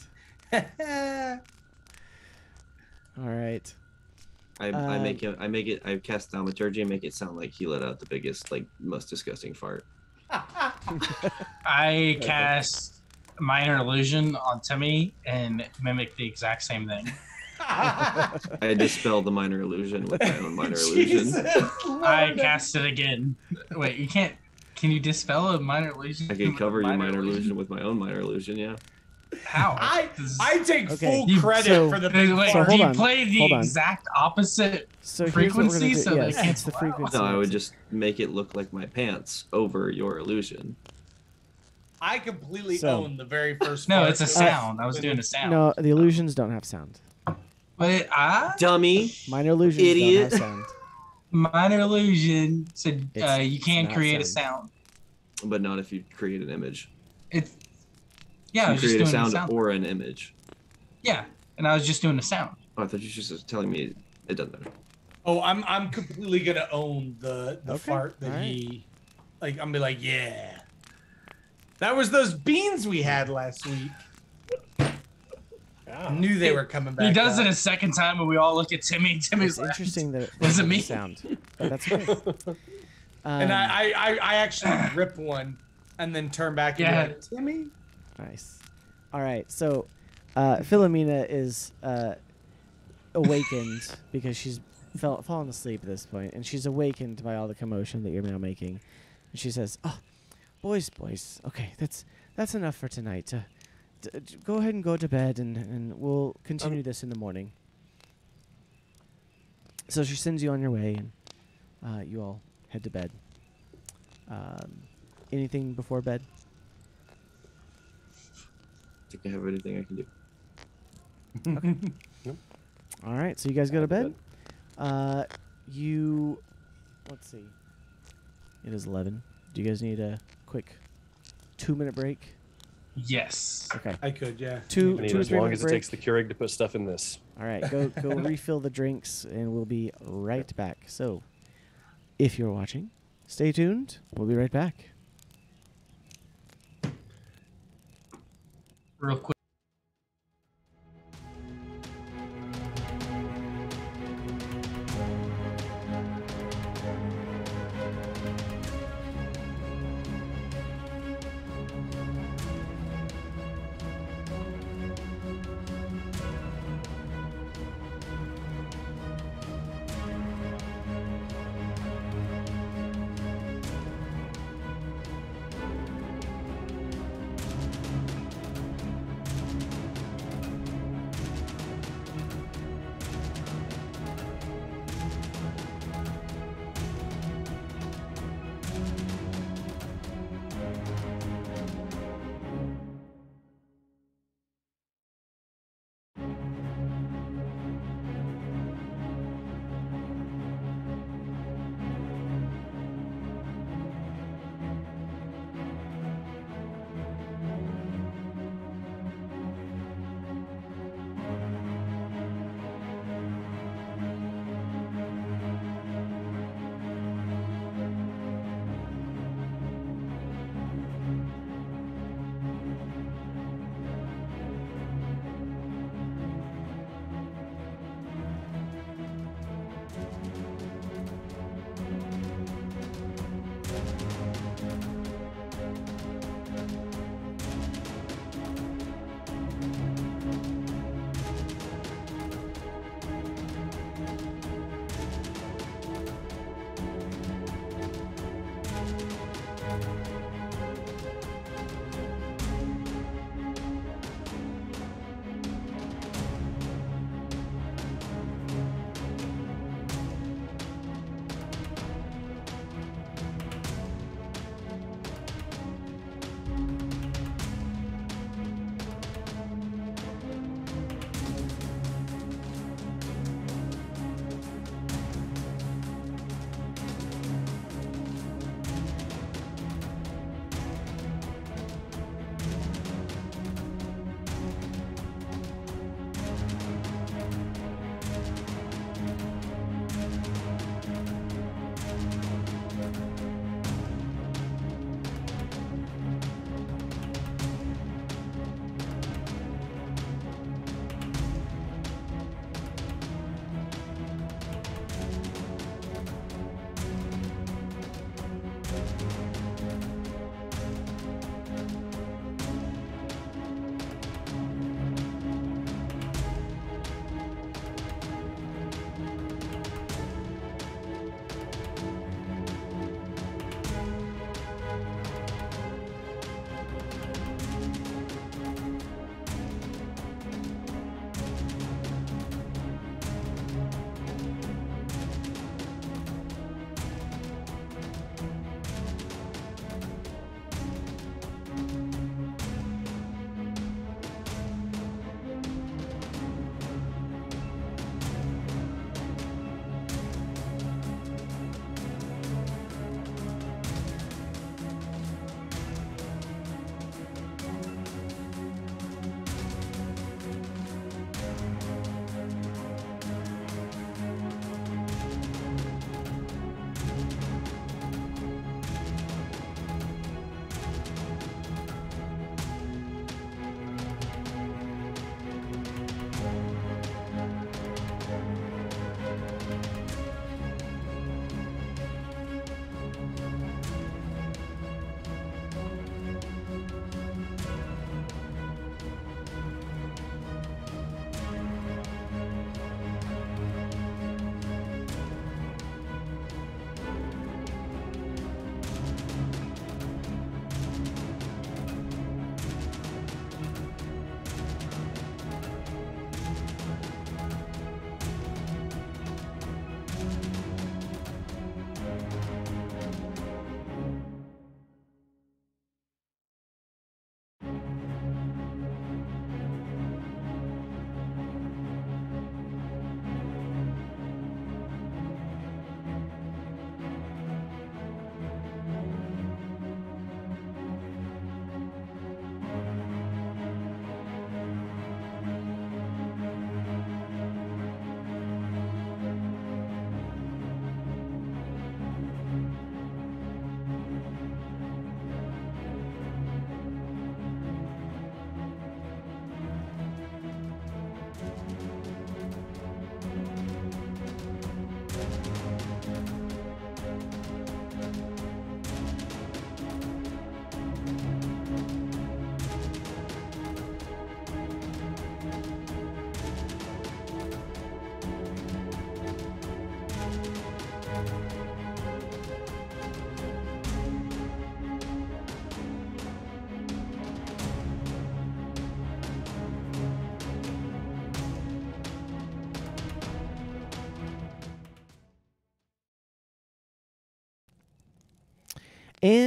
All right.
I, I
Um,
make it. I make it. I cast thaumaturgy and make it sound like he let out the biggest, like most disgusting fart. <laughs>
I cast minor illusion on Timmy and mimic the exact same thing. <laughs>
I dispel the minor illusion with my own minor <laughs> illusion.
Jesus
I cast it again. Wait, you can't. Can you dispel a minor illusion?
I can cover your minor illusion with my own minor illusion. Yeah.
How?
I I take
Okay.
full
You-
credit
so-
for the
Wait,
big
wait,
So
do
hold
you
on,
play the
hold on.
exact opposite?
So here's what we're gonna
Frequency,
do.
so they
yes,
cancel
it's the frequency.
No, I would just make it look like my pants over your illusion.
I completely
So-
own the very <laughs> first.
No,
part.
it's a sound. I was doing a sound.
No, the illusions don't have sound.
But I
Dummy.
Minor illusions
Idiot.
don't have sound.
minor illusion said uh, you can
not
create a
sound.
sound.
But not if you create an image.
It's yeah, I was just
create a
doing
sound,
a sound.
or an image.
yeah, and I was just doing a sound.
Oh, I thought you were just telling me it doesn't matter.
Oh, I'm I'm completely gonna own the the
Okay,
fart that
alright.
he, like I'm gonna be like, yeah, that was those beans we had last week. I knew they were coming back.
He does
up.
it a second time, and we all look at Timmy. Timmy's
It's
like,
interesting that <laughs> it
Was it me?
sound, but that's okay. <laughs>
and
Um,
I, I, I, I actually rip one and then turn back and
Yeah.
be like, Timmy.
Nice. All right. So, uh, Philomena is uh, awakened <laughs> because she's fell, fallen asleep at this point, and she's awakened by all the commotion that you're now making. And she says, "Oh, boys, boys. Okay, that's that's enough for tonight. Uh, go ahead and go to bed, and and we'll continue this in the morning." So she sends you on your way, and uh, you all head to bed. Um, anything before bed?
I think I have anything I can do. <laughs> Okay.
All right, so you guys go to bed. Uh, you, let's see. It is eleven. Do you guys need a quick two-minute break?
Yes.
Okay.
I could, yeah.
Two,
I need
two or
as
three
long
minute
as it takes the Keurig to put stuff in this.
All right, go go <laughs> refill the drinks, and we'll be right back. So, if you're watching, stay tuned. We'll be right back.
Real quick.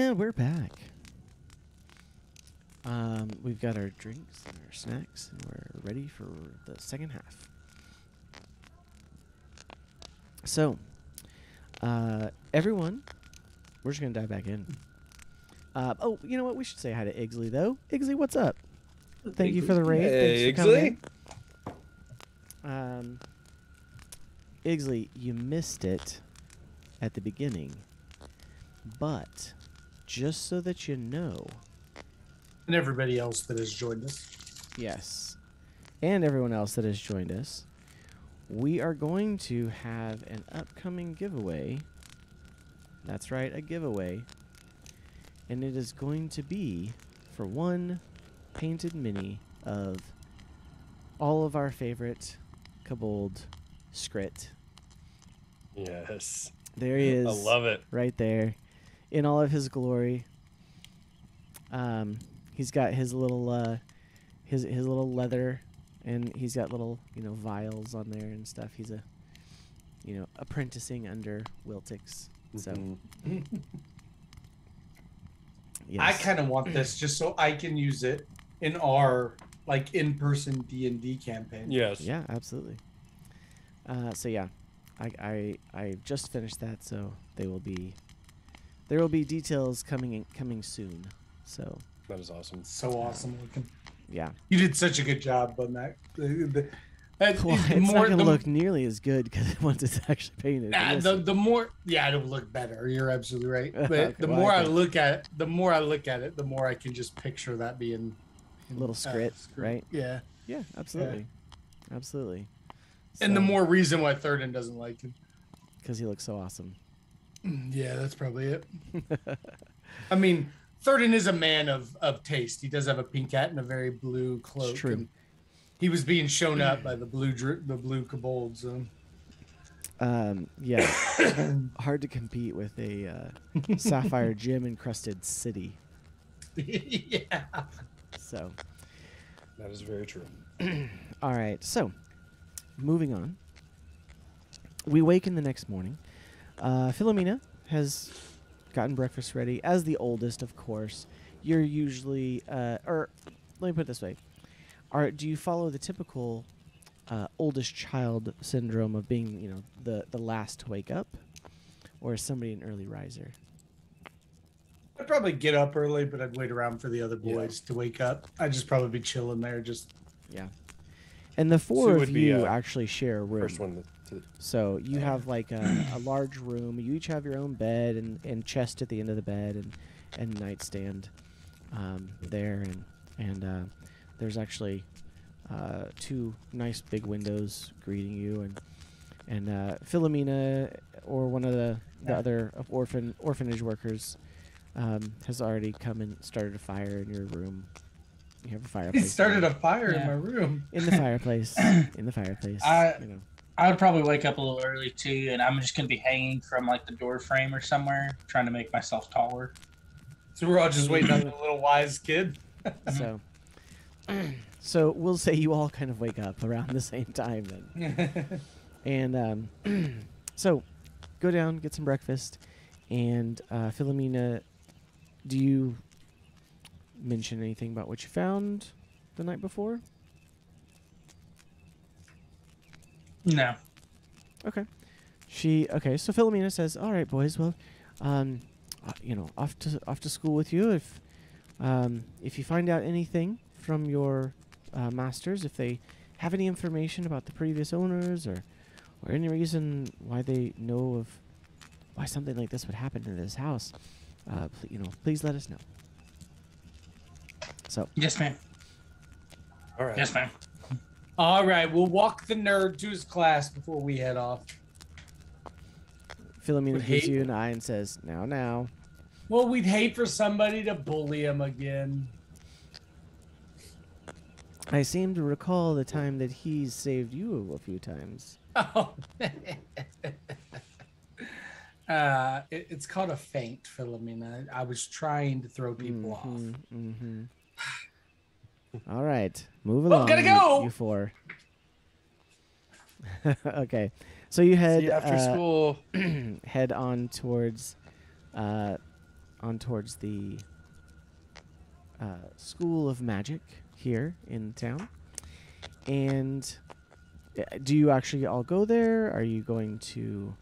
And we're back. Um, we've got our drinks and our snacks, and we're ready for the second half. So, uh, everyone, we're just gonna dive back in. Uh, oh, you know what? We should say hi to Igsley though. Igsley, what's up? Thank you for the raid.
Hey,
Thanks for coming. Um, Igsley, you missed it at the beginning, but just so that you know,
And everybody else that has joined us.
yes, and everyone else that has joined us, we are going to have an upcoming giveaway. That's right, a giveaway. And it is going to be for one painted mini of all of our favorite Kobold Skrit.
Yes.
There he is.
I love it.
right there in all of his glory. Um, he's got his little uh, his his little leather, and he's got little you know vials on there and stuff. He's a you know apprenticing under Wiltix. So <laughs>
Mhm.
yes.
I kind of want this just so I can use it in our like in-person D and D campaign.
Yes.
yeah, absolutely. Uh, so yeah, I, I I just finished that, so they will be there will be details coming in, coming soon. So
That is awesome.
So awesome looking.
yeah.
You did such a good job on that. The, the,
Well, it's
more-
not gonna
the-
look nearly as good because <laughs> once it's actually painted.
Nah, the, the more yeah it'll look better you're absolutely right <laughs> but
Okay,
the
well,
more
I
I, look at it the more i look at it the more i can just picture that being in,
Little uh, skrit, right?
yeah
yeah, absolutely, absolutely.
and the more reason why Thurden doesn't like him
because he looks so awesome.
Yeah that's probably it <laughs> i mean Thurden is a man of of taste he does have a pink hat and a very blue cloak
true.
and he was being shown up by the blue dri- the blue kobolds so.
Um, yeah, <coughs> hard to compete with a uh, sapphire <laughs> gem encrusted city. <laughs>
yeah
So,
That is very true.
all right. So, moving on. We wake in the next morning. Uh, Philomena has gotten breakfast ready. As the oldest, of course, you're usually, uh, or let me put it this way: Are do you follow the typical uh, oldest child syndrome of being, you know, the the last to wake up, or is somebody an early riser?
I'd probably get up early, but I'd wait around for the other
Yeah.
boys to wake up. I'd just probably be chilling there, just
Yeah. And the four
you
of
would be,
you
uh,
actually share a room.
First one to, to
So you have like a, a large room. You each have your own bed and, and chest at the end of the bed and and nightstand um, there and and uh, there's actually uh, two nice big windows greeting you and and uh, Philomena or one of the, the
Yeah.
other orphan orphanage workers um, has already come and started a fire in your room. You have a fireplace.
he
fireplace.
started
there.
a fire
Yeah.
in my room.
in the fireplace. <coughs> in the fireplace.
I-
you know.
I would probably wake up a little early too, and I'm just gonna be hanging from like the door frame or somewhere, trying to make myself taller.
So we're all just waiting on the little wise kid. <laughs>
So, <clears throat> so we'll say you all kind of wake up around the same time then, <laughs> and um, <clears throat> so go down, get some breakfast, and uh, Philomena, do you mention anything about what you found the night before?
No,
Okay. She okay. So Philomena says, "All right, boys. Well, um, uh, you know, off to off to school with you. If um, if you find out anything from your uh, masters, if they have any information about the previous owners or or any reason why they know of why something like this would happen in this house, uh, pl- you know, please let us know." So
yes, ma'am.
all right.
Yes, ma'am.
All right, we'll walk the nerd to his class before we head off.
Philomena gives you an eye and says, "Now, now."
Well, we'd hate for somebody to bully him again.
I seem to recall the time that he's saved you a few times.
Oh. <laughs> uh, it- it's called a feint, Philomena. I was trying to throw people off.
Mm-hmm. <sighs> All right, move
Well,
along.
gotta
you-
go.
You four. <laughs> okay, so you head
See you after
uh,
school. <clears throat>
head on towards uh, on towards the uh, School of Magic here in town. And uh, do you actually all go there? Are you going to?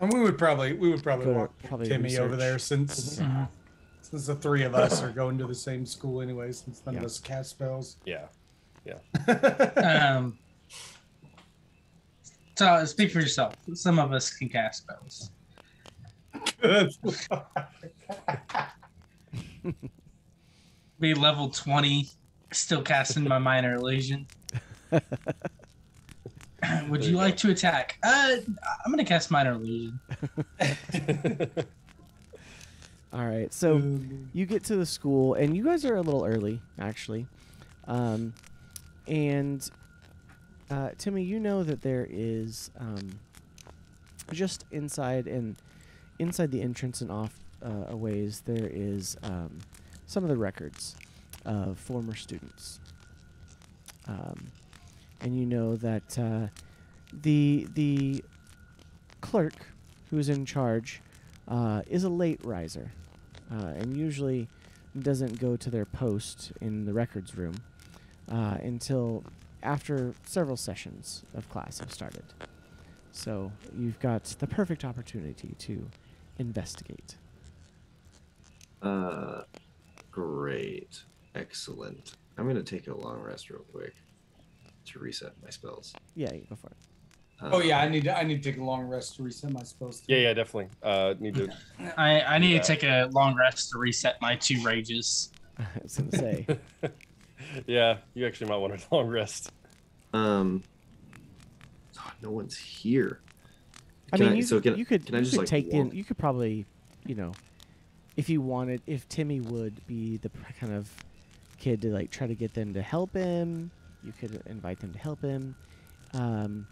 And we would probably we would probably walk
probably
Timmy over there since since the three of us are <laughs> going to the same school anyway. Since none
Yeah.
of us cast spells.
Yeah.
Um, so speak for yourself. Some of us can cast spells.
Good. <laughs>
Be level twenty, still casting my minor illusion. <laughs> Would
There
you
you
like to attack? Uh, I'm gonna cast minor illusion.
All right. So you get to the school, and you guys are a little early, actually. Um, and uh, Timmy, you know that there is um, just inside and inside the entrance and off uh, a ways there is um, some of the records of former students. Um, and you know that uh, the the clerk who's in charge uh, is a late riser, uh, and usually doesn't go to their post in the records room uh, until after several sessions of class have started. So you've got the perfect opportunity to investigate.
Uh, great, excellent. I'm gonna take a long rest real quick to reset my spells.
Yeah, go for it.
Uh,
Oh yeah, I need to I need to take a long rest to reset my spells.
Yeah, yeah, definitely. Uh, need to. <laughs>
I, I need
Yeah.
to take a long rest to reset my two rages. <laughs>
I was gonna say. <laughs>
yeah, you actually might want a long rest.
Um. oh, no one's here.
I mean,
I-
you,
so
could,
can-
you could
can I just,
could
like,
take
walk-
the you could probably, you know, if you wanted, if Timmy would be the kind of kid to like try to get them to help him, you could invite them to help him, um,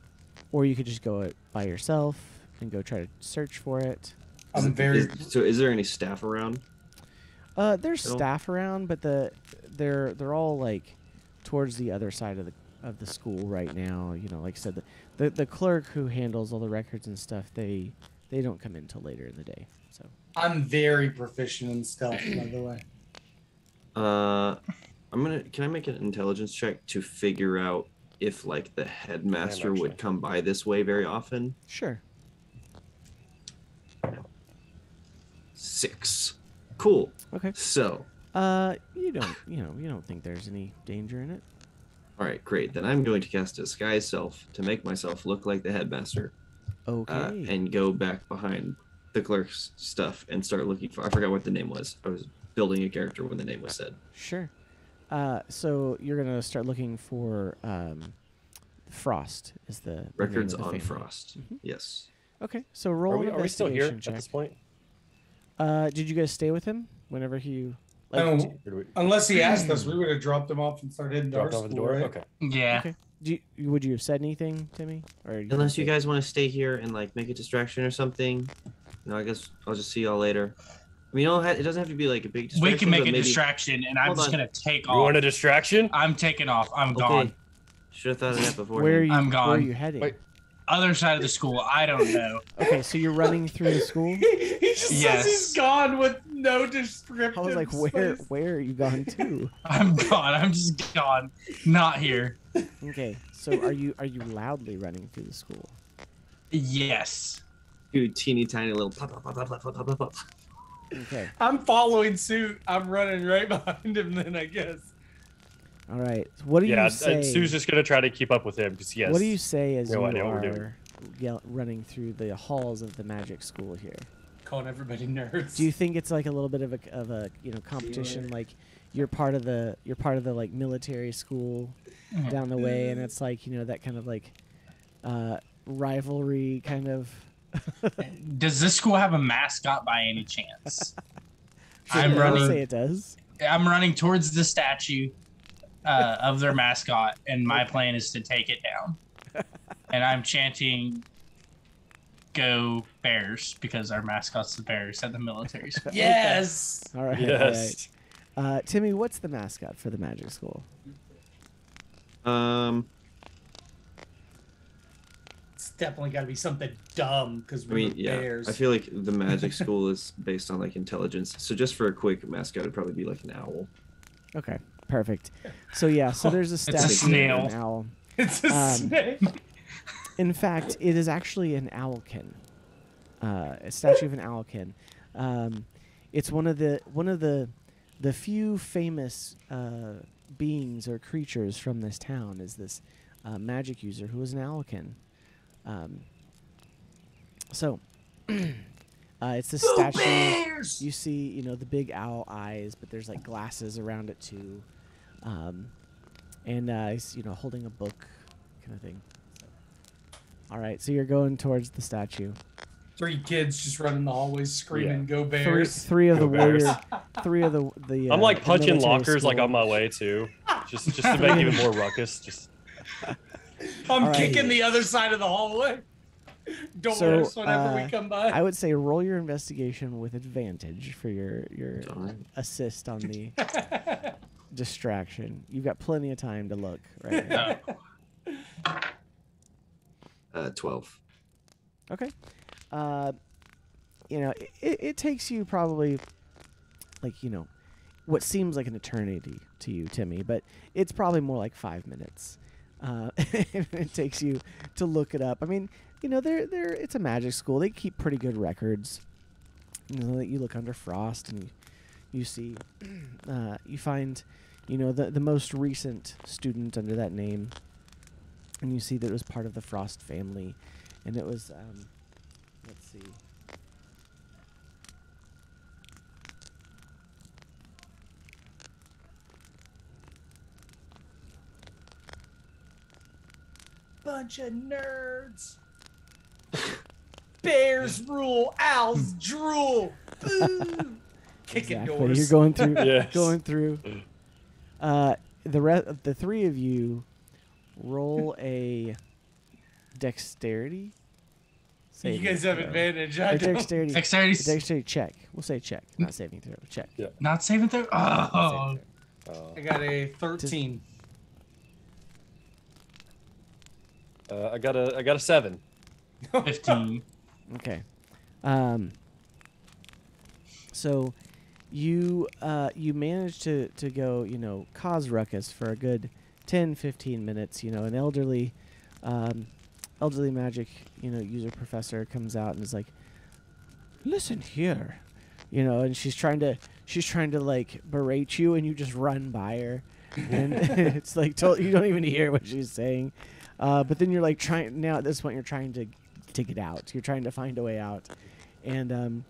or you could just go it by yourself and go try to search for it.
I'm very
Is- so, is there any staff around?
Uh, there's
I
staff around, but the they're they're all like towards the other side of the of the school right now. You know, like I said, the, the the clerk who handles all the records and stuff, they they don't come in till later in the day. So
I'm very proficient in stealth, by the way.
Uh, I'm gonna. Can I make an intelligence check to figure out if like the headmaster would come by this way very often?
sure.
Six. Cool.
Okay.
So,
Uh, you don't you know you don't think there's any danger in it?
all right, great. Then I'm going to cast disguise self to make myself look like the headmaster,
Okay.
uh, and go back behind the clerk's stuff and start looking for. I forgot what the name was. I was building a character when the name was said.
sure. Uh, so you're gonna start looking for um, Frost is the, the name
Records
of the
on
family.
Frost.
Mhm.
Yes.
Okay, so roll
Are we, are we still here
investigation
at this point?
Uh, did you guys stay with him whenever he? Like, d-
Or do we
Unless he asked us, we would have dropped him off and started heading to our
dropped off the door?
right?
Okay.
Yeah.
Okay. Do you, would you have said anything, Timmy? Or you
Unless you guys want to stay here and like make a distraction or something. No, I guess I'll just see y'all later. I mean, you don't have, it doesn't have to be like a big distraction.
We can make a
maybe...
distraction, and I'm
Hold
just
on.
gonna take
You
off.
want a distraction?
I'm taking off. I'm
Okay.
gone.
Should have thought of that before.
Where are you?
I'm
Where are
gone.
you heading?
Wait.
Other side of the school. I don't <laughs> know.
Okay, so you're running through the school. <laughs>
he just
Yes.
says he's gone with no description.
I was like, where? Where are you gone to? <laughs>
I'm gone. I'm just gone. Not here.
Okay, so are you are you loudly running through the school?
Yes.
Do teeny tiny little pop, pop, pop, pop, pop, pop, pop, pop.
Okay,
I'm following suit. I'm running right <laughs> behind him. Then I guess.
all right. What do
yeah,
you say?
Sue's just gonna try to keep up with him because he has.
What do you say as
no
you
idea what we're doing.
yell- running through the halls of the magic school here?
Calling everybody nerds.
Do you think it's like a little bit of a of a you know competition? Like you're part of the you're part of the like military school down the way, and it's like you know that kind of like uh, rivalry kind of. <laughs>
Does this school have a mascot by any chance? <laughs>
I
I'm
would
running.
say it does.
I'm running towards the statue uh, of their mascot, and my plan is to take it down. <laughs> And I'm chanting, "Go Bears!" because our mascot's the Bears at the military school.
Yes.
All right.
Yes.
All right. Uh, Timmy, what's the mascot for the magic school?
Um,
It's definitely got to be something dumb because we
I
mean,
yeah.
bears.
I feel like the magic school is based on like intelligence. So just for a quick mascot, it'd probably be like an owl.
Okay, perfect. So yeah, so <laughs> there's a
a
statue of
snail.
an owl. <laughs>
it's a
um,
snake.
In fact, it is actually an owlkin. Uh, a statue of an owlkin. Um, it's one of the one of the the few famous uh, beings or creatures from this town. Is this uh, magic user who is an owlkin? Um, so, <clears throat> uh, it's this statue. You see, you know, the big owl eyes, but there's like glasses around it too, um, and uh, he's you know holding a book, kind of thing. All right, so you're going towards the statue.
Three kids just running the hallways screaming, "Go
Three,
Bears!"
three of the
Go Bears.
warrior, three of the the. Uh,
I'm like punching
military
lockers like on my way too, just just to <laughs> make even more ruckus. Just
I'm
All right.
kicking the other side of the hallway. Doors
So,
whenever
uh,
we come by.
I would say roll your investigation with advantage for your your
Darn.
assist on the <laughs> distraction. You've got plenty of time to look right <laughs> now.
Uh,
Uh, twelve.
Okay. Uh, you know, it, it takes you probably like you know what seems like an eternity to you, Timmy, but it's probably more like five minutes. Uh, <laughs> it takes you to look it up. I mean, you know, they're they're it's a magic school. They keep pretty good records. You know, that you look under frost and you, you see, <clears throat> uh, you find, you know, the the most recent student under that name, and you see that it was part of the Frost family, and it was, um, let's see.
Bunch of nerds. Bears <laughs> rule, owls drool. Boo! Kicking
exactly.
doors.
You're going through, <laughs>
Yes.
going through. Uh, the re- the three of you roll a dexterity.
you guys have
throw.
advantage.
Or
I don't.
dexterity.
Dexterity,
dexterity check. We'll say check, not saving throw. Check.
not saving throw.
Not
Oh,
saving throw.
uh,
I got a 13.
Uh, I got a I got a seven. <laughs>
15.
Okay. Um. So, you uh you managed to to go you know cause ruckus for a good 10, 15 minutes. You know, an elderly, um, elderly magic you know user professor comes out and is like, "Listen here," you know, and she's trying to she's trying to like berate you, and you just run by her, and <laughs> it's like to- you don't even hear what she's saying. Uh, but then you're like trying now at this point you're trying to to get out. You're trying to find a way out. And um,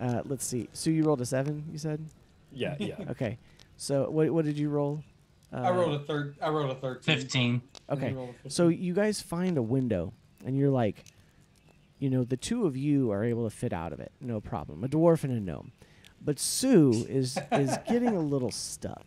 uh, let's see. So you rolled a seven. You said
Yeah, yeah. <laughs>
okay. So what what did you roll? Uh,
I rolled a third. I rolled a 13.
15.
And you
Okay.
15.
So you guys find a window, and you're like, you know, the two of you are able to fit out of it, no problem. A dwarf and a gnome, but Sue is is <laughs> getting a little stuck,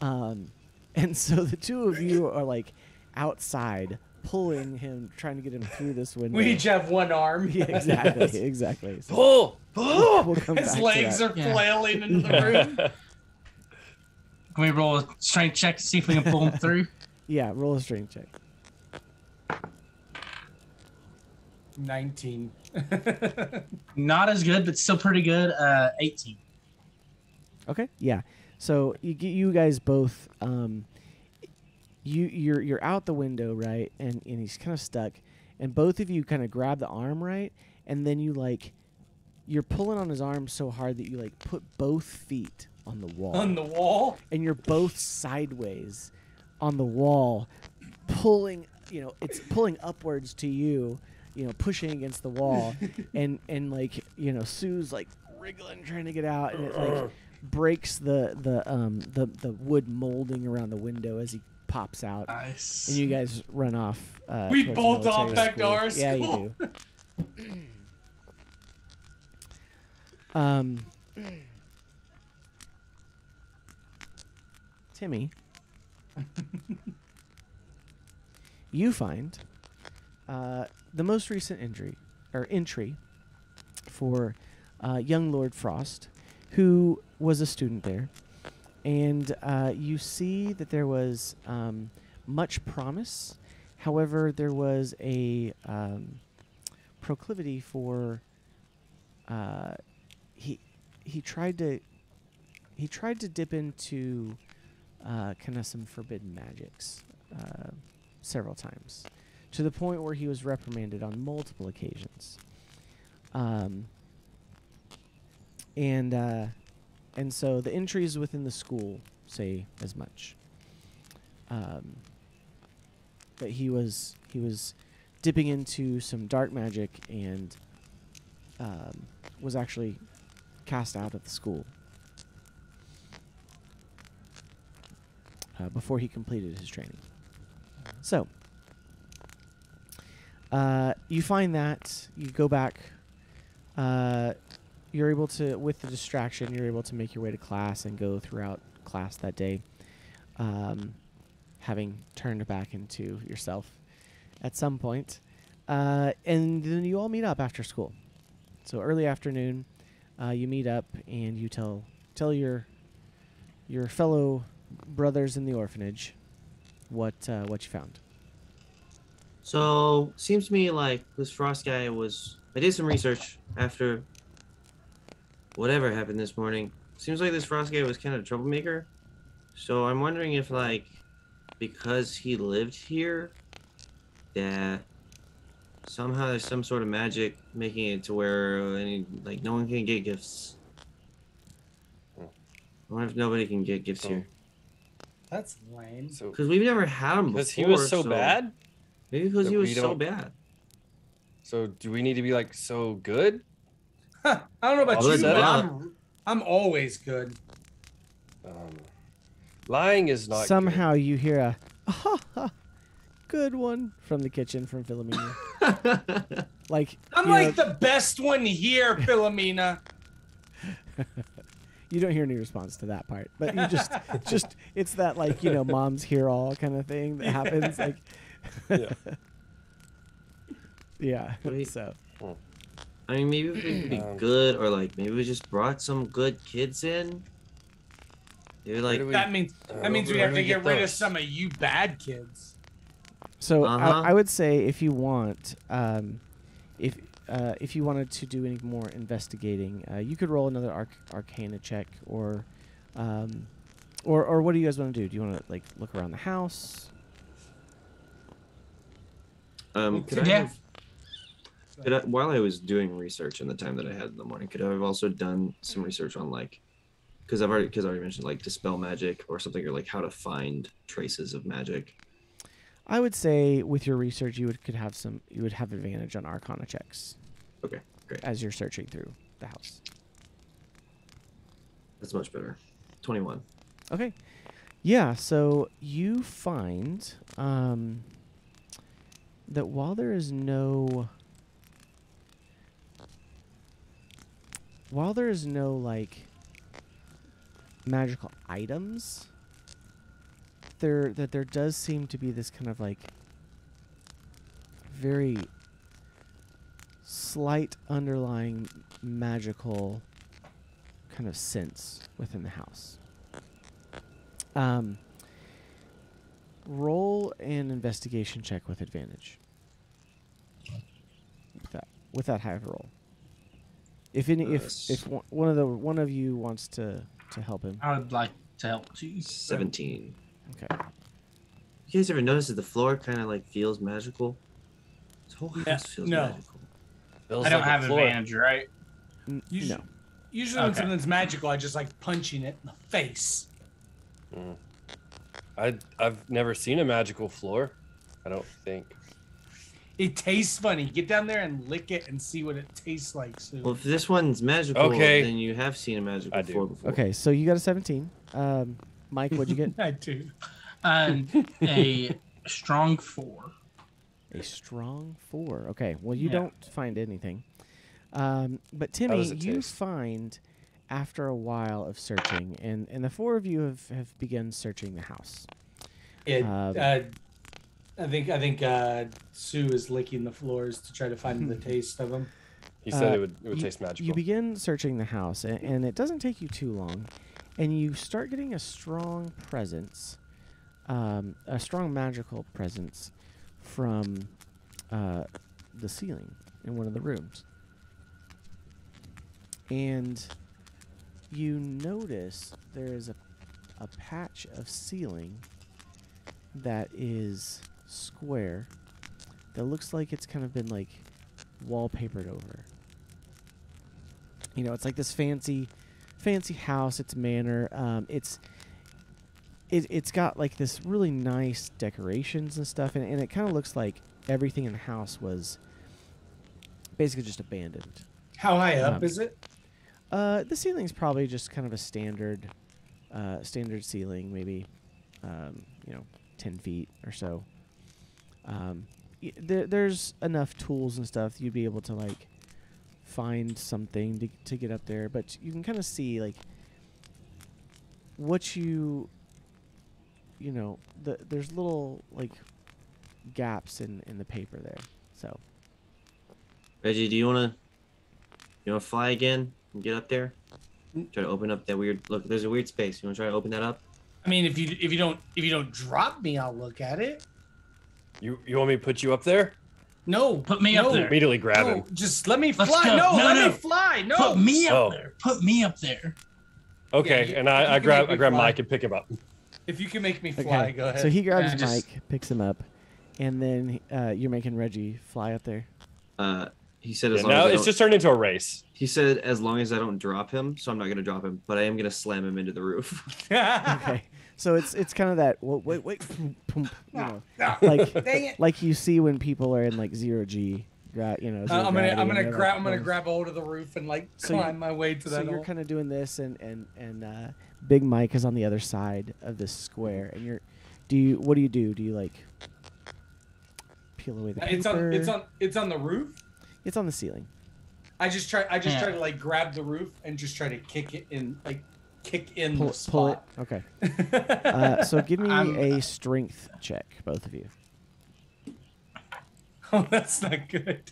um, and so the two of you are like outside pulling him, trying to get him through this window.
we each have one arm. <laughs>
yeah, exactly, exactly. So
Pull, pull.
we'll come
His
to
legs are
Yeah.
flailing into the room. <laughs>
Can we roll a strength check to see if we can pull him through? <laughs>
Yeah, roll a strength check.
19.
Not as good, but still pretty good. Uh, 18.
Okay. Yeah. So you you guys both um you you're you're out the window, right? And and he's kind of stuck and both of you kind of grab the arm, right? And then you like you're pulling on his arm so hard that you like put both feet on the wall.
On the wall.
and you're both sideways on the wall pulling, you know, it's pulling upwards to you, you know, pushing against the wall <laughs> and and like, you know, Sue's like wriggling trying to get out and it like breaks the the um the the wood molding around the window as he pops out.
Nice.
And you guys run off. Uh,
We bolt off back to our school.
Yeah, you do. <clears throat> um, Timmy, <laughs> you find uh, the most recent injury or entry for uh, young Lord Frost, who was a student there, and uh, you see that there was um, much promise However, there was a um, proclivity for. Uh, he he tried to he tried to dip into uh, kind of some forbidden magics uh, several times, to the point where he was reprimanded on multiple occasions. Um, and uh, and so the entries within the school say as much. Um, that he was he was dipping into some dark magic and um, was actually cast out of the school uh, before he completed his training. So uh, you find that you go back. Uh, you're able to, with the distraction, you're able to make your way to class and go throughout class that day, um, having turned back into yourself at some point. Uh, and then you all meet up after school. So early afternoon, uh, you meet up and you tell tell your your fellow brothers in the orphanage what uh, what you found.
So seems to me like this frost guy was. I did some research after whatever happened this morning. Seems like this frost guy was kind of a troublemaker. So I'm wondering if like because he lived here, that somehow there's some sort of magic making it to where any like no one can get gifts. I wonder if nobody can get gifts here
That's lame.
Because we've never had him before.
because he was so bad.
Maybe because
that
he was so bad.
So do we need to be like so good?
Huh, <laughs> I don't know about
Other
you, but I'm, I'm always good.
Um, lying is not good.
Somehow you hear a ha ha, good one from the kitchen from Philomena. <laughs> like
I'm like
know,
the best one here, Philomena. <laughs>
you don't hear any response to that part, but you just just it's that like you know mom's hear all kind of thing that happens like.
Yeah.
yeah.
Wait.
So
I mean, maybe we could be
Um,
good, or like maybe we just brought some good kids in. Maybe like
do we-
That means
Uh,
that means we
where
have to get, rid of some of you bad kids.
So
Uh-huh.
I, I would say if you want, um, if uh, if you wanted to do any more investigating, uh, you could roll another arc- Arcana check, or, um, or or what do you guys want to do? Do you want to like look around the house?
um, could I
Yeah.
have, could I, while I was doing research in the time that I had in the morning, could I have also done some research on like, because I've already because I already mentioned like dispel magic or something or like how to find traces of magic.
I would say with your research, you would could have some. You would have advantage on Arcana checks.
Okay, great.
As you're searching through the house.
That's much better. Twenty-one.
Okay. Yeah, so you find um, that while there is no while there is no like magical items there that there does seem to be this kind of like very slight underlying magical kind of sense within the house. Um, roll an investigation check with advantage. With that, with that high of a roll. If any, if if one one of the one of you wants to to help him,
I would like to help too.
Seventeen.
okay.
You guys ever notice that the floor kind of like feels magical? This whole house
Yeah,
feels
no.
magical.
Feels
I don't
like a
have
floor.
advantage, right?
N-
Usually,
no.
usually when something's magical, I just like punching it in the face. Hmm.
I I've never seen a magical floor. I don't think.
It tastes funny. Get down there and lick it and see what it tastes like. Sue.
Well, if this one's magical,
Okay.
then you have seen a magical
I do.
before.
Okay, so you got a 17. Um, Mike, what'd you get? <laughs>
I do.
Uh, a strong four.
A strong four. Okay. Well, you
Yeah.
don't find anything. Um, but Timmy, you
taste?
find after a while of searching, and, and the four of you have, have begun searching the house.
It,
Um,
uh, I think I think uh, Sue is licking the floors to try to find the taste of them.
He said
Uh,
it would it would
you,
taste magical.
You begin searching the house, and, and it doesn't take you too long, and you start getting a strong presence, um, a strong magical presence from uh, the ceiling in one of the rooms. And you notice there is a, a patch of ceiling that is square that looks like it's kind of been like wallpapered over. You know, it's like this fancy, fancy house. It's manor. Um, it's it, it's got like this really nice decorations and stuff, and, and it kind of looks like everything in the house was basically just abandoned.
How high up
Um,
is it?
Uh, the ceiling's probably just kind of a standard, uh, standard ceiling, maybe, um, you know, ten feet or so. Um, y- there, there's enough tools and stuff you'd be able to like find something to to get up there, but you can kind of see like what you, you know, the there's little like gaps in in the paper there. So
Reggie, do you wanna you wanna fly again and get up there? Try to open up that weird look. There's a weird space. You wanna try to open that up?
I mean, if you if you don't if you don't drop me, I'll look at it.
You you want me to put you up there?
No,
Put me up
no,
there.
Immediately grab
No,
him.
just let me
Let's
fly.
go.
No,
No,
let
no.
me fly. No,
Put me up
Oh.
there. Put me up there.
Okay,
you-
and I, I grab I grab
fly.
Mike and pick him up.
if you can make me fly,
okay,
go ahead.
so he grabs
Yeah, just-
Mike, picks him up, and then uh, you're making Reggie fly up there.
Uh he said as
Yeah,
long
now
as I
it's
don't,
just turned into a race.
he said as long as I don't drop him, so I'm not gonna drop him, but I am gonna slam him into the roof. <laughs>
okay. So it's it's kind of that wait wait wait boom, boom, you know,
No.
like <laughs> like you see when people are in like zero g, gra- you know.
Uh, I'm gonna I'm gonna grab I'm gonna grab hold of the roof and like
So
climb my way to
So
that.
So
you're
kind of doing this, and and and uh, Big Mike is on the other side of this square, and you're. Do you what do you do? Do you like peel away the paper?
It's on it's on it's on the roof.
It's on the ceiling.
I just try I just
Yeah.
try to like grab the roof and just try to kick it in like kick in
Pull,
the
pull it. Okay. <laughs> Uh, so give me
I'm-
a strength check, both of you. <laughs>
oh, that's not good.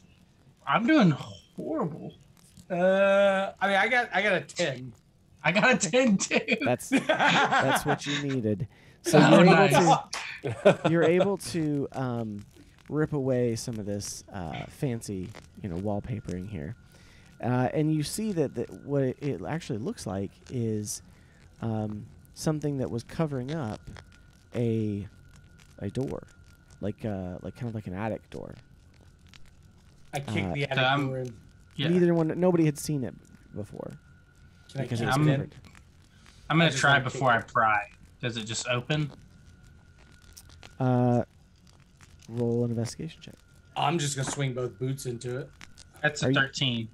I'm doing horrible.
Uh, I mean, I got I got a ten.
I got a 10 too.
That's that's what you needed. So <laughs>
Oh,
you're
nice.
able to you're able to um, rip away some of this uh, fancy, you know, wallpapering here, uh, and you see that, that what it, it actually looks like is um, something that was covering up a a door, like uh, like kind of like an attic door.
I kicked
Uh,
the attic
um,
door in.
Yeah.
Neither one, nobody had seen it before
Can I
because
kick
it was
I'm-
it in?
I'm gonna
just
try before I pry. Does it just open?
Uh, roll an investigation check.
I'm just gonna swing both boots into it.
That's
Are
a
you-
13.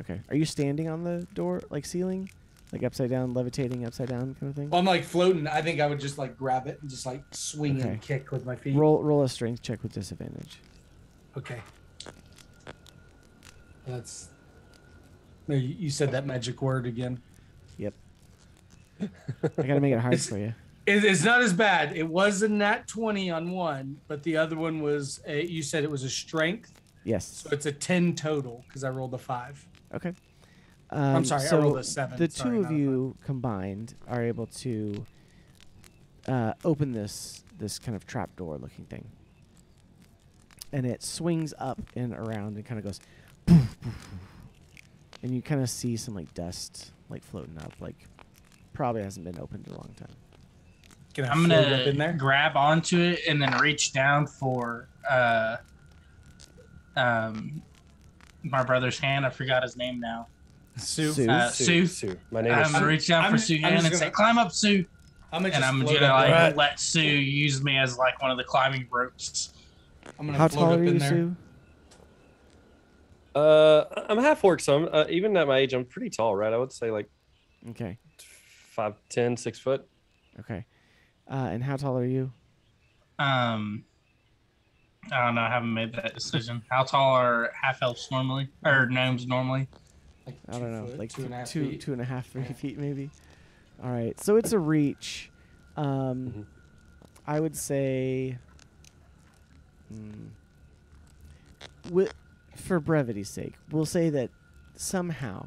Okay. Are you standing on the door, like ceiling, like upside down, levitating upside down, kind of thing?
Well, I'm like floating. I think I would just like grab it and just like swing
Okay.
and kick with my feet.
Roll roll a strength check with disadvantage.
Okay. That's. No, you, you said that magic word again. Yep.
I gotta make it hard
It's-
for you.
It, it's not as bad. It was a nat 20 on one, but the other one was, a, you said it was a strength.
Yes.
So it's a 10 total because I rolled a five.
Okay. Um,
sorry, I
so
rolled a seven,
The
sorry,
two of you combined are able to uh, open this this kind of trapdoor looking thing, and it swings up and around and kind of goes, <laughs> and you kind of see some like dust like floating up, like probably hasn't been opened in a long time.
Can I
I'm
float up in
gonna
there?
grab onto it and then reach down for uh, um, my brother's hand. I forgot his name now.
Sue.
Sue.
Uh,
Sue,
Sue.
Sue. My name
I'm
is
gonna
Sue.
reach out
I'm-
for Sue
I'm
hand
just
and say,
gonna-
"Climb up, Sue,"
I'm gonna
and I'm gonna like.
Right.
let Sue use me as like one of the climbing ropes.
I'm gonna
How
float
tall
up
are
in
you,
there.
Sue?
Uh, I'm half orc, so I'm, uh, even at my age, I'm pretty tall, right? I would say like
Okay.
five, ten, six foot.
Okay. Uh, and how tall are you?
Um, I don't know. I haven't made that decision. How tall are half elves normally, or gnomes normally?
Like
I don't know,
foot,
like
two and a half
two,
feet.
two and a half, three
Yeah.
feet maybe. All right, so it's a reach. Um,
Mhm.
I would say, mm, wi- for brevity's sake, we'll say that somehow,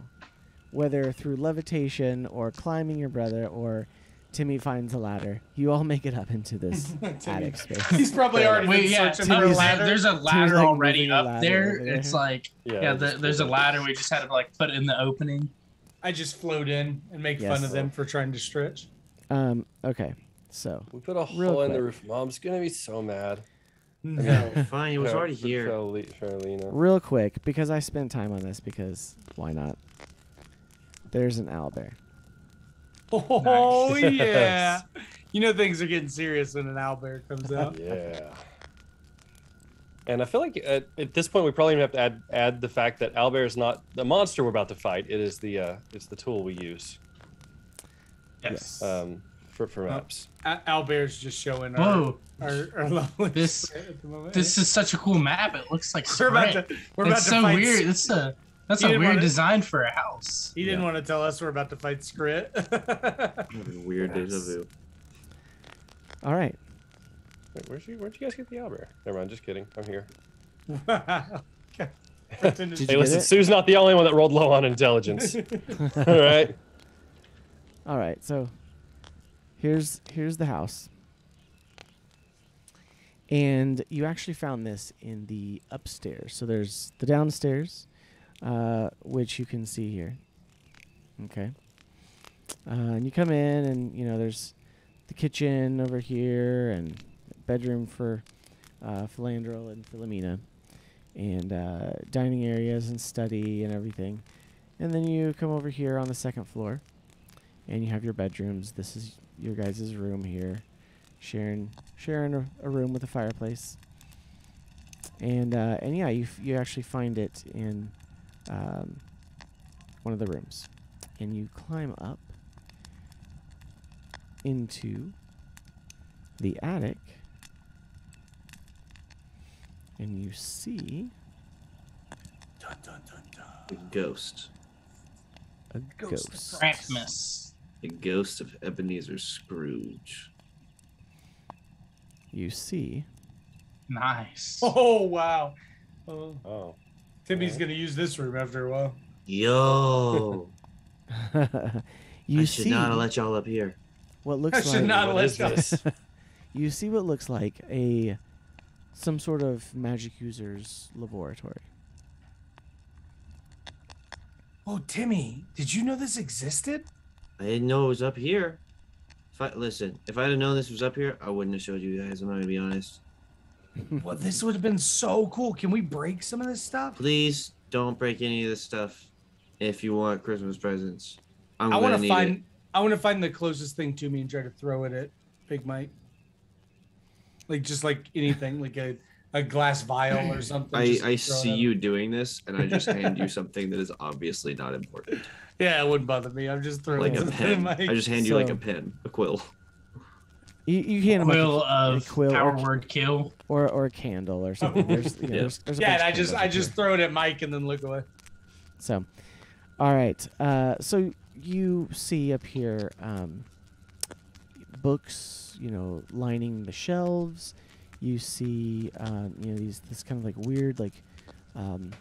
whether through levitation or climbing your brother or Timmy finds a ladder. You all make it up into this <laughs> attic space.
He's probably already
Wait,
been
yeah,
searching for a
Timmy's-
ladder.
there's a ladder
like,
already
moving
up
ladder
there.
there.
It's like
Yeah,
yeah, the, there's a ladder. We just had to like put in the opening.
I just float in and make
Yes.
fun of them for trying to stretch.
Um. Okay. So
We put a
Real
hole in the roof. Mom's gonna be so mad.
No. <laughs>
Fine, it was already here.
Charlena.
real quick, because I spent time on this, because why not? There's an owl owlbear.
Oh
Nice. <laughs>
yeah. You know things are getting serious when an owlbear comes out. <laughs>
Yeah. And I feel like at, at this point we probably even have to add add the fact that Owlbear is not the monster we're about to fight. It is the uh, it's the tool we use
Yes.
um, for for maps.
O- Owlbear's just showing our,
Whoa!
our, our lovely
This-
at the moment.
This is such a cool map. It looks like
we're about to we're about
It's
to
so
fight
weird.
S-
That's a that's
You
a weird
wanna-
design for a house.
He didn't
Yeah.
want to tell us we're about to fight Scrit.
Having <laughs> Weird deja vu.
All right.
Wait, where'd you where'd you guys get the Owlbear? Never mind, just kidding. I'm here. <laughs>
Okay.
Did
Hey,
you
listen. Sue's not the only one that rolled low on intelligence. <laughs> All right.
All right. So here's here's the house. And you actually found this in the upstairs. So there's the downstairs, uh, which you can see here. Okay. Uh, and you come in, and you know there's the kitchen over here, and bedroom for uh, Philandro and Philomena, and uh, dining areas and study and everything. And then you come over here on the second floor, and you have your bedrooms. This is your guys' room here, sharing sharing a, a room with a fireplace. And uh, and yeah, you you actually find it in um, one of the rooms, and you climb up into the attic, and you see
Dun, dun, dun, dun.
The ghost.
a
Ghost of
ghost.
Krampus.
The ghost of Ebenezer Scrooge.
You see
Nice.
Oh wow. Oh,
Oh.
Timmy's gonna use this room after a while.
Yo! <laughs>
you
I should
see
not have let y'all up here.
what looks
I
looks
should
like
not have let y'all-
this? <laughs>
you see what looks like a some sort of magic user's laboratory.
Oh, Timmy, did you know this existed?
I didn't know it was up here. If I, listen, if I'd have known this was up here, I wouldn't have showed you guys. I'm not gonna be honest.
Well, this would have been so cool. Can we break some of this stuff?
Please don't break any of this stuff. If you want Christmas presents, I'm
I want to find.
it.
I want to find the closest thing to me and try to throw it at Big Mike. Like just like anything, like a, a glass vial or something.
I, I see you doing this, and I just hand you <laughs> something that is obviously not important,
Yeah, it wouldn't bother me. I'm just throwing
like a pen.
Mike.
I just hand you like a pen, a quill.
You, you hand him like a-
Quill
a
of
quill
power
or,
word kill.
or or a candle or something. There's, you know, <laughs>
Yeah.
there's, there's a
yeah, and I just I just
here.
throw it at Mike and then look away.
So, all right. Uh, so you see up here um, books, you know, lining the shelves. You see, um, you know, these this kind of like weird, like um,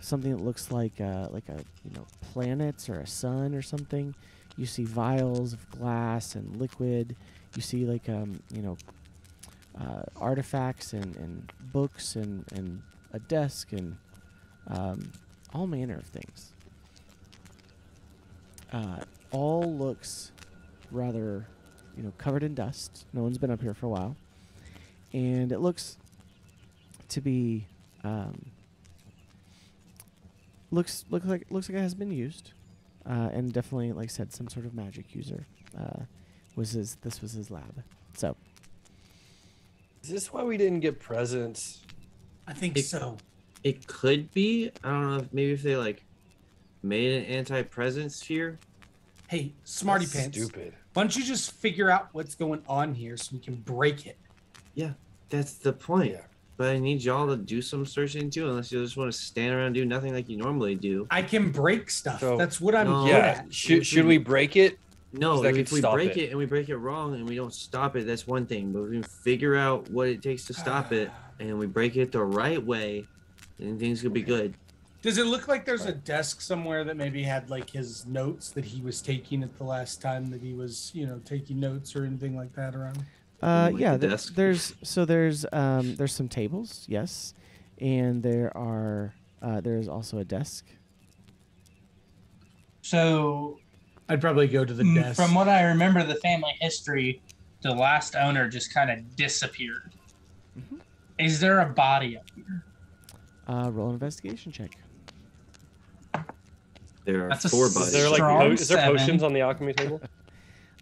something that looks like uh, like a you know planets or a sun or something. You see vials of glass and liquid. You see like um, you know uh, artifacts and, and books and, and a desk and um, all manner of things. Uh, all looks rather, you know, covered in dust. No one's been up here for a while, and it looks to be um, looks looks like looks like it has been used, uh, and definitely, like I said, some sort of magic user uh, was his. This was his lab. So
Is this why we didn't get presents?
I think
It-
so.
It could be. I don't know. If, maybe if they like made an anti-present sphere.
Hey, smarty
That's
pants.
Stupid.
Why don't you just figure out what's going on here so we can break it?
Yeah, that's the point.
Yeah.
But I need y'all to do some searching too, unless you just want to stand around and do nothing like you normally do.
I can break stuff.
So-
That's what I'm
No.
good
Yeah.
at.
Should should we break it?
No,
that
if we break
it.
it. and we break it wrong and we don't stop it, that's one thing. But if we can figure out what it takes to stop it and we break it the right way, then things could be good.
Does it look like there's a desk somewhere that maybe had like his notes that he was taking at the last time that he was, you know, taking notes or anything like that around?
Uh,
Like
yeah,
the
th-
desk?
there's so there's um there's some tables, yes, and there are uh, there is also a desk.
So
I'd probably go to the
Mm,
desk.
From what I remember, the family history, the last owner just kind of disappeared.
Mhm.
Is there a body up here?
Uh, roll an investigation check.
There are
That's
four
s-
Is
bodies.
there like
Strong
po- is there potions on the alchemy table? <laughs>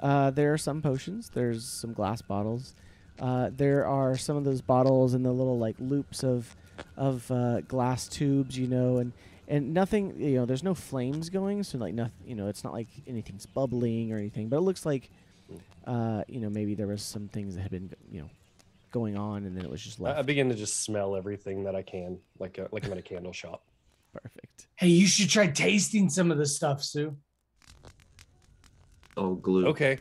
Uh, there are some potions. There's some glass bottles. Uh, there are some of those bottles and the little like loops of of uh, glass tubes, you know, and and nothing, you know, there's no flames going, so like nothing, you know, it's not like anything's bubbling or anything, but it looks like, uh, you know, maybe there was some things that had been, you know, going on, and then it was just
I,
left.
I begin to just smell everything that I can, like a, like I'm at a candle shop. <laughs>
Perfect.
hey, you should try tasting some of this stuff, Sue.
Oh, glue.
Okay.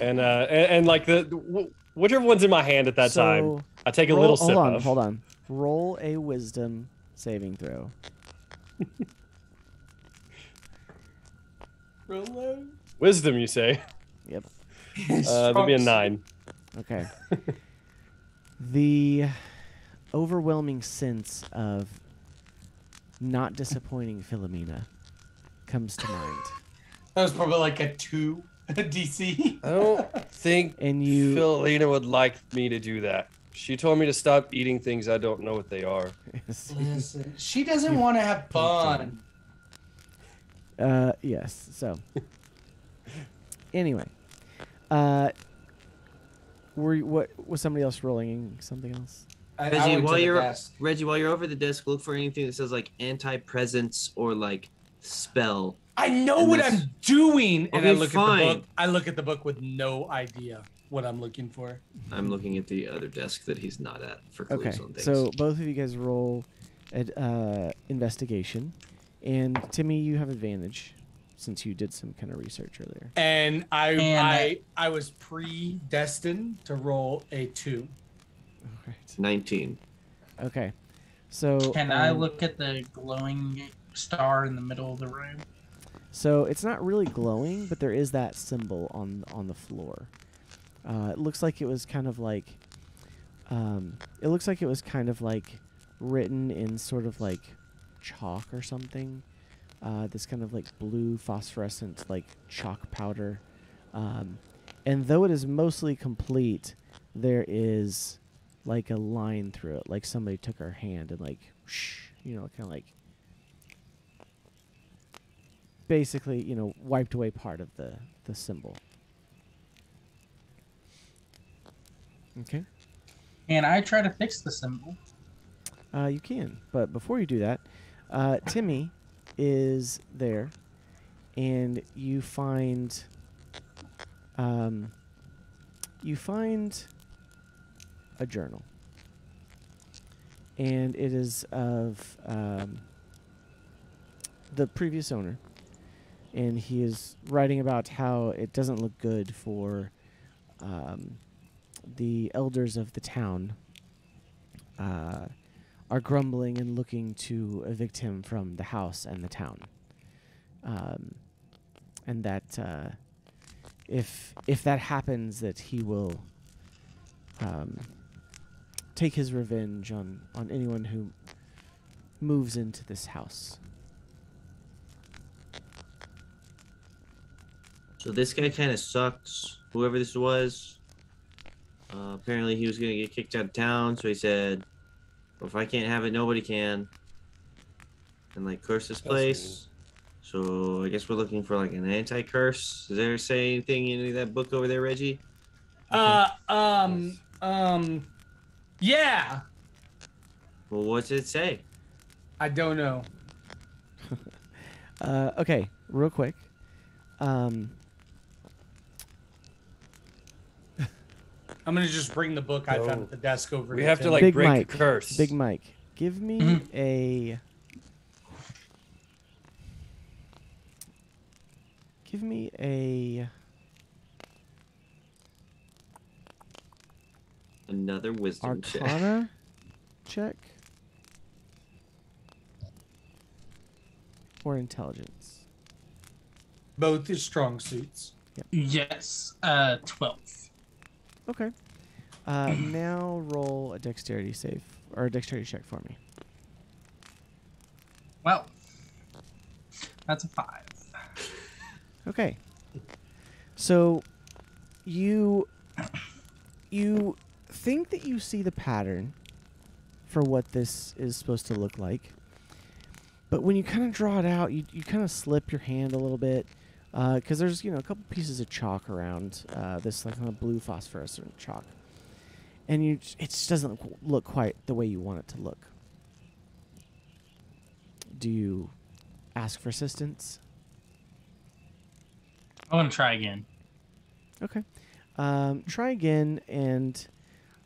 And uh and, and like the wh- whichever one's in my hand at that time, I take a
roll-
little
hold
sip
on,
of.
hold on. Roll a wisdom saving throw. <laughs>
Wisdom, you say?
Yep.
Uh, that'd be a nine.
Okay. <laughs> the overwhelming sense of not disappointing Philomena comes to mind. <laughs>
That was probably like a two DC.
I don't think
And you
Philina would like me to do that. She told me to stop eating things I don't know what they are.
Listen, she doesn't want to have fun.
uh yes, so anyway. Uh were you, what was somebody else rolling something else?
I, I
Reggie,
went to
while you're
desk.
Reggie, while you're over the desk, look for anything that says like anti-presence or like spell.
I know
And
what
this-
I'm doing, and I
Okay,
look at the book. I look at the book with no idea what I'm looking for.
I'm looking at the other desk that he's not at for clues
Okay.
on things.
So both of you guys roll at uh investigation and Timmy you have advantage since you did some kind of research earlier.
And I,
And-
I, I was predestined to roll a two.
All right.
19.
Okay. So
Can I
um,
look at the glowing star in the middle of the room?
So it's not really glowing, but there is that symbol on on the floor. Uh, it looks like it was kind of like, um, it looks like it was kind of like written in sort of like chalk or something. Uh, this kind of like blue phosphorescent like chalk powder. Um, and though it is mostly complete, there is like a line through it, like somebody took her hand and like, whoosh, you know, kind of like basically, you know, wiped away part of the the symbol. Okay.
And I try to fix the symbol.
Uh, you can, but before you do that, uh, Timmy is there, and you find, um, you find a journal, and it is of um, the previous owner, and he is writing about how it doesn't look good for um, the elders of the town. Uh, are grumbling and looking to evict him from the house and the town. Um, and that uh, if if that happens, that he will um, take his revenge on on anyone who moves into this house.
So this guy kind of sucks. Whoever this was. Uh, apparently he was gonna get kicked out of town, so he said, well, "If I can't have it, nobody can." And like curse this place. So I guess we're looking for like an anti-curse. Does there say anything in that book over there, Reggie?
Uh, um, um, yeah.
Well, what's it say?
I don't know. <laughs>
Uh, okay, real quick. Um,
I'm gonna just bring the book I found at the desk over. Here.
We have to
Tim.
like
Big
break
Mike.
a curse.
Big Mike, give me
Mhm.
a. Give me a.
Another wisdom check.
Arcana check. or intelligence?
Both is strong suits.
Yes. Uh, twelve.
Okay. Uh, <clears throat> now roll a dexterity save or a dexterity check for me.
Well, that's a five.
Okay. So you you think that you see the pattern for what this is supposed to look like. But when you kind of draw it out, you, you kind of slip your hand a little bit because there's you know a couple pieces of chalk around uh, this like kind of blue phosphorescent chalk, and you it just doesn't look quite the way you want it to look. Do you ask for assistance?
I want to try again.
Okay. Um, try again, and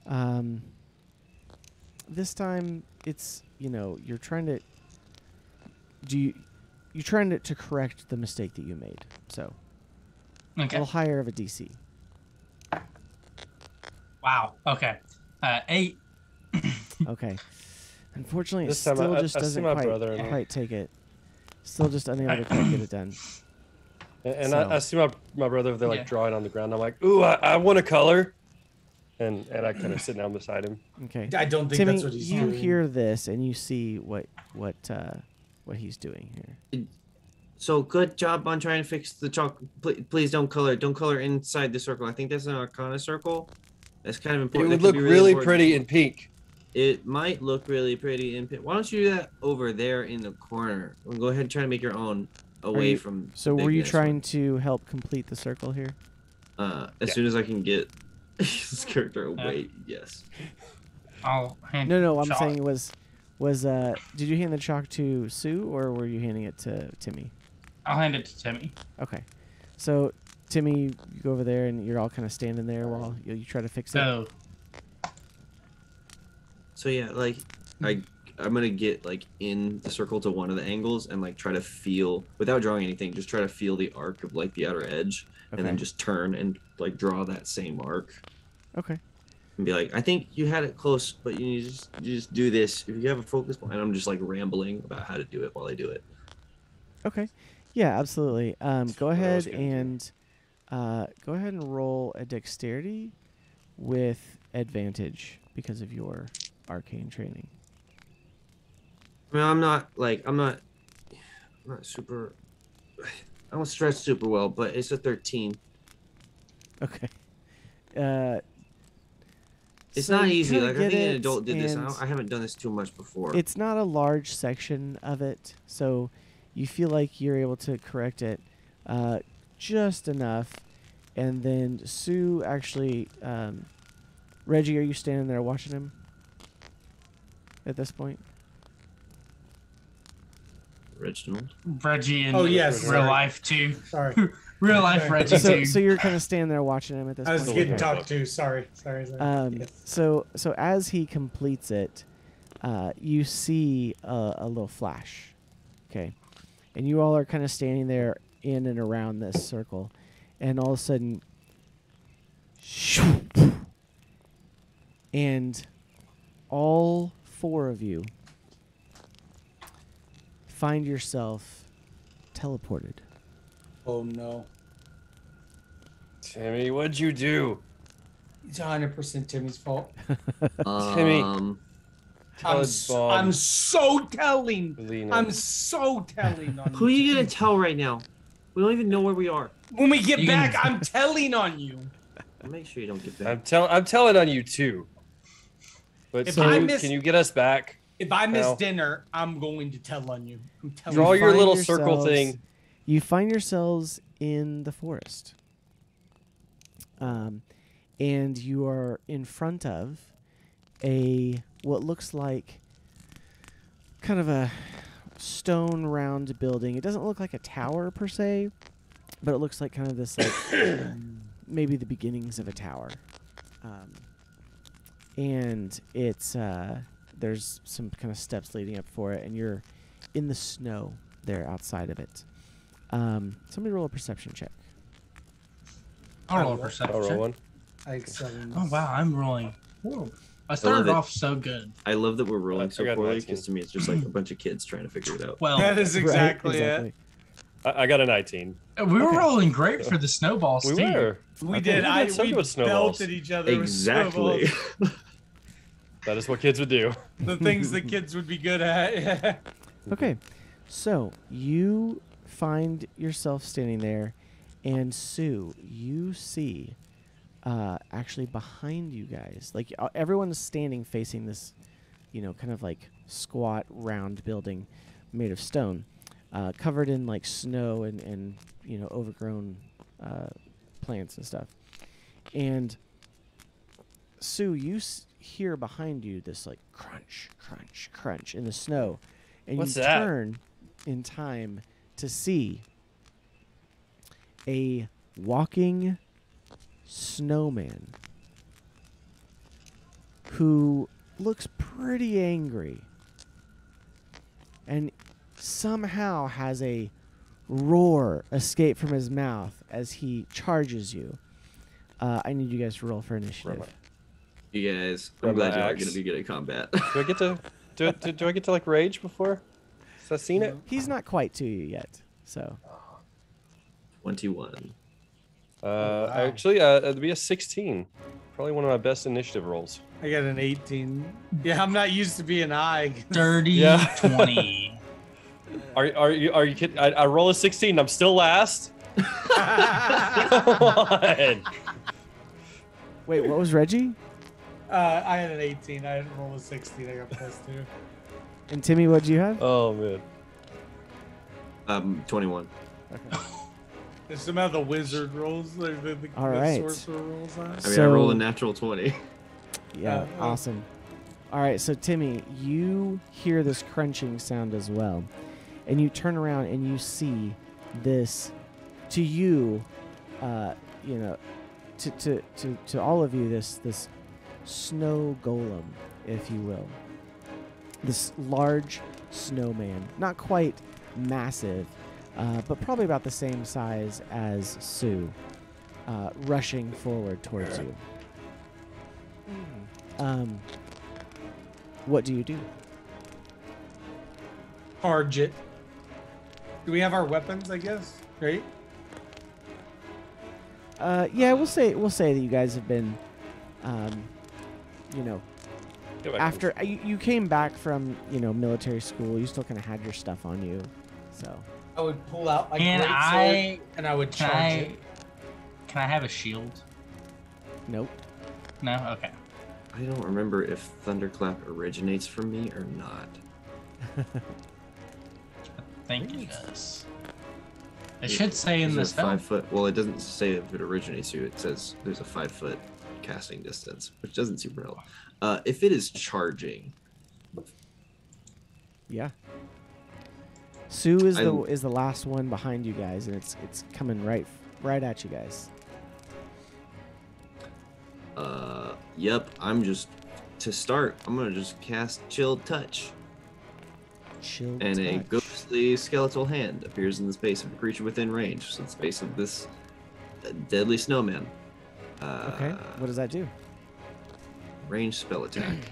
um, this time it's you know you're trying to do you you're trying to, to correct the mistake that you made. So a little higher of a DC.
Wow. Okay. Uh, eight. <clears throat>
Okay. Unfortunately, it
This time I-
still
I-
just
I see
doesn't quite,
brother in it.
quite take it. Still just unable to quite get it done.
And, and
So-
I, I see my my brother over there like
Yeah.
drawing on the ground. I'm like, ooh, I, I want a color. And and I kind of sit down beside him.
Okay.
I don't think
Timmy,
that's what he's
you
doing.
You hear this and you see what what uh, what he's doing here.
So good job on trying to fix the chalk. Please, please don't color. Don't color inside the circle. I think that's an arcana circle. That's kind of important. It would
look
be
really pretty in pink.
It might look really pretty in. pink. Why don't you do that over there in the corner? Well, go ahead and try to make your own away
you-
from.
So were you
bigness.
trying to help complete the circle here?
Uh, as
Yeah.
soon as I can get <laughs> this character away, yes.
I'll hand.
No, no. I'm
chalk.
saying was was uh did you hand the chalk to Sue or were you handing it to Timmy?
I'll hand it to Timmy.
Okay. So Timmy, you go over there and you're all kind of standing there while you, you try to fix it.
So
So yeah, like I I'm gonna get like in the circle to one of the angles and like try to feel without drawing anything, just try to feel the arc of like the outer edge, and then just turn and like draw that same arc
Okay.
And be like, I think you had it close, but you just you just do this. If you have a focus point, I'm just like rambling about how to do it while I do it.
Okay. Yeah, absolutely. Um, go ahead
was gonna do.
and uh, go ahead and roll a dexterity with advantage because of your arcane training.
I mean, I'm not like I'm not I'm not super. I don't stretch super well, but it's a 13.
Okay. Uh,
It's
so
not easy. Like I think an adult did this. I, don't, I haven't done this too much before.
It's not a large section of it, so you feel like you're able to correct it uh, just enough. And then Sue actually, um, Reggie, are you standing there watching him at this point?
Reginald.
Reggie in
Oh, yes,
real
sorry.
life too.
Sorry, <laughs>
Real life
Okay.
Reggie
so, so you're kind of standing there watching him at this point.
I was
point.
getting talked to. Sorry, sorry, sorry.
Um,
Yes.
So so as he completes it, uh, you see a, a little flash, okay, and you all are kind of standing there in and around this circle, and all of a sudden, and all four of you find yourself teleported.
Oh no,
Timmy, what'd you do?
it's 100 percent Timmy's fault. <laughs>
Timmy.
Um,
I'm,
us,
s-
Bob.
I'm so telling.
Lena.
I'm so telling on
who are you gonna tell right now? We don't even know where we are.
When we get
You can-
back, I'm telling on you.
Make sure you don't get back.
I'm tell I'm telling on you too. But
If
Sue,
I miss-
can you get us back?
If I miss
Well.
dinner, I'm going to tell on you. I'm telling
Draw
You
your
find
little circle
yourselves-
thing.
You find yourselves in the forest. Um, and you are in front of a what looks like kind of a stone round building. It doesn't look like a tower per se, but it looks like kind of this like <coughs> maybe the beginnings of a tower. Um, and it's uh, there's some kind of steps leading up for it, and you're in the snow there outside of it. Um, somebody roll a perception check.
I'll roll a
I'll
perception.
I'll roll one.
I excel
Oh wow, I'm rolling. horrible. I started
it.
off so good.
I love that we're rolling so
got
poorly because to me it's just like a bunch of kids trying to figure it out.
Well,
That is <laughs>
Right,
exactly, it.
I, I got a 19.
we were
Okay.
rolling great for the snowballs
We
too.
were.
We
Okay.
did.
We
I
did so
we
with snowballs.
belted each other.
Exactly. <laughs>
That is what kids would do.
The things the kids would be good at.
Okay, so you find yourself standing there, and Sue, you see, uh, actually behind you guys, like uh, everyone's standing facing this, you know, kind of like squat round building made of stone, uh, covered in like snow and and you know overgrown uh, plants and stuff, and Sue, you s- hear behind you this like crunch, crunch, crunch in the snow, and
What's
you
that?
turn in time to see a walking snowman who looks pretty angry and somehow has a roar escape from his mouth as he charges you. Uh, I need you guys to roll for initiative.
You guys,
Grab
I'm glad you are
axe.
going to be good at combat.
Do I get to do, do, do I get to like rage before? Has seen it?
He's not quite to you yet, so
21.
Uh,
wow.
actually, uh, it'd be a 16. Probably one of my best initiative rolls.
I got an 18. Yeah, I'm not used to being high. <laughs>
Dirty
Yeah.
20. <laughs>
Are are you are you kidding? I, I roll a 16. I'm still last. <laughs> Come on.
wait, what was Reggie?
Uh, I had an 18. I didn't roll a 16. I got plus two.
And Timmy, what do you have?
Oh man.
Um, 21. <laughs>
There's some of the wizard rolls, like the, the,
All
the
right.
sorcerer rolls. On.
I mean, I roll a natural 20. <laughs>
Yeah,
uh.
awesome. All right, so Timmy, you hear this crunching sound as well, and you turn around and you see this. To you, uh, you know, to, to to to all of you, this this snow golem, if you will, this large snowman, not quite massive, uh, but probably about the same size as Sue, uh, rushing forward towards you. Um, what do you do?
Charge it. Do we have our weapons? I guess. Right.
Uh, yeah, we'll say we'll say that you guys have been, um, you know,
Get back
after you, you came back from you know military school, you still kind of had your stuff on you, so
I would pull out my
Can
great sword
I
and I would
can
charge
I
it.
can I have a shield?
nope.
No? Okay.
I don't remember if Thunderclap originates from me or not. <laughs>
Thank you, Gus. It should say in
There's
the spell.
five foot. Well, it doesn't say if it originates you. It says there's a five foot casting distance, which doesn't super help. Uh, if it is charging,
Yeah. Sue is the is the last one behind you guys, and it's it's coming right right at you guys.
uh, yep, I'm just to start. I'm gonna just cast Chill Touch,
Chill.
and a
touch.
ghostly skeletal hand appears in the space of a creature within range, so the space of this uh, deadly snowman. Uh,
Okay. What does that do?
Range spell attack. <clears throat>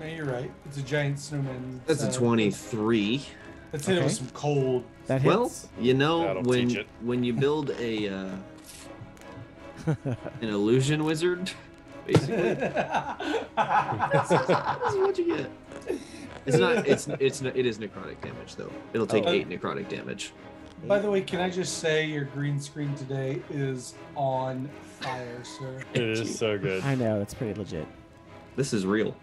No, you're right. It's a giant snowman.
That's a
uh,
23.
Let's hit it with some cold.
That
Well,
hits.
you know
That'll
when <laughs> when you build a uh, an illusion wizard, <laughs> basically, <laughs> this is what you get. It's not. It's it's n- it is necrotic damage though. It'll take
Oh.
eight necrotic damage.
By the way, can I just say your green screen today is on fire, sir?
It is so good.
I know it's pretty legit.
This is real.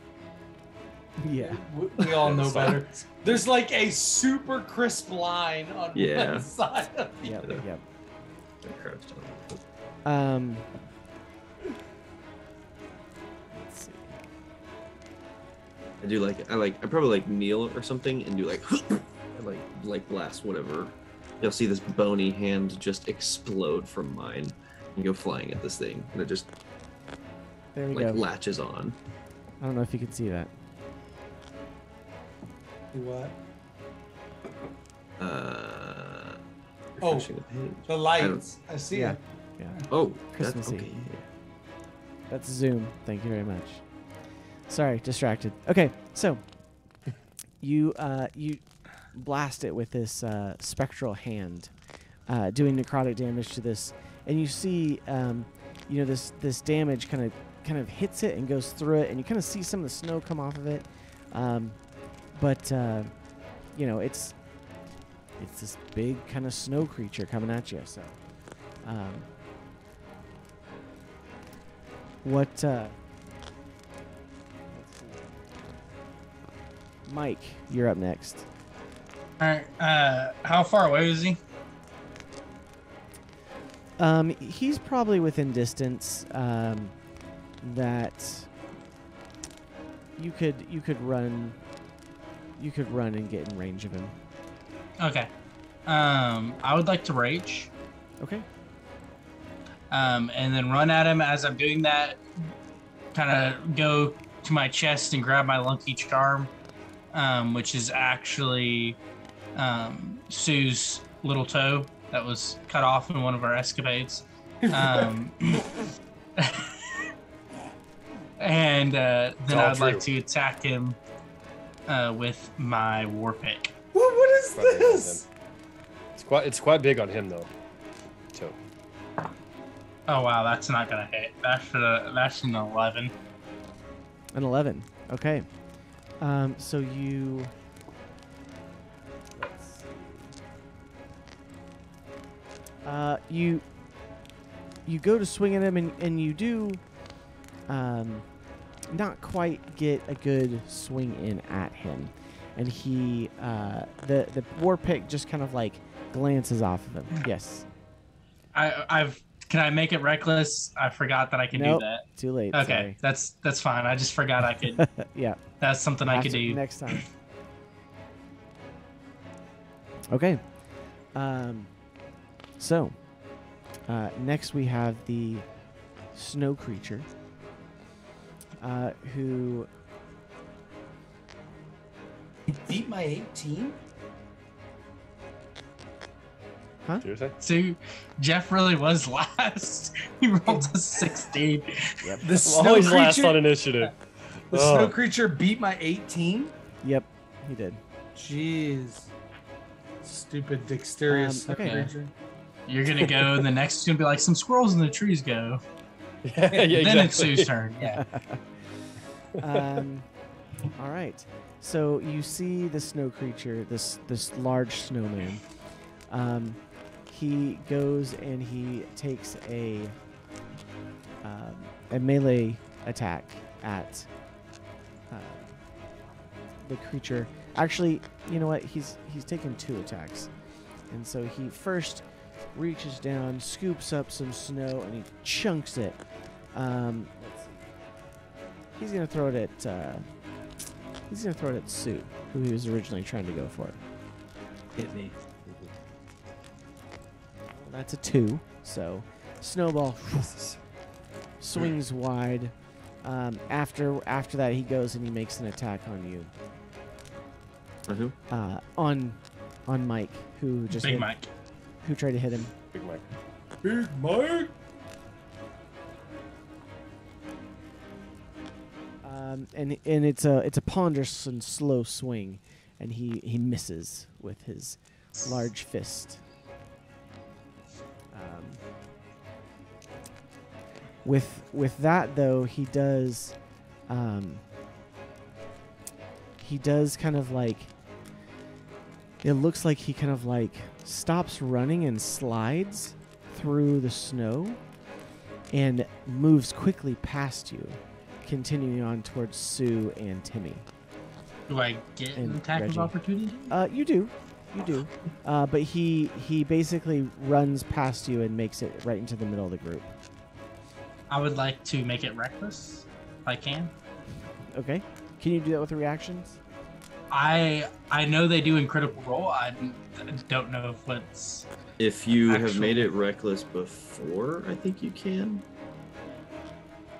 Yeah.
We, we all know better. There's like a super crisp line on
Yeah.
one side. Of the
Yep.
other.
Yep.
That crap's.
Um. Let's see.
I do like I like I probably like kneel or something and do like and <coughs> like like blast whatever. You'll see this bony hand just explode from mine and go flying at this thing, and it just
There we
like
go.
latches on.
I don't know if you can see that.
What?
Uh,
Oh.
the.
The lights. I, see
Yeah.
it.
Yeah.
Oh, that's okay.
That's Zoom. Thank you very much. Sorry, distracted. Okay, so you uh, you blast it with this uh, spectral hand, uh, doing necrotic damage to this, and you see, um, you know, this this damage kind of kind of hits it and goes through it, and you kind of see some of the snow come off of it, um, but uh, you know, it's it's this big kind of snow creature coming at you. So, um, what? Uh. Mike, you're up next.
All right. Uh, how far away is he?
Um, he's probably within distance. Um, that you could you could run. You could run and get in range of him.
Okay. Um, I would like to rage.
Okay.
um, and then run at him as I'm doing that. Kind of go to my chest and grab my Lunky Charm, um, which is actually um, Sue's little toe that was cut off in one of our escapades. Um, <laughs> and uh, then I'd like to attack him uh, with my war pick.
What, what is
Quite
this?
It's quite it's quite big on him though. So
Oh wow, that's not gonna hit. That's a, that's an eleven.
An 11. Okay. Um, so you. Uh, you. You go to swing at him, and, and you do. Um, not quite get a good swing in at him, and he uh, the the war pick just kind of like glances off of him. Yes.
I I've can I make it reckless? I forgot that I can
Nope.
do that.
Too late.
Okay,
sorry.
that's that's fine. I just forgot I could. <laughs>
yeah.
That's something I could do.
next time. Okay. Um, so, uh, next we have the snow creature, uh, who
Beat my 18?
seriously,
So Jeff really was <laughs> last. he rolled a sixteen.
The
I'm
snow
always last on initiative.
the
Oh.
snow creature beat my 18?
yep, he did.
Jeez. Stupid dexterous
Um,
snow
okay.
creature.
You're gonna go, and the next is gonna be like some squirrels in the trees go.
Yeah, <laughs> yeah,
then it's
exactly.
Sue's turn. Yeah. <laughs>
um, all right. So you see the snow creature, this this large snowman. Um, he goes and he takes a um, a melee attack at uh, the creature. Actually, you know what? He's he's taken two attacks, and so he first reaches down, scoops up some snow, and he chunks it. Um. He's gonna throw it at. Uh, he's gonna throw it at Sue, who he was originally trying to go for.
Hit me.
That's a two. So, snowball swings wide. Um, after after that, he goes and he makes an attack on you.
On who?
Uh, on on Mike, who just
Big
hit-
Mike.
Who tried to hit him.
Big Mike.
Big Mike?
Um, and and it's a it's a ponderous and slow swing, and he he misses with his large fist. Um, with with that though, he does, um, he does kind of like. It looks like he kind of like stops running and slides through the snow, and moves quickly past you continuing on towards Sue and Timmy.
Do I get an attack
Reggie.
of opportunity?
Uh, you do, you do. Uh, but he he basically runs past you and makes it right into the middle of the group.
I would like to make it reckless. If I can.
Okay. Can you do that with reactions?
I I know they do in critical role. I d- don't know if what's
If you have made it reckless before, I think you can.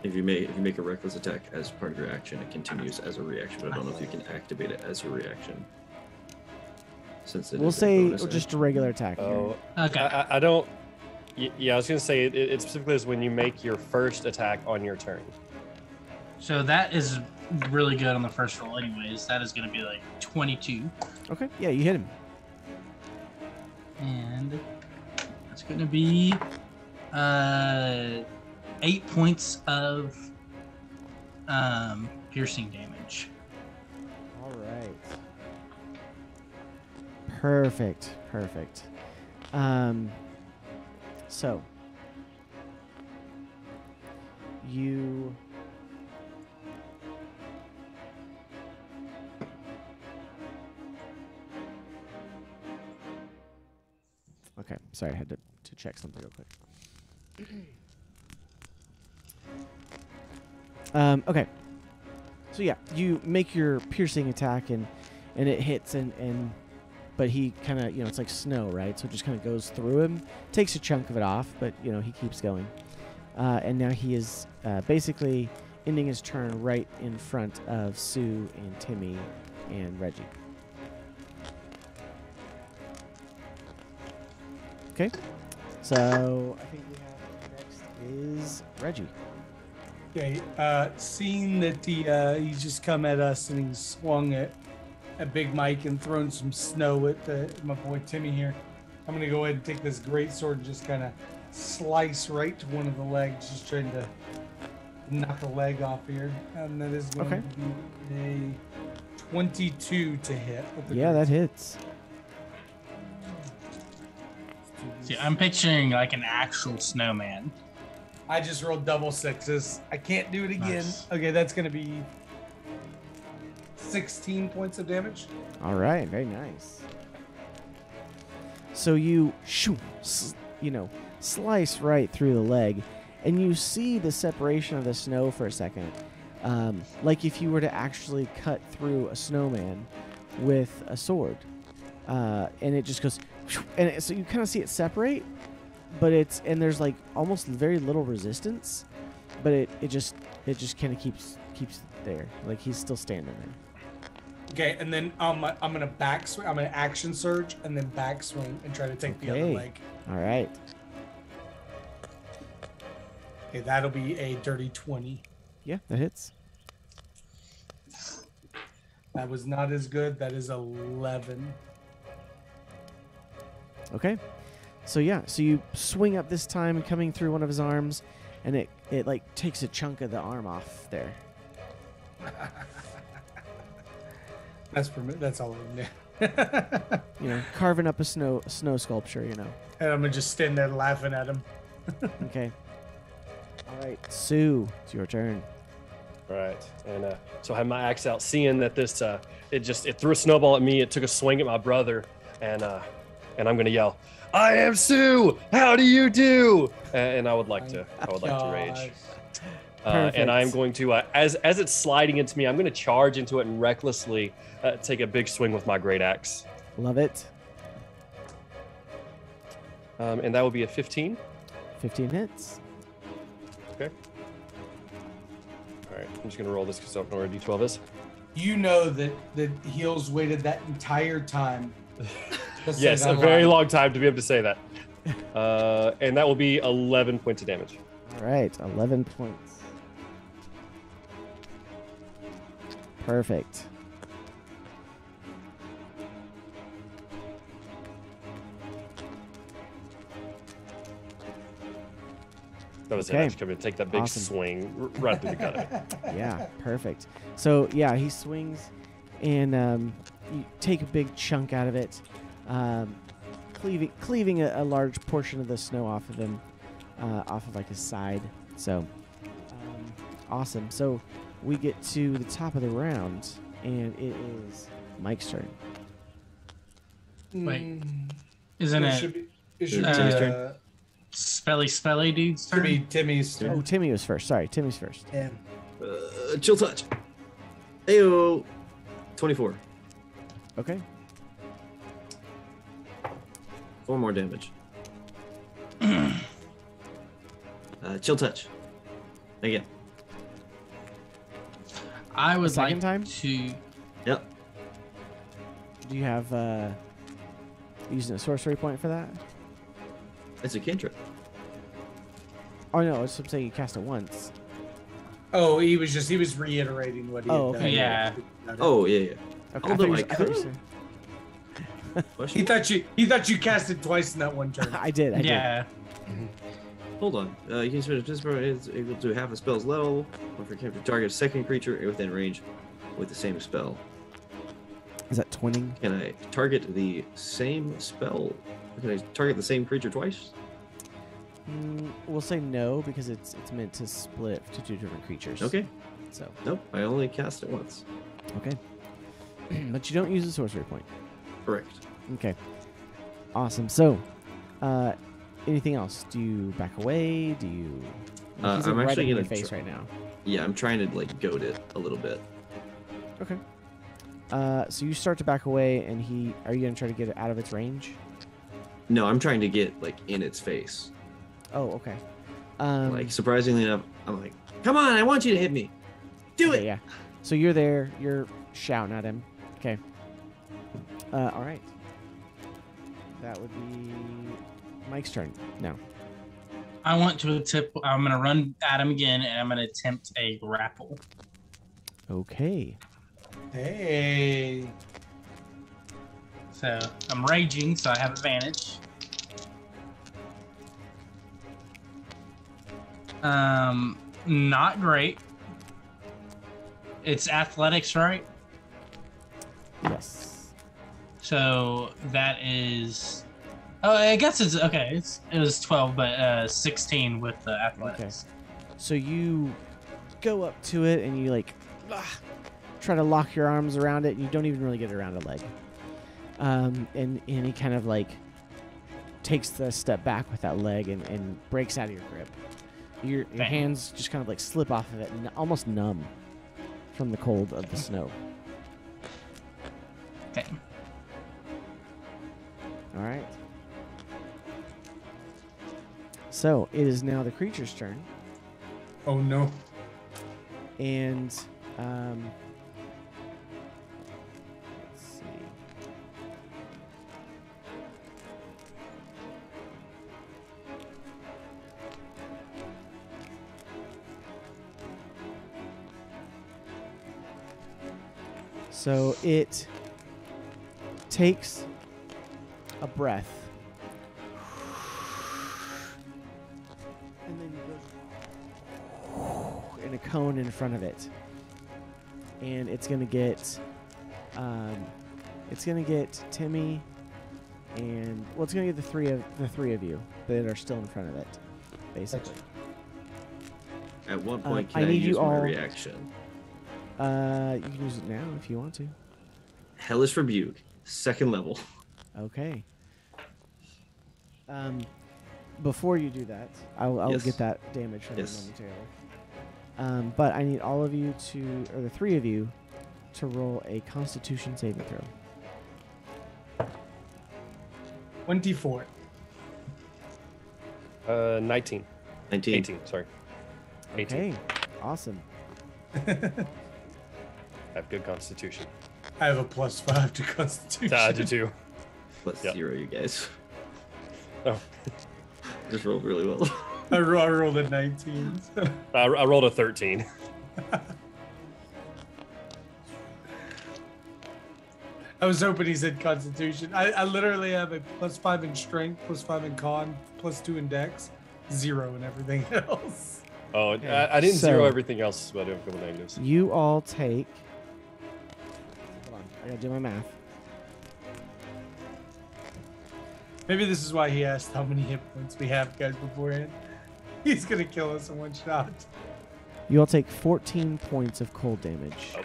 If you make if you make a reckless attack as part of your action, it continues as a reaction. But I don't know if you can activate it as your reaction. Since it
we'll
is a
say
bonus
just a regular attack. here.
Oh,
okay.
I, I- I don't. Yeah, I was gonna say it, it specifically is when you make your first attack on your turn.
So that is really good on the first roll, anyways. That is going to be like 22.
Okay. Yeah, you hit him.
And that's going to be uh, eight points of um, piercing damage.
All right. Perfect. Perfect. Um. So you. Okay, sorry, I had to, to check something real quick. Um, okay. So yeah, you make your piercing attack and and it hits and and but he kind of you know it's like snow right so it just kind of goes through him takes a chunk of it off but you know he keeps going uh, and now he is uh, basically ending his turn right in front of sue and timmy and reggie okay so i think we have next is reggie
Okay, uh, seeing that the uh, he's just come at us and he's swung at, at Big Mike and thrown some snow at, the, my boy Timmy here, I'm gonna go ahead and take this great sword and just kind of slice right to one of the legs, just trying to knock a leg off here, and that is going
Okay.
to be a 22 to hit.
yeah that hits
See, I'm picturing like an actual snowman.
I just rolled double sixes. I can't do it again.
Nice.
Okay, that's gonna be 16 points of damage.
All right, very nice. So you, shoo, you know, slice right through the leg, and you see the separation of the snow for a second, um, like if you were to actually cut through a snowman with a sword, uh, and it just goes, shoo, and it, so you kind of see it separate, but it's and there's like almost very little resistance, but it it just it just kind of keeps keeps there, like he's still standing there.
Okay, and then um, I'm gonna back swing. I'm gonna action surge and then back swing and try to take the other
Okay.
leg.
All right.
Okay, that'll be a dirty 20.
Yeah, that hits.
That was not as good. That is 11.
Okay. So yeah, so you swing up this time, coming through one of his arms, and it it like takes a chunk of the arm off there. <laughs>
That's for me. That's all I know. <laughs>
You know, carving up a snow snow sculpture. You know.
and I'm gonna just stand there laughing at him. <laughs>
Okay. All right, Sue, it's your turn.
Right, and uh, so I had my axe out, seeing that this uh, it just it threw a snowball at me. It took a swing at my brother, and uh, and I'm gonna yell, "I am Sue! How do you do?" And, and I would like to, I would like to rage.
Gosh.
Uh, and I'm going to, uh, as as it's sliding into me, I'm going to charge into it and recklessly uh, take a big swing with my great axe.
Love it.
Um, and that will be a 15.
15 hits.
Okay. All right, I'm just going to roll this because I don't know where D12 is.
You know that that heels waited that entire time. <laughs> to
Yes, a very long time to be able to say that. Uh, and that will be 11 points of damage.
All right, 11 points. Perfect.
That was
Okay.
it. I just to take that big
Awesome.
swing r- right through the gut. <laughs> <laughs>
Yeah, perfect. So yeah, he swings, and um, you take a big chunk out of it, um, cleaving cleaving a, a large portion of the snow off of him, uh, off of like his side. So um, awesome. So we get to the top of the round, and it is Mike's turn.
Wait.
Mm,
Isn't
it
it
should be. It should
Uh,
be,
Timmy's
turn.
uh,
Spelly Spelly dude's
should
turn?
be Timmy's turn.
Oh, Timmy was first. Sorry, Timmy's first.
Yeah.
Uh, chill touch. Ayo. 24.
Okay.
Four more damage. <clears throat> uh, chill touch. Again.
I would
second
like
time?
to.
Yep.
Do you have uh, using a sorcery point for that?
It's a cantrip.
Oh no, I was saying you cast it once.
Oh, he was just he was reiterating what he
Oh,
had
okay.
done.
Yeah.
Oh yeah, yeah.
Okay,
Although
thought you
I
s- thought you
could-
said-
He thought you he thought you cast it twice in that one turn. <laughs>
I did. I did.
Yeah.
Hold on. Uh, you can spend this part is equal to half a spell's level. Or if your character target a second creature within range with the same spell.
Is that twinning?
Can I target the same spell? Can I target the same creature twice?
Mm, we'll say no because it's it's meant to split to two different creatures.
Okay.
So
Nope. I only cast it once.
okay. <clears throat> but you don't use a sorcery point.
Correct.
Okay. Awesome. So, uh, anything else? Do you back away? Do you?
Uh,
he's,
I'm
right
actually
in your face
tr-
right now.
Yeah, I'm trying to like goad it a little bit.
Okay. Uh, so you start to back away, and he. Are you gonna try to get it out of its range?
No, I'm trying to get like in its face.
Oh, okay. Um,
like surprisingly enough, I'm like, "Come on, I want you to hit me. Do
okay,
it."
Yeah. So you're there. You're shouting at him. Okay. Uh, all right. That would be Mike's turn now.
I want to attempt. I'm gonna run at him again, and I'm gonna attempt a grapple.
Okay.
Hey.
So I'm raging, so I have advantage. Um, not great. It's athletics, right?
Yes.
So that is. Oh, I guess it's okay. It's it was twelve, but uh, sixteen with the athletics. Okay.
So you go up to it and you like ah, try to lock your arms around it. And you don't even really get around a leg. Um, and and he kind of like takes the step back with that leg and, and breaks out of your grip. Your your hands just kind of like slip off of it and almost numb from the cold of the snow.
Okay.
All right. So it is now the creature's turn.
Oh no.
and um, let's see. So it takes a breath. And then goes in a cone in front of it. And it's gonna get um, it's gonna get Timmy and well it's gonna get the three of the three of you that are still in front of it. Basically.
At what
Um,
point
I
can I,
need you
use my
all-
reaction?
Uh you can use it now if you want to.
Hellish rebuke, second level.
Okay. Um, before you do that, I'll, I'll
Yes.
get that damage from
Yes.
you momentarily. Um, but I need all of you to, or the three of you, to roll a Constitution saving throw.
Twenty-four.
Uh, 19.
19.
18, sorry. 18.
Okay. Awesome. <laughs>
I have good constitution.
I have a plus five to Constitution. <laughs>
I do too.
Plus
Yep.
zero, you guys.
Oh. <laughs>
Just rolled really well.
I, ro- I rolled a nineteen. <laughs>
I, I rolled a 13. <laughs>
I was hoping he said Constitution. I, I literally have a plus five in Strength, plus five in Con, plus two in Dex, zero in everything else.
Oh,
Okay,
I, I didn't zero everything else, but I have a couple negatives.
You all take. Hold on. I gotta do my math.
Maybe this is why he asked how many hit points we have, guys, beforehand. <laughs> He's gonna kill us in one shot.
You all take 14 points of cold damage.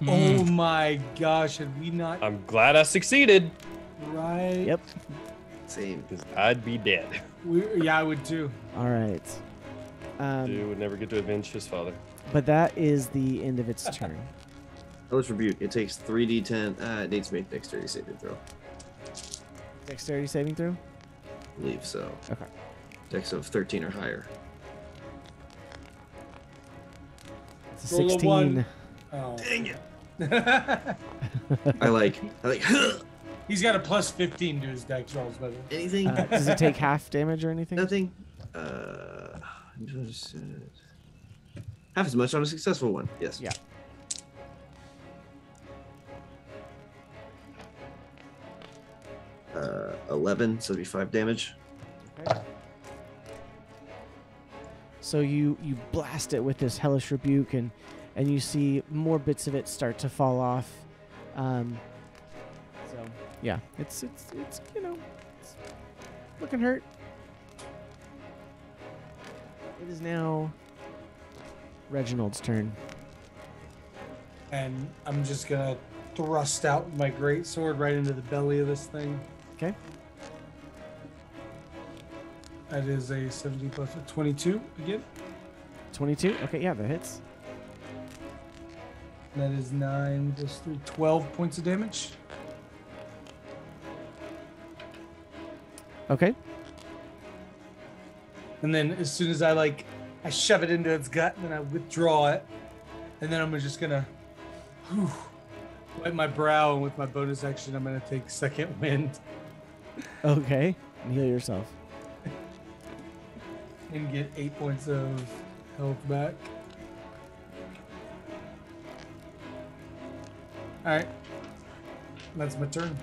Hmm.
Oh my gosh, had we not
I'm glad I succeeded,
right?
Yep.
Same.
because I'd be dead.
We, yeah, I would too.
All right. Um,
Dude would never get to avenge his father.
but that is the end of its <laughs> turn.
Hellish rebuke. It takes 3d10. Uh, it needs to make dexterity saving throw.
Dexterity saving throw.
I believe so.
Okay.
Dex of 13 or higher.
It's a
Roll a
16.
one. Oh.
Dang it. <laughs> I like. I like.
He's got a plus 15 to his dex rolls, by the way.
Anything?
Uh, does it take half damage or anything?
Nothing. Uh, half as much on a successful one. Yes.
Yeah.
Uh, eleven, so it'd be five damage.
Okay. So you you blast it with this hellish rebuke, and and you see more bits of it start to fall off. Um, so yeah, it's it's it's you know it's looking hurt. It is now Reginald's turn.
And I'm just gonna thrust out my great sword right into the belly of this thing.
Okay.
That is a 70 plus a 22 again.
22. Okay, yeah, that hits.
That is 9 plus 3, 12 points of damage.
Okay.
And then as soon as I like, I shove it into its gut and then I withdraw it. And then I'm just gonna whew, wipe my brow and with my bonus action, I'm gonna take second wind
Okay. And heal yourself.
and get eight points of health back. Alright. That's my turn.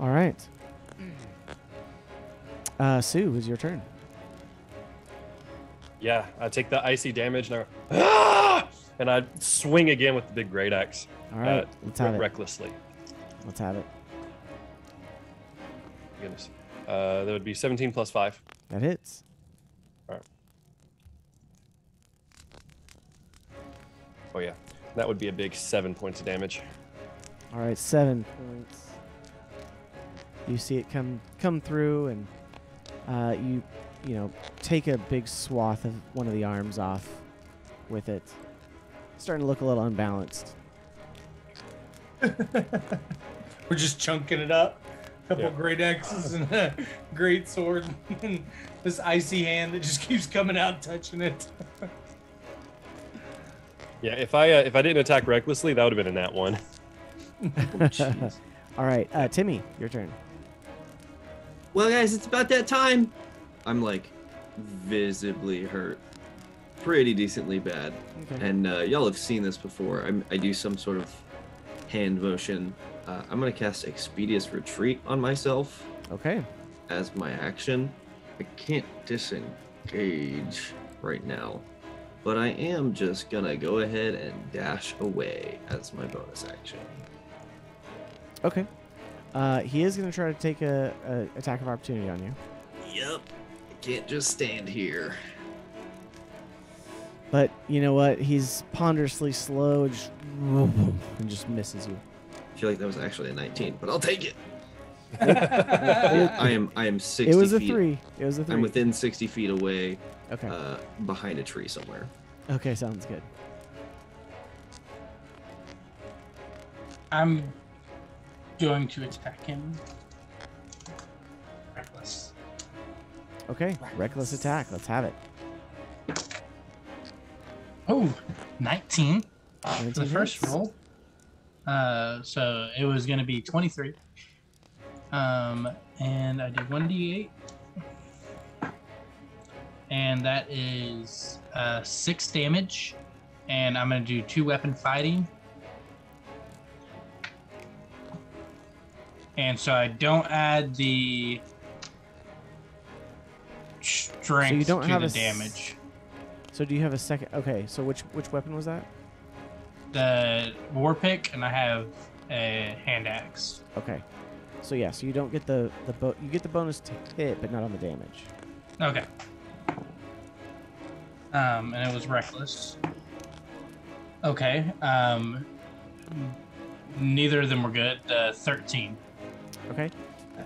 All right. Uh, Sue, it's your turn.
Yeah, I take the icy damage and I ah! And I swing again with the big great axe.
All right,
uh,
let's have
re-
it.
recklessly.
Let's have it.
Goodness. Uh, that would be 17 plus five.
That hits. All right.
Oh yeah, that would be a big seven points of damage.
All right, seven points. You see it come come through, and uh, you you know take a big swath of one of the arms off with it. Starting to look a little unbalanced. <laughs>
We're just chunking it up. A Couple
Yeah.
great axes and a <laughs> great sword. and this icy hand that just keeps coming out touching it. <laughs>
Yeah, if I uh, if I didn't attack recklessly, that would have been a nat one.
All right, uh, Timmy, your turn.
Well, guys, it's about that time. I'm like visibly hurt, pretty decently bad.
Okay.
And uh, y'all have seen this before. I'm, I do some sort of hand motion. Uh, I'm gonna cast Expeditious Retreat on myself
Okay.
as my action. I can't disengage right now, but I am just gonna go ahead and dash away as my bonus action.
Okay. Uh, he is going to try to take a, a attack of opportunity on you.
Yep. I can't just stand here.
But you know what? He's ponderously slow, just <laughs> and just misses you.
I feel like that was actually a 19, but I'll take it.
It, <laughs>
I am I am 60
it was a
feet.
three. It was a 3
I'm within 60 feet away,
okay.
uh, behind a tree somewhere.
okay, sounds good.
I'm going to attack him. Reckless.
Okay, reckless attack. Let's have it.
Oh, 19 for
19
the first roll. Uh, so it was going to be 23. Um, and I did 1d8. And that is uh, 6 damage. And I'm going to do 2 weapon fighting. And so I don't add the strength
don't
to
have
the damage.
So do you have a second? Okay, so which which weapon was that?
the war pick and I have a hand axe.
Okay. So yeah, so you don't get the the bo- you get the bonus to hit, but not on the damage.
Okay. Um, and it was reckless. Okay. Um, neither of them were good. Uh, thirteen.
Okay.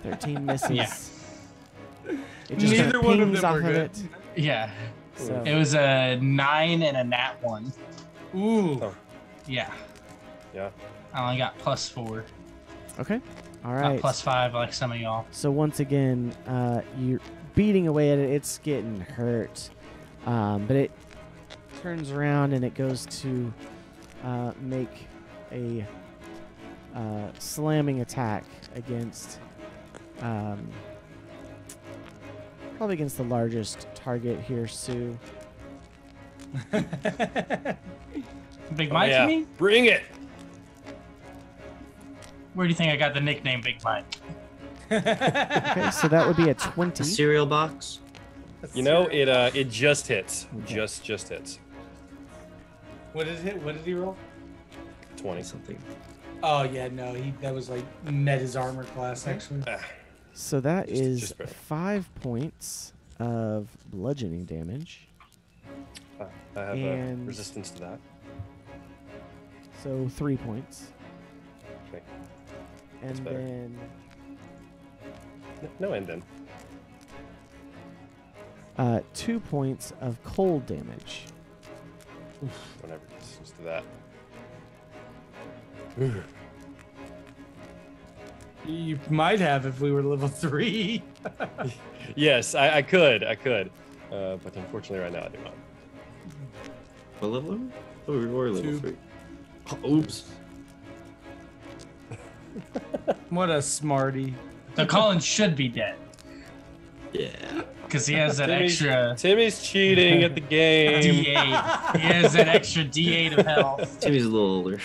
Thirteen misses.
Yeah.
It just kinda
Neither one of them
off
were
of
good.
it.
Yeah.
So
It was a nine and a nat one.
Ooh.
Oh.
Yeah.
Yeah.
I only got plus four,
okay. All right.
not plus five like some of y'all.
So once again, uh, you're beating away at it. It's getting hurt, um, but it turns around and it goes to uh, make a uh, slamming attack against um, probably against the largest target here, Sue. <laughs>
Big
Oh,
Mike,
yeah.
you mean?
Bring it.
Where do you think I got the nickname Big Mike?
Okay, so that would be a
A
20.
cereal box.
You know, it uh, it just hits.
Okay.
Just just hits.
what did it? What did he roll?
Twenty.
Something.
Oh yeah, no, he that was like met his armor class actually.
So that
Just-
is
just
five points of bludgeoning damage.
ah, I have
And-
uh, resistance to that.
So three points.
Okay.
And then
No, no end then.
uh, two points of cold damage.
Whenever resistance to that. <sighs>
You might have if we were level three. <laughs>
Yes, I, I could. I could. Uh, but unfortunately, right now I do not.
What level are we? Oh, we were level
Two.
three. Oh, oops. <laughs>
What a smarty.
So Colin should be dead
Yeah.
because he has that
Timmy's-
extra
Timmy's cheating at the <laughs> game.
D8. He has that extra D8 of health.
Timmy's a little older.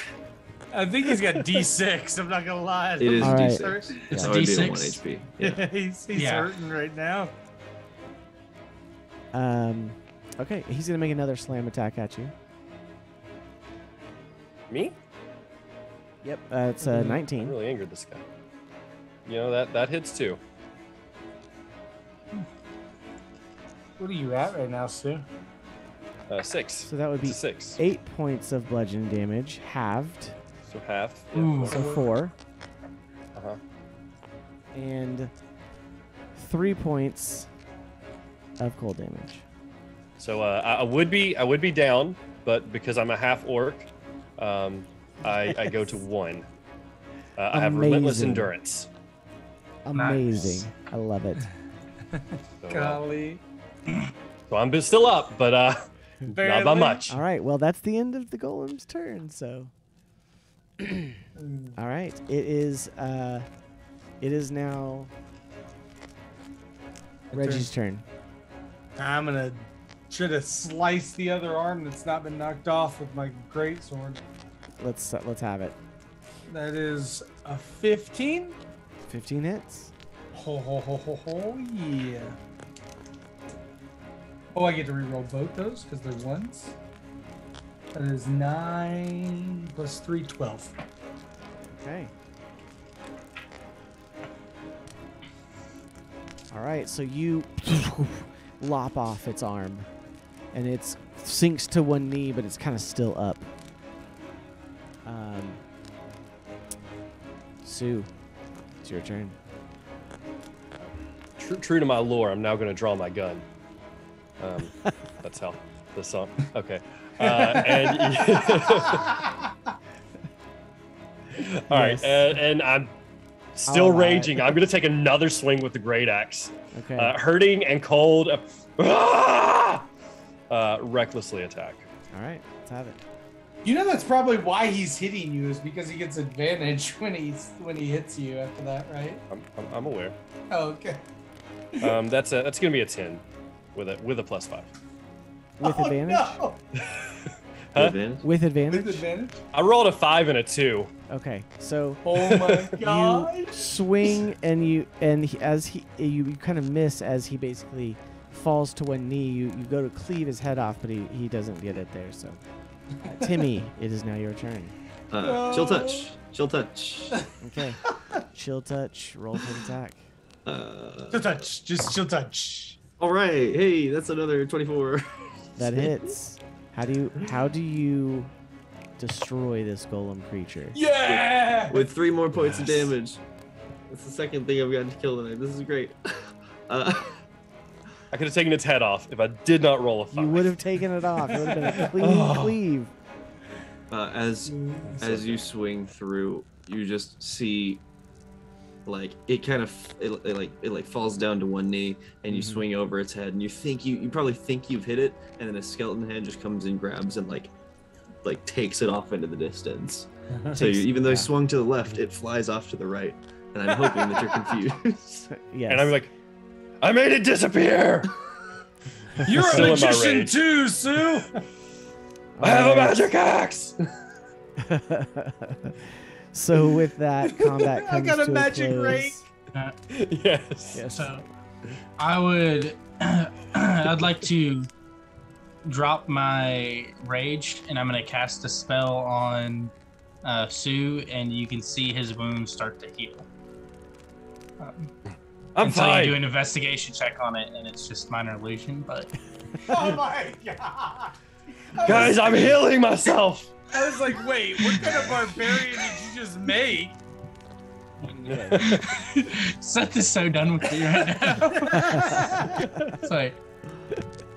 I think he's got D6. I'm not gonna lie.
It is
All right.
D6.
It's
I would be
D6.
one HP. <laughs> Yeah.
he's he's
Yeah.
hurting right now.
Um, okay, he's gonna make another slam attack at you.
Me?
Yep, uh, it's uh.
I
19.
really angered this guy. You know that that hits too.
What are you at right now, Sue?
Uh, six.
So that would
It's
be
a six.
eight points of bludgeon damage, halved.
So half.
Ooh.
So four.
Uh huh.
And three points of cold damage.
So uh, I, I would be I would be down, but because I'm a half orc, um, I, I go to one. Uh, I have relentless endurance.
Amazing. I love it.
So, uh,
Golly.
so I'm still up, but uh, <laughs> not by much.
All right, well, that's the end of the golem's turn, so. All right, it is uh it is now
My
Reggie's turn.
I'm gonna try to slice the other arm that's not been knocked off with my great sword.
Let's uh, let's have it.
That is a 15.
15 hits.
Ho ho ho ho ho yeah. Oh, I get to reroll both those because they're ones. That is nine plus three, 12.
Okay. All right, so you <laughs> lop off its arm, and it sinks to one knee, but it's kind of still up. Um, Sue, it's your turn.
True, true to my lore, I'm now going to draw my gun. Um, <laughs> that's how the song. Okay. Uh, and <laughs> all right,
Yes.
and, and I'm still
All right.
raging. I'm going to take another swing with the great axe,
Okay.
uh, hurting and cold. Uh, ah! uh, recklessly attack.
All right, let's have it.
You know that's probably why he's hitting you is because he gets advantage <laughs> when he's when he hits you after that, right?
I'm, I'm, I'm aware.
Oh, okay.
Um, that's a, that's going to be a ten, with a with a plus five.
With
Oh,
advantage.
no.
Huh?
Advantage?
With advantage.
With advantage?
I rolled a five and a two.
Okay, so
Oh my <laughs> god.
swing and you and he, as he you, you kind of miss as he basically falls to one knee. You you go to cleave his head off, but he, he doesn't get it there. So, uh, <laughs> Timmy, it is now your turn.
Uh, chill touch. Chill touch. <laughs>
Okay, chill touch, roll for attack.
Uh,
Chill touch. Just chill touch.
all right. Hey, that's another 24.
That hits. How do you how do you destroy this golem creature?
Yeah.
With three more points of damage. That's the second thing I've gotten to kill tonight. This is great. <laughs> Uh,
I could have taken its head off if I did not roll a five.
You would have taken it off. It would have been a <laughs> clean
Oh.
cleave.
uh, as as you swing through, you just see like it kind of it, it like it like falls down to one knee and you
Mhm.
swing over its head and you think you you probably think you've hit it and then a skeleton hand just comes and grabs and like like takes it off into the distance <laughs> So you, even though
Yeah.
you swung to the left, it flies off to the right, and I'm hoping that you're <laughs> confused. <laughs>
yeah
And I'm like, I made it disappear.
You're
Still
a magician too, Sue.
I have a magic axe.
So with that, <laughs> combat comes
I
comes
got a
to
magic
close.
rake.
yes.
Yes.
So I would <clears throat> I'd like to drop my rage and I'm gonna cast a spell on uh, Sue and you can see his wounds start to heal. Um,
I'm
until
fine.
you do an investigation check on it and it's just minor illusion, but <laughs>
Oh my <laughs> god.
Guys, I'm healing myself.
I was like, wait, what kind of barbarian did you just make? <laughs>
Seth is so done with me right now. it's like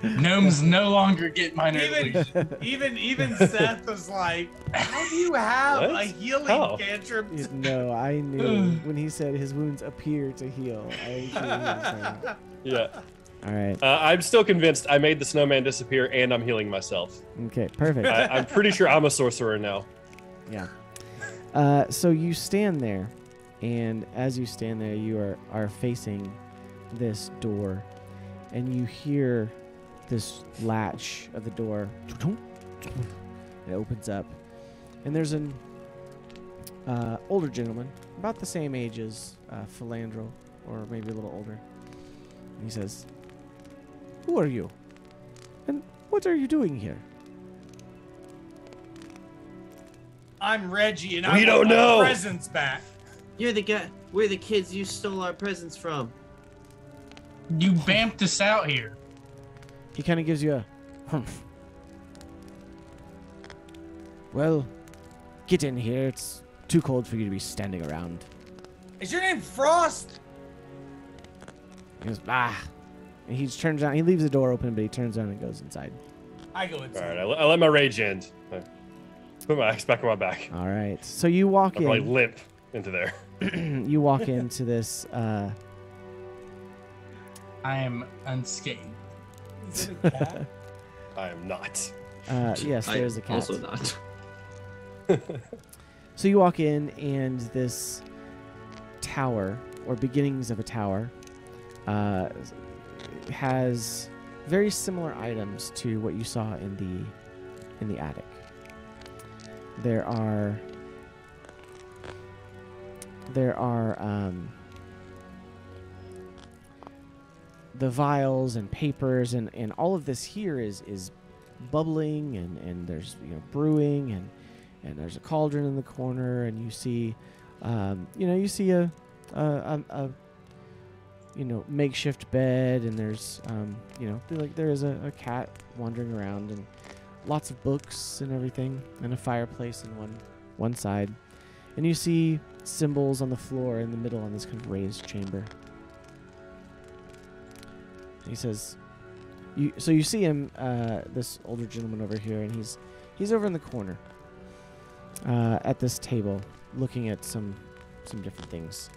gnomes no longer get minor
Even-
illusion.
even even Seth was like, how do you have
What?
a healing
How?
cantrip?
No, I knew <sighs> when he said his wounds appear to heal. I knew he was saying.
Yeah.
All right.
Uh, I'm still convinced I made the snowman disappear and I'm healing myself.
Okay. Perfect.
I, I'm pretty sure I'm a sorcerer now.
Yeah. Uh, so you stand there, and as you stand there, you are, are facing this door, and you hear this latch of the door. It opens up, and there's an uh, older gentleman, about the same age as uh, Philandro, or maybe a little older. He says, "Who are you? And what are you doing here?"
I'm Reggie, and
We
I
don't
want my
know.
presents back.
You're the guy. We're the kids you stole our presents from.
You bamped us out here.
He kind of gives you a humph. Well, get in here. It's too cold for you to be standing around.
Is your name Frost?
He goes, ah. And he just turns around. He leaves the door open, but he turns around and goes inside.
I go
All
inside.
right, I, let- I let my rage end. I put my axe back on my back.
All right. So you walk in.
I'll probably limp into there. <clears throat>
you walk into this. Uh,
I am unscathed.
Is it a cat? <laughs>
I am not.
uh, yes, there's a cat.
Also not. <laughs>
So you walk in, and this tower, or beginnings of a tower, uh, has very similar items to what you saw in the in the attic. There are there are um, the vials and papers, and, and all of this here is is bubbling, and, and there's you know brewing, and and there's a cauldron in the corner, and you see, um, you know, you see a, a, a, a you know, makeshift bed, and there's, um, you know, like there is a, a cat wandering around, and lots of books and everything, and a fireplace in one one side, and you see symbols on the floor in the middle on this kind of raised chamber. He says, "You." So you see him, uh, this older gentleman over here, and he's he's over in the corner uh, at this table, looking at some some different things.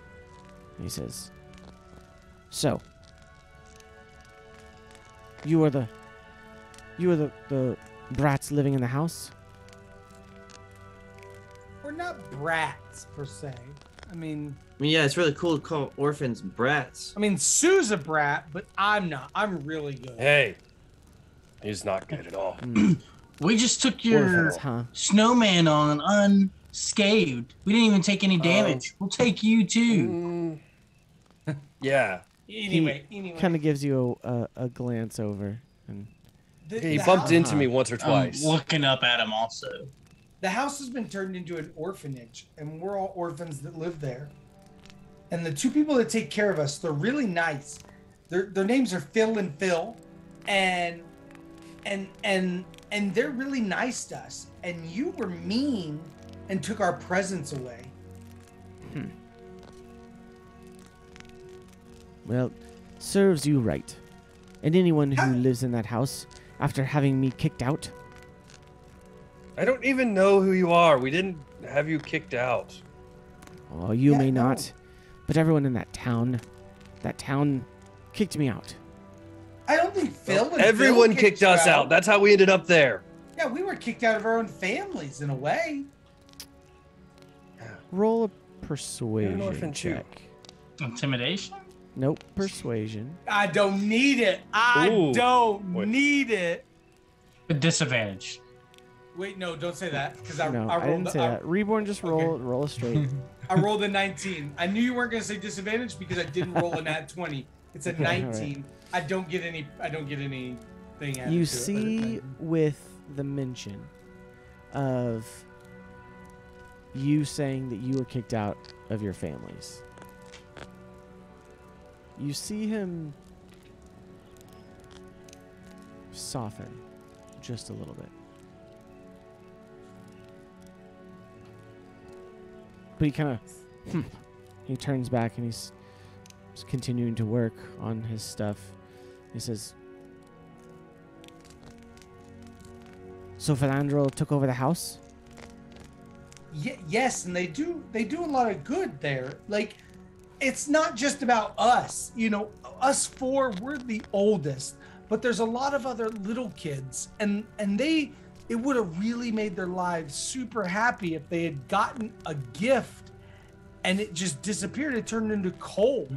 And he says, "So, you are the you are the the brats living in the house."
We're not brats per se. I mean,
I mean, yeah, it's really cool to call orphans brats.
I mean, Sue's a brat, but I'm not. I'm really good.
Hey, he's not good at all.
Hmm, <clears throat>
We just took your
orphans, huh?
snowman on unscathed. We didn't even take any
Oh.
damage. We'll take you too.
Mm, <laughs> yeah,
Anyway, anyway,
Kind of gives you a, a, a glance over, and
the,
he
the
bumped
house,
into me once or
I'm
twice.
looking up at him also.
the house has been turned into an orphanage, and we're all orphans that live there. And the two people that take care of us, they're really nice. Their their names are Phil and Phil, and and and and they're really nice to us. And you were mean and took our presents away.
Well, serves you right. And anyone who lives in that house after having me kicked out,
I don't even know who you are. We didn't have you kicked out.
oh, you
Yeah,
may
no.
not, but everyone in that town, that town, kicked me out.
I don't think Phil and Phil
Everyone
kicked
kicked us out. That's how we ended up there.
Yeah, we were kicked out of our own families in a way.
Roll a persuasion
orphan too.
check.
Intimidation.
Nope, persuasion.
I don't need it. I
Ooh.
don't
Wait.
need it.
A disadvantage.
Wait, no, don't say that because I,
no,
I
I,
rolled.
didn't
the-
say
I,
that. Reborn, just
Okay.
roll roll a straight. <laughs>
I rolled a 19. I knew you weren't gonna say disadvantage because I didn't roll a nat 20. It's a
Okay, <laughs> all right.
19. I don't get any. I don't get anything. added
you
to it, but
see with the mention of you saying that you were kicked out of your families. You see him soften just a little bit. But he kind of hmm, he turns back and he's continuing to work on his stuff. He says, So Philandro took over the house?
Ye- yes, and they do. They do a lot of good there. Like, it's not just about us. You know, us four. We're the oldest, but there's a lot of other little kids, and and they. It would have really made their lives super happy if they had gotten a gift, and it just disappeared. It turned into coal.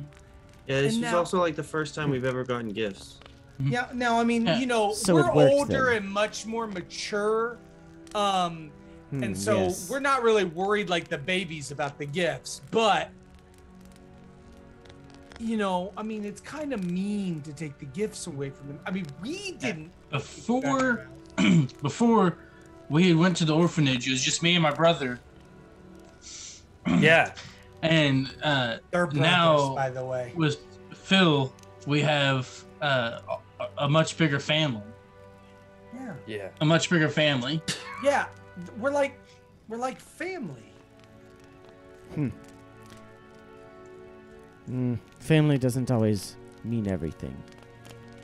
Yeah, this
And
is
now-
also like the first time we've ever gotten gifts.
Yeah. Now, I mean, you know,
So
we're
works
older
then.
and much more mature. Um,
Hmm,
and so
yes.
we're not really worried like the babies about the gifts but you know i mean it's kind of mean to take the gifts away from them i mean we didn't
Before <clears throat> before we had went to the orphanage, it was just me and my brother.
Yeah. <clears throat>
And uh,
they're brothers
Now-
by the way
with Phil, we have uh, a, a much bigger family.
yeah
Yeah.
A much bigger family.
yeah we're like we're like family Hmm.
Mm, family doesn't always mean everything.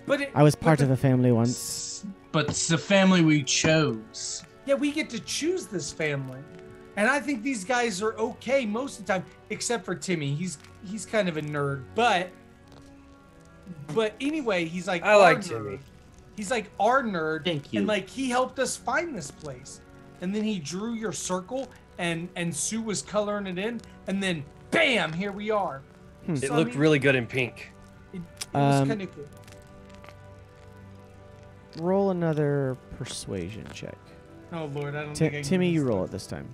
but it,
I was
but
part
the-
of a family once.
But it's the family we chose.
yeah we get to choose this family and i think these guys are okay most of the time except for timmy he's he's kind of a nerd but but anyway he's like
I like
our
Timmy.
he's like our nerd
Thank you.
and like he helped us find this place and then he drew your circle and and sue was coloring it in and then bam here we are
Hmm.
It
So, I
looked
mean,
really good in pink.
it, it was
Um,
kind of cool
Roll another persuasion check.
oh lord i don't
Ti-
think I
Timmy, you roll it this time.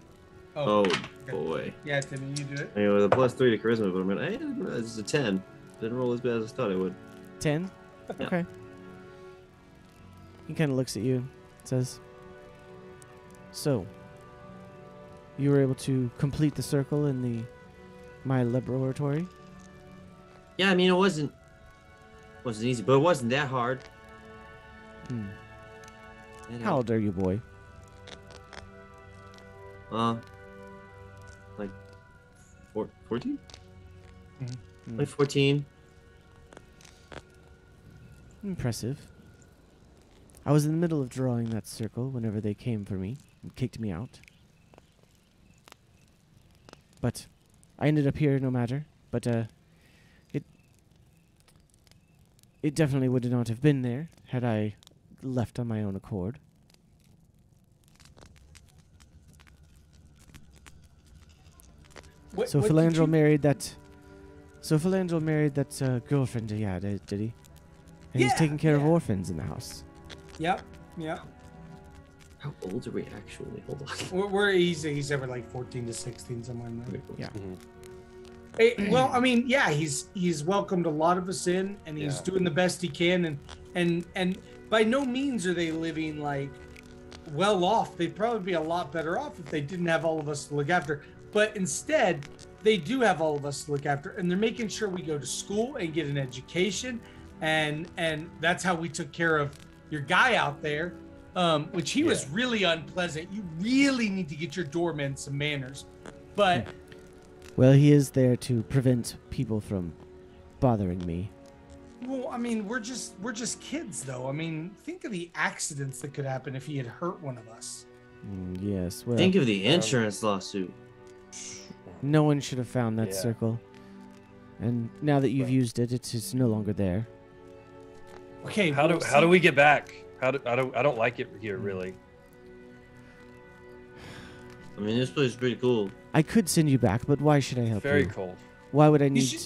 oh,
Oh boy.
yeah timmy you do it
I mean, with a plus three to charisma, but I'm gonna. Eh, it's a ten. Didn't roll as bad as I thought it would.
Ten?
Yeah.
Okay. He kind of looks at you, says, So, you were able to complete the circle in the my laboratory?
Yeah, I mean, it wasn't wasn't easy, but it wasn't that hard.
Hmm. How old are you, boy?
Uh, like four, 14?
Hmm.
Like 14.
Impressive. I was in the middle of drawing that circle whenever they came for me and kicked me out. But I ended up here no matter. But uh it it definitely would not have been there had I left on my own accord.
What-
So
what did
Philandro married that So Philandro married that uh, girlfriend he had, uh, did he? And he's taking care of orphans in the house.
yep yep
How old are we actually? Hold on.
we're, we're he's, he's ever like 14 to 16 somewhere in there
Yeah.
Hey, well, I mean, yeah, he's he's welcomed a lot of us in, and he's
Yeah.
doing the best he can, and and and by no means are they living like well off. They'd probably be a lot better off if they didn't have all of us to look after. But instead, they do have all of us to look after, and they're making sure we go to school and get an education, and and that's how we took care of your guy out there, um, which he was really unpleasant. You really need to get your doorman some manners, but. <laughs>
Well, he is there to prevent people from bothering me.
Well, I mean, we're just we're just kids, though. I mean, think of the accidents that could happen if he had hurt one of us.
Mm, yes, well,
Think of the insurance lawsuit.
no one should have found that
Yeah.
circle. And now that you've
Right.
used it, it's, it's no longer there.
Okay,
How do
well,
how do we get back? How do I don't I don't like it here really.
I mean, this place is pretty cool.
I could send you back, but why should I help you?
Very
you?
cool.
Why would I need?
should-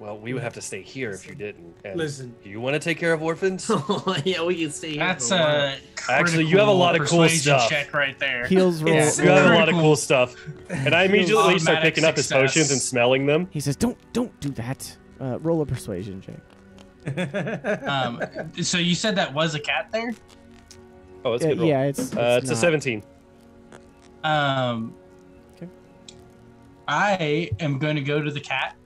Well, we would have to stay here if you didn't. And
Listen.
do you want to take care of orphans? <laughs>
yeah, we can stay here.
That's
for a while.
a
Actually, you have a lot of cool stuff.
Check right there.
Heels roll.
It's-
You have a lot of cool stuff. And I <laughs> immediately start
Automatic
picking up his potions and smelling them.
He says, "Don't, don't do that. Uh, roll a persuasion check." <laughs>
Um, so you said that was a cat there.
Oh, that's
Uh,
good roll.
yeah, it's.
Uh, it's a 17.
Um,
Okay.
I am going to go to the cat,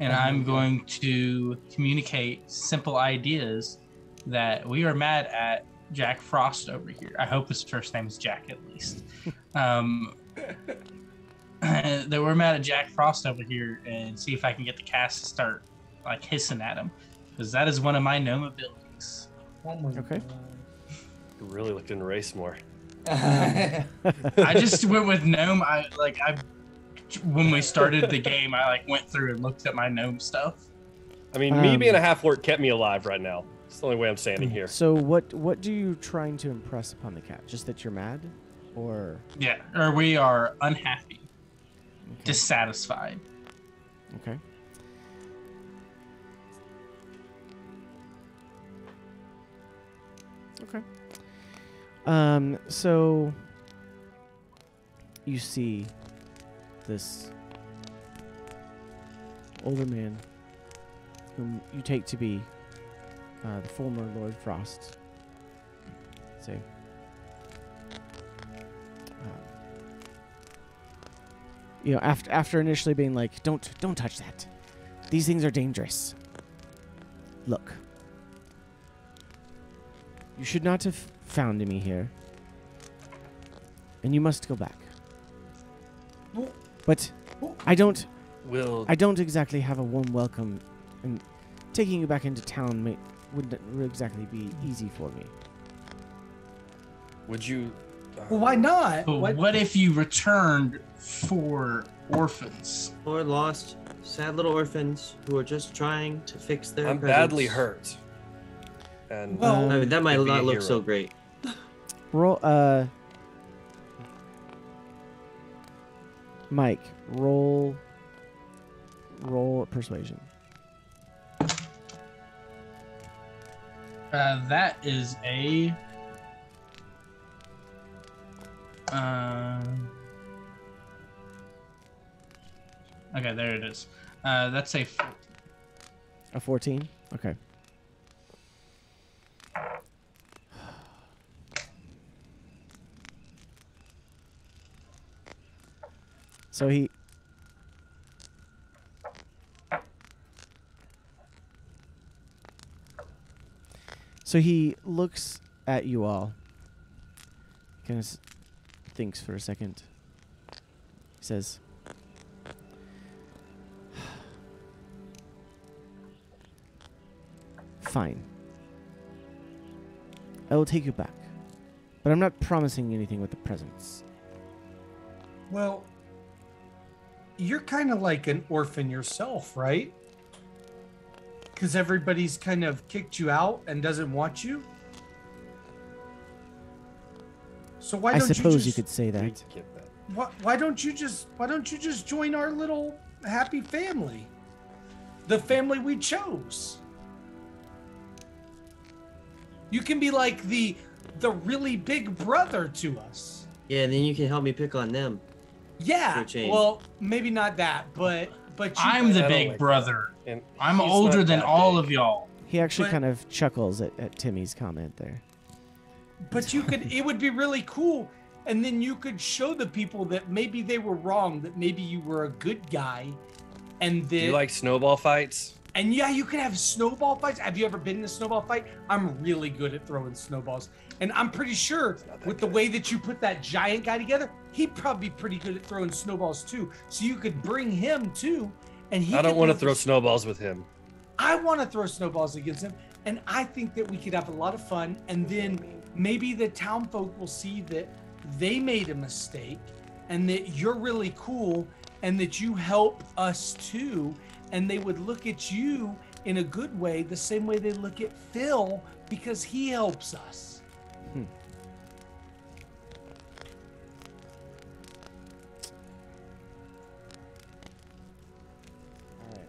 and
Uh-huh.
I'm going to communicate simple ideas that we are mad at Jack Frost over here. I hope his first name is Jack at least. <laughs> um, <laughs> that we're mad at Jack Frost over here, and see if I can get the cast to start like hissing at him, because that is one of my gnome abilities.
Okay.
You really looked into race more.
I just went with gnome. I like I when we started the game, I like went through and looked at my gnome stuff.
I mean, me
Um,
being a half orc kept me alive right now. It's the only way I'm standing here.
So what? What do you trying to impress upon the cat? Just that you're mad, or
Yeah, or we are unhappy,
okay.
dissatisfied.
okay. Okay. Um. So you see this older man, whom you take to be uh, the former Lord Frost. Say. um, you know, after after initially being like, "Don't don't touch that. These things are dangerous." Look. You should not have found me here. And you must go back. But I don't
Will
I don't exactly have a warm welcome and taking you back into town may, wouldn't exactly be easy for me.
would you? uh,
Well, why not?
But
What-
what if you returned for orphans?
Or lost, sad little orphans who are just trying to fix their.
I'm badly hurt. And
Well-
I mean, that might
Could be a
not look
hero.
so great.
Roll uh Mike, roll roll persuasion.
Uh, that is a. Um. okay, there it is. Uh, that's a. f-
A 14? Okay. So he So he looks at you all. Kind of thinks for a second. He says, Fine. I will take you back. But I'm not promising anything with the presents.
Well, you're kind of like an orphan yourself, right? Because everybody's kind of kicked you out and doesn't want you. So why
I
don't
suppose
you,
you, could say that.
that.
Why, why don't you just why don't you just join our little happy family? The family we chose. You can be like the the really big brother to us.
Yeah, and then you can help me pick on them.
Yeah.
For a change.
Well, maybe not that, but but you,
I'm the big
like
brother.
And
I'm older than
that
all
big.
of y'all.
He actually
But-
kind of chuckles at, at Timmy's comment there.
but you could it would be really cool and then you could show the people that maybe they were wrong that maybe you were a good guy and
Do
that
you like snowball fights?
And yeah you could have snowball fights. Have you ever been in a snowball fight? I'm really good at throwing snowballs. And i'm pretty sure
not that
with the way that you put that giant guy together he'd probably be pretty good at throwing snowballs too. So you could bring him too and he
I don't want to throw snowballs with him.
I want to throw snowballs against him, and I think that we could have a lot of fun. And then maybe the town folk will see that they made a mistake, and that you're really cool, and that you help us too, and they would look at you in a good way, the same way they look at Phil because he helps us. Hmm. All right.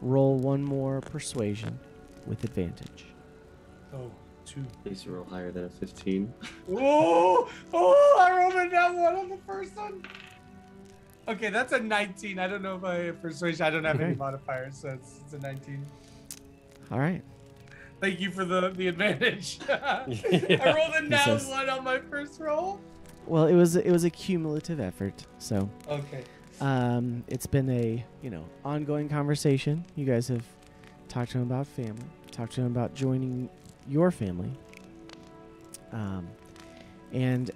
Roll one more persuasion with advantage.
Oh, two.
Please roll higher than a 15.
oh, oh, I rolled a one on the first one. Okay, that's a 19. I don't know if I have persuasion. I don't have any modifiers, so it's, it's a 19.
All right.
Thank you for the, the advantage. <laughs> I rolled a nat
says-
one on my first roll.
Well, it was it was a cumulative effort, so
Okay.
um, it's been a you know ongoing conversation. You guys have talked to him about family, talked to him about joining your family, um, and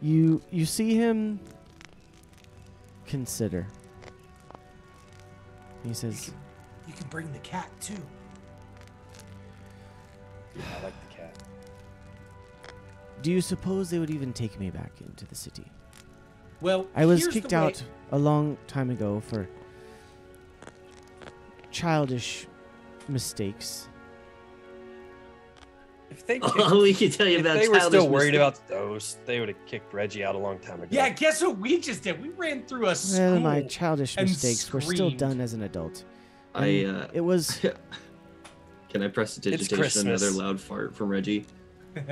you you see him consider. He says,
You can bring the cat too.
Yeah, I like the cat.
"Do you suppose they would even take me back into the city?
Well,
I was
here's
kicked
the way-
out a long time ago for childish mistakes."
If they <laughs>
All we can tell you
if
about
they were still worried
mistakes-
about those, they would have kicked Reggie out a long time ago.
Yeah, guess what we just did? We ran through a school.
Well, my childish
and
mistakes were still done as an adult.
I uh,
it was <laughs>
can I prestidigitation
Christmas.
another loud fart from Reggie? <laughs>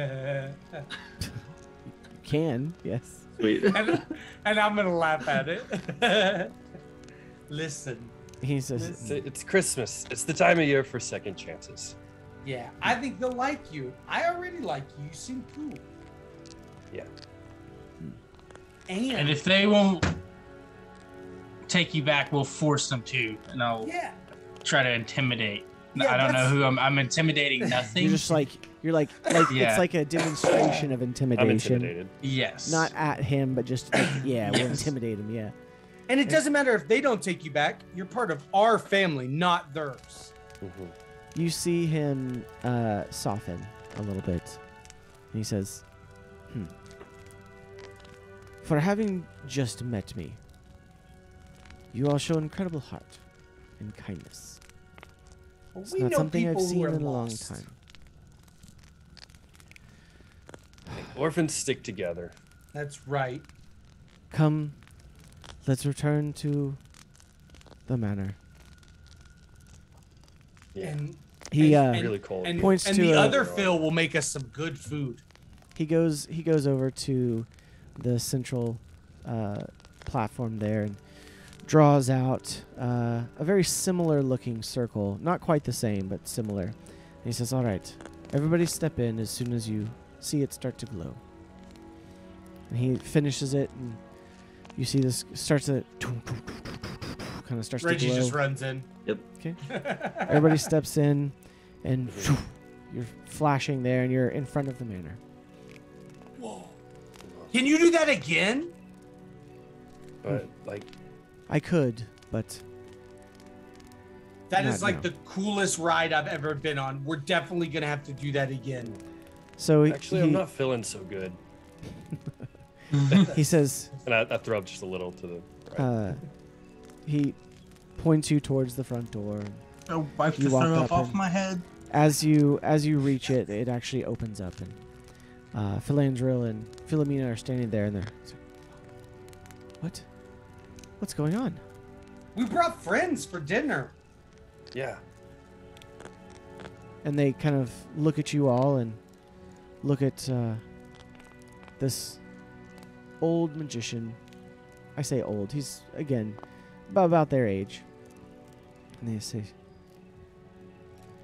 can yes.
Wait.
and, and I'm gonna laugh at it. Listen,
He says,
It's, it's Christmas. It's the time of year for second chances.
Yeah, I think they'll like you. I already like you. You seem cool.
Yeah.
And,
And if they won't take you back, we'll force them to, and I'll
yeah,
try to intimidate.
Yeah,
I don't know who I'm. I'm intimidating <laughs> nothing.
"You're just like you're like like
Yeah.
it's like a demonstration of intimidation.
I'm
intimidation,
intimidated.
yes.
not at him, but just like, yeah, we'll intimidate him. Yeah,
and it doesn't matter if they don't take you back. You're part of our family, not theirs.
Mhm.
You see him uh, soften a little bit, and he says, "Hmm. For having just met me, you all show incredible heart and kindness.
But
It's
we
not
know
something I've seen
are
in a long time."
Orphans stick together.
That's right.
Come, let's return to the manor.
Yeah.
And
He
And-
uh,
really cold.
and,
Points
and
to
the
a-
other Phil will make us some good food.
he goes he goes over to the central uh, platform there and draws out uh, a very similar looking circle, not quite the same, but similar. And he says, "All right, everybody step in as soon as you see it start to glow." And he finishes it, and you see this starts to kind of starts
Reggie
to glow.
just runs in.
Yep.
Okay. <laughs> Everybody steps in, and you're flashing there, and you're in front of the manor.
Whoa. Can you do that again?
but like,
I could, but
That is
Not
like
now.
the coolest ride I've ever been on. We're definitely gonna have to do that again.
so he,
actually, I'm not feeling so good. <laughs> <laughs>
he says
And I, I throw up just a little to the right.
uh, he points you towards the front door.
Oh, wipe
You
the
walk
throw
up
up off my head.
As you as you reach it, it actually opens up, and uh, Philandro and Philomena are standing there, and they're like, what? What's going on?
We brought friends for dinner.
yeah.
And they kind of look at you all and look at uh, this old magician. I say old. He's again about about their age. And they say,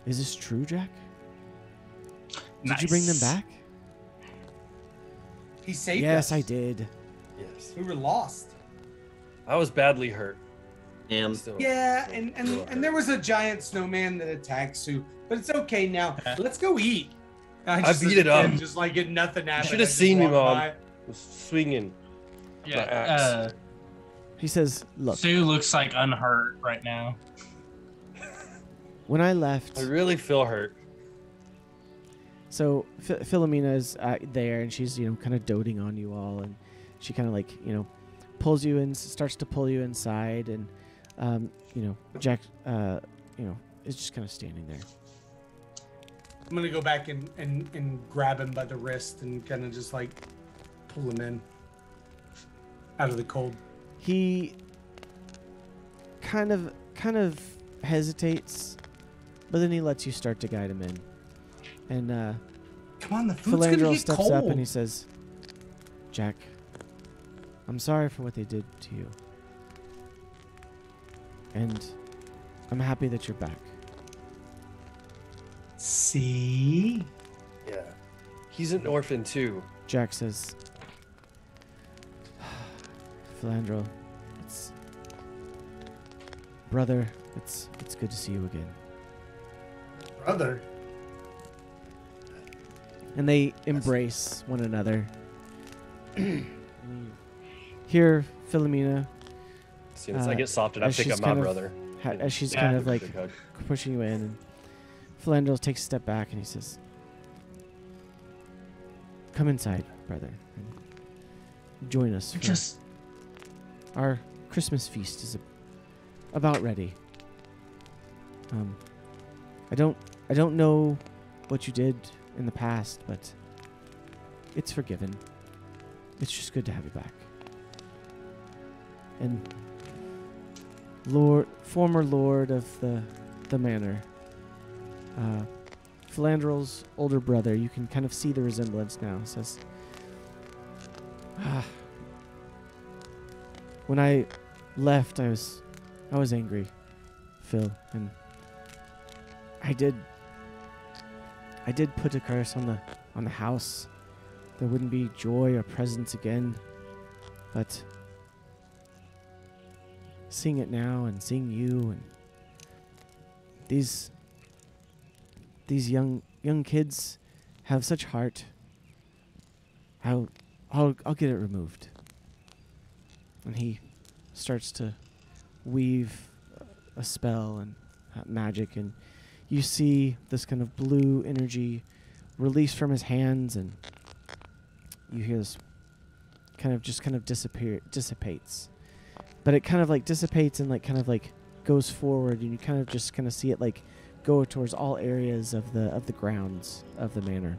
"Is this true, Jack? Did you bring them back?"
He saved
yes,
us.
Yes, I did.
Yes.
We were lost.
I was badly hurt.
Am
Still.
Yeah, and and, and there was a giant snowman that attacked Sue, but it's okay now. <laughs> Let's go eat. I,
I beat it up.
Just like it, nothing happened.
should've seen me, Mom.
by.
Was swinging.
Yeah.
My.
He says, "Look,
Sue looks like unhurt right now.
when I left,
I really feel hurt.
So Ph- Philomena is uh, there, and she's you know kind of doting on you all, and she kind of like you know pulls you in, starts to pull you inside, and um, you know Jack, uh, you know, is just kind of standing there.
I'm gonna go back and, and, and grab him by the wrist and kind of just like pull him in out of the cold.
He kind of kind of hesitates, but then he lets you start to guide him in. And uh,
Come on, the food's gonna
steps
cold.
up and he says, Jack, I'm sorry for what they did to you. And I'm happy that you're back.
See?
Yeah. He's an orphan too.
Jack says, Philandro, it's brother, it's it's good to see you again.
Brother.
And they embrace one another. <clears throat> Here, you Philomena
As soon as I
Uh,
get softened, I pick up my brother.
ha- as she's
Yeah,
kind of like pushing you in. And Philandro takes a step back and he says, "Come inside, brother. And join us. For
just
our Christmas feast is about ready. Um, I don't, I don't know what you did in the past, but it's forgiven. It's just good to have you back. And Lord, former lord of the the manor, uh, older brother, you can kind of see the resemblance now. Says, <sighs> ah, when I left, I was, I was angry, Phil, and I did, I did put a curse on the on the house. There wouldn't be joy or presence again, but seeing it now and seeing you and these these young young kids have such heart. I'll I'll I'll get it removed. And he starts to weave a spell and magic and you see this kind of blue energy release from his hands and you hear this kind of just kind of disappear dissipates. But it kind of like dissipates and like kind of like goes forward and you kind of just kind of see it like go towards all areas of the of the grounds of the manor.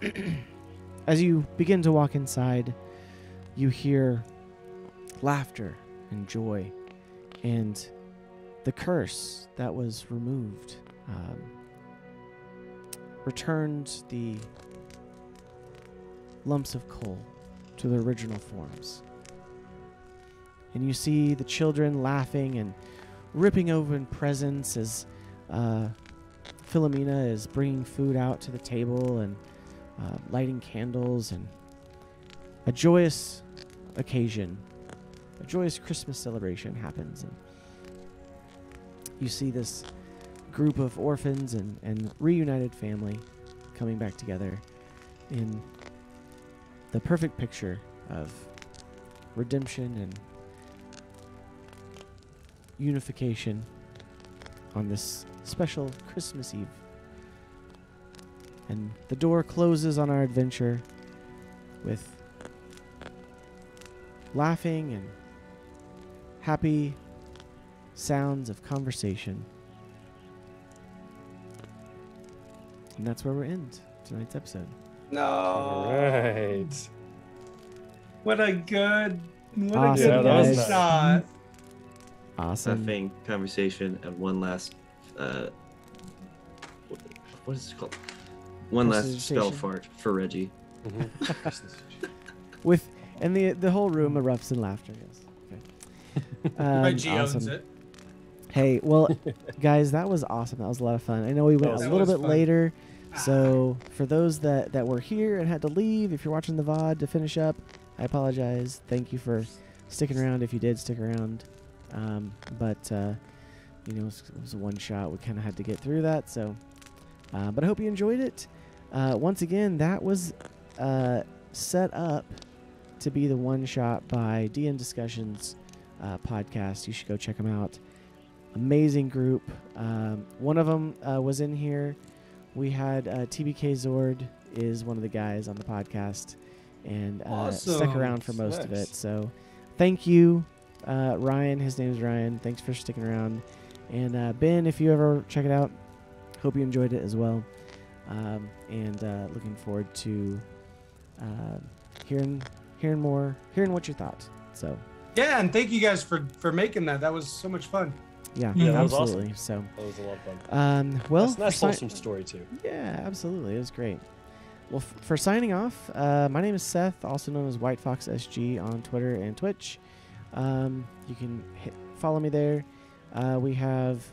<clears throat> As you begin to walk inside you hear laughter and joy and the curse that was removed um, returned the lumps of coal to their original forms. And you see the children laughing and ripping open presents as uh, Philomena is bringing food out to the table and uh, lighting candles and a joyous occasion, a joyous Christmas celebration happens. And you see this group of orphans and, and reunited family coming back together in the perfect picture of redemption and unification on this special Christmas Eve. And the door closes on our adventure with laughing and happy sounds of conversation. And that's where we end tonight's episode.
No.
All right.
What a good, what
Awesome,
a good
Yeah, that was
one
nice.
shot.
Awesome.
Stuffing conversation and one last uh what- what is it called? One last spell fart for Reggie.
Mhm. <laughs>
With and the the whole room erupts in laughter. Yes. Okay. <laughs> Um,
Reggie owns
awesome.
it.
Hey, well, <laughs> guys, that was awesome. That was a lot of fun. I know we went
was
a little bit
fun.
later, so for those that that were here and had to leave, if you're watching the VOD to finish up, I apologize. Thank you for sticking around. If you did stick around, um, but uh, you know, it was, it was a one shot. We kind of had to get through that. So, uh, but I hope you enjoyed it. Uh, once again, that was uh, set up to be the one shot by DN Discussions uh, podcast. You should go check them out. Amazing group. Um, one of them uh, was in here. We had uh, TBK Zord is one of the guys on the podcast and uh, stuck around for most of it. So thank you, uh, Ryan. His name is Ryan. Thanks for sticking around. And uh, Ben, if you ever check it out, hope you enjoyed it as well. Um, and uh, looking forward to uh, hearing hearing more, hearing what you thought. So
Yeah, and thank you guys for for making that. That was so much fun.
Yeah,
Yeah, that
was awesome.
absolutely. So,
That was a lot of fun.
um, well,
nice, nice
for si-
wholesome story too.
Yeah, absolutely. It was great. Well, f- for signing off, uh, my name is Seth, also known as White Fox SG on Twitter and Twitch. Um, you can hit, follow me there. Uh, we have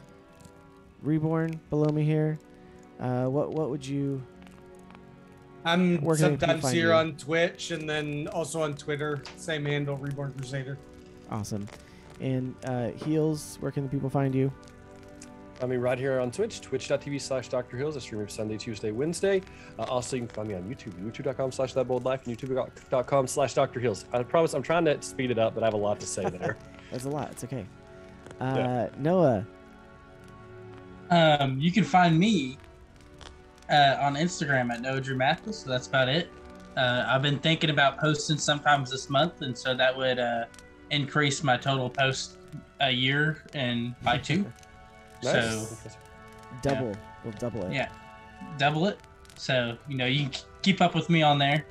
Reborn below me here. Uh, what what would you?
I'm
Where
sometimes here
you?
on Twitch and then also on Twitter. Same handle, Reborn Crusader.
Awesome. And uh, heels. Where can the people find you?
I mean, right here on Twitch, twitch.tv slash Dr. Hills. I stream every Sunday, Tuesday, Wednesday. Uh, also, you can find me on YouTube, youtube.com slash That Bold Life, and youtube.com slash Dr. Hills. I promise I'm trying to speed it up, but I have a lot to say there. <laughs>
That's a lot. It's okay. Uh,
Yeah.
Noah.
Um, you can find me uh, on Instagram at No Drew Mathis. So that's about it. Uh, I've been thinking about posting sometimes this month, and so that would uh, increase my total post a year and by two. <laughs> So
Nice.
Double. We'll double it.
yeah, double it. So you know you can keep up with me on there.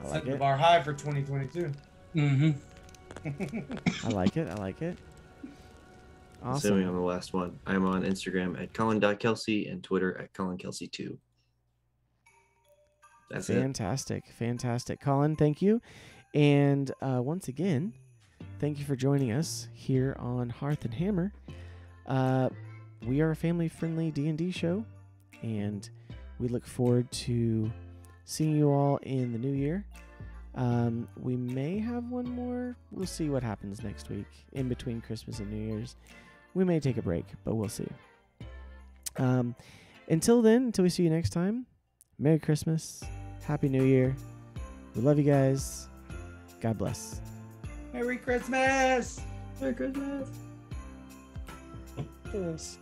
I like
Setting the
it.
bar high for 2022.
Mm-hmm. <laughs>
I like it. I like it.
Assuming I'm the last one. I'm on Instagram at Colin.Kelsey and Twitter at ColinKelsey2. That's it.
Fantastic. Fantastic. Colin, thank you. And uh, once again, thank you for joining us here on Hearth and Hammer. Uh, we are a family-friendly D&D show, and we look forward to seeing you all in the new year. Um, we may have one more. We'll see what happens next week in between Christmas and New Year's. We may take a break, but we'll see. Um, until then, until we see you next time, Merry Christmas, Happy New Year. We love you guys. God bless.
Merry Christmas!
Merry Christmas.
Yes.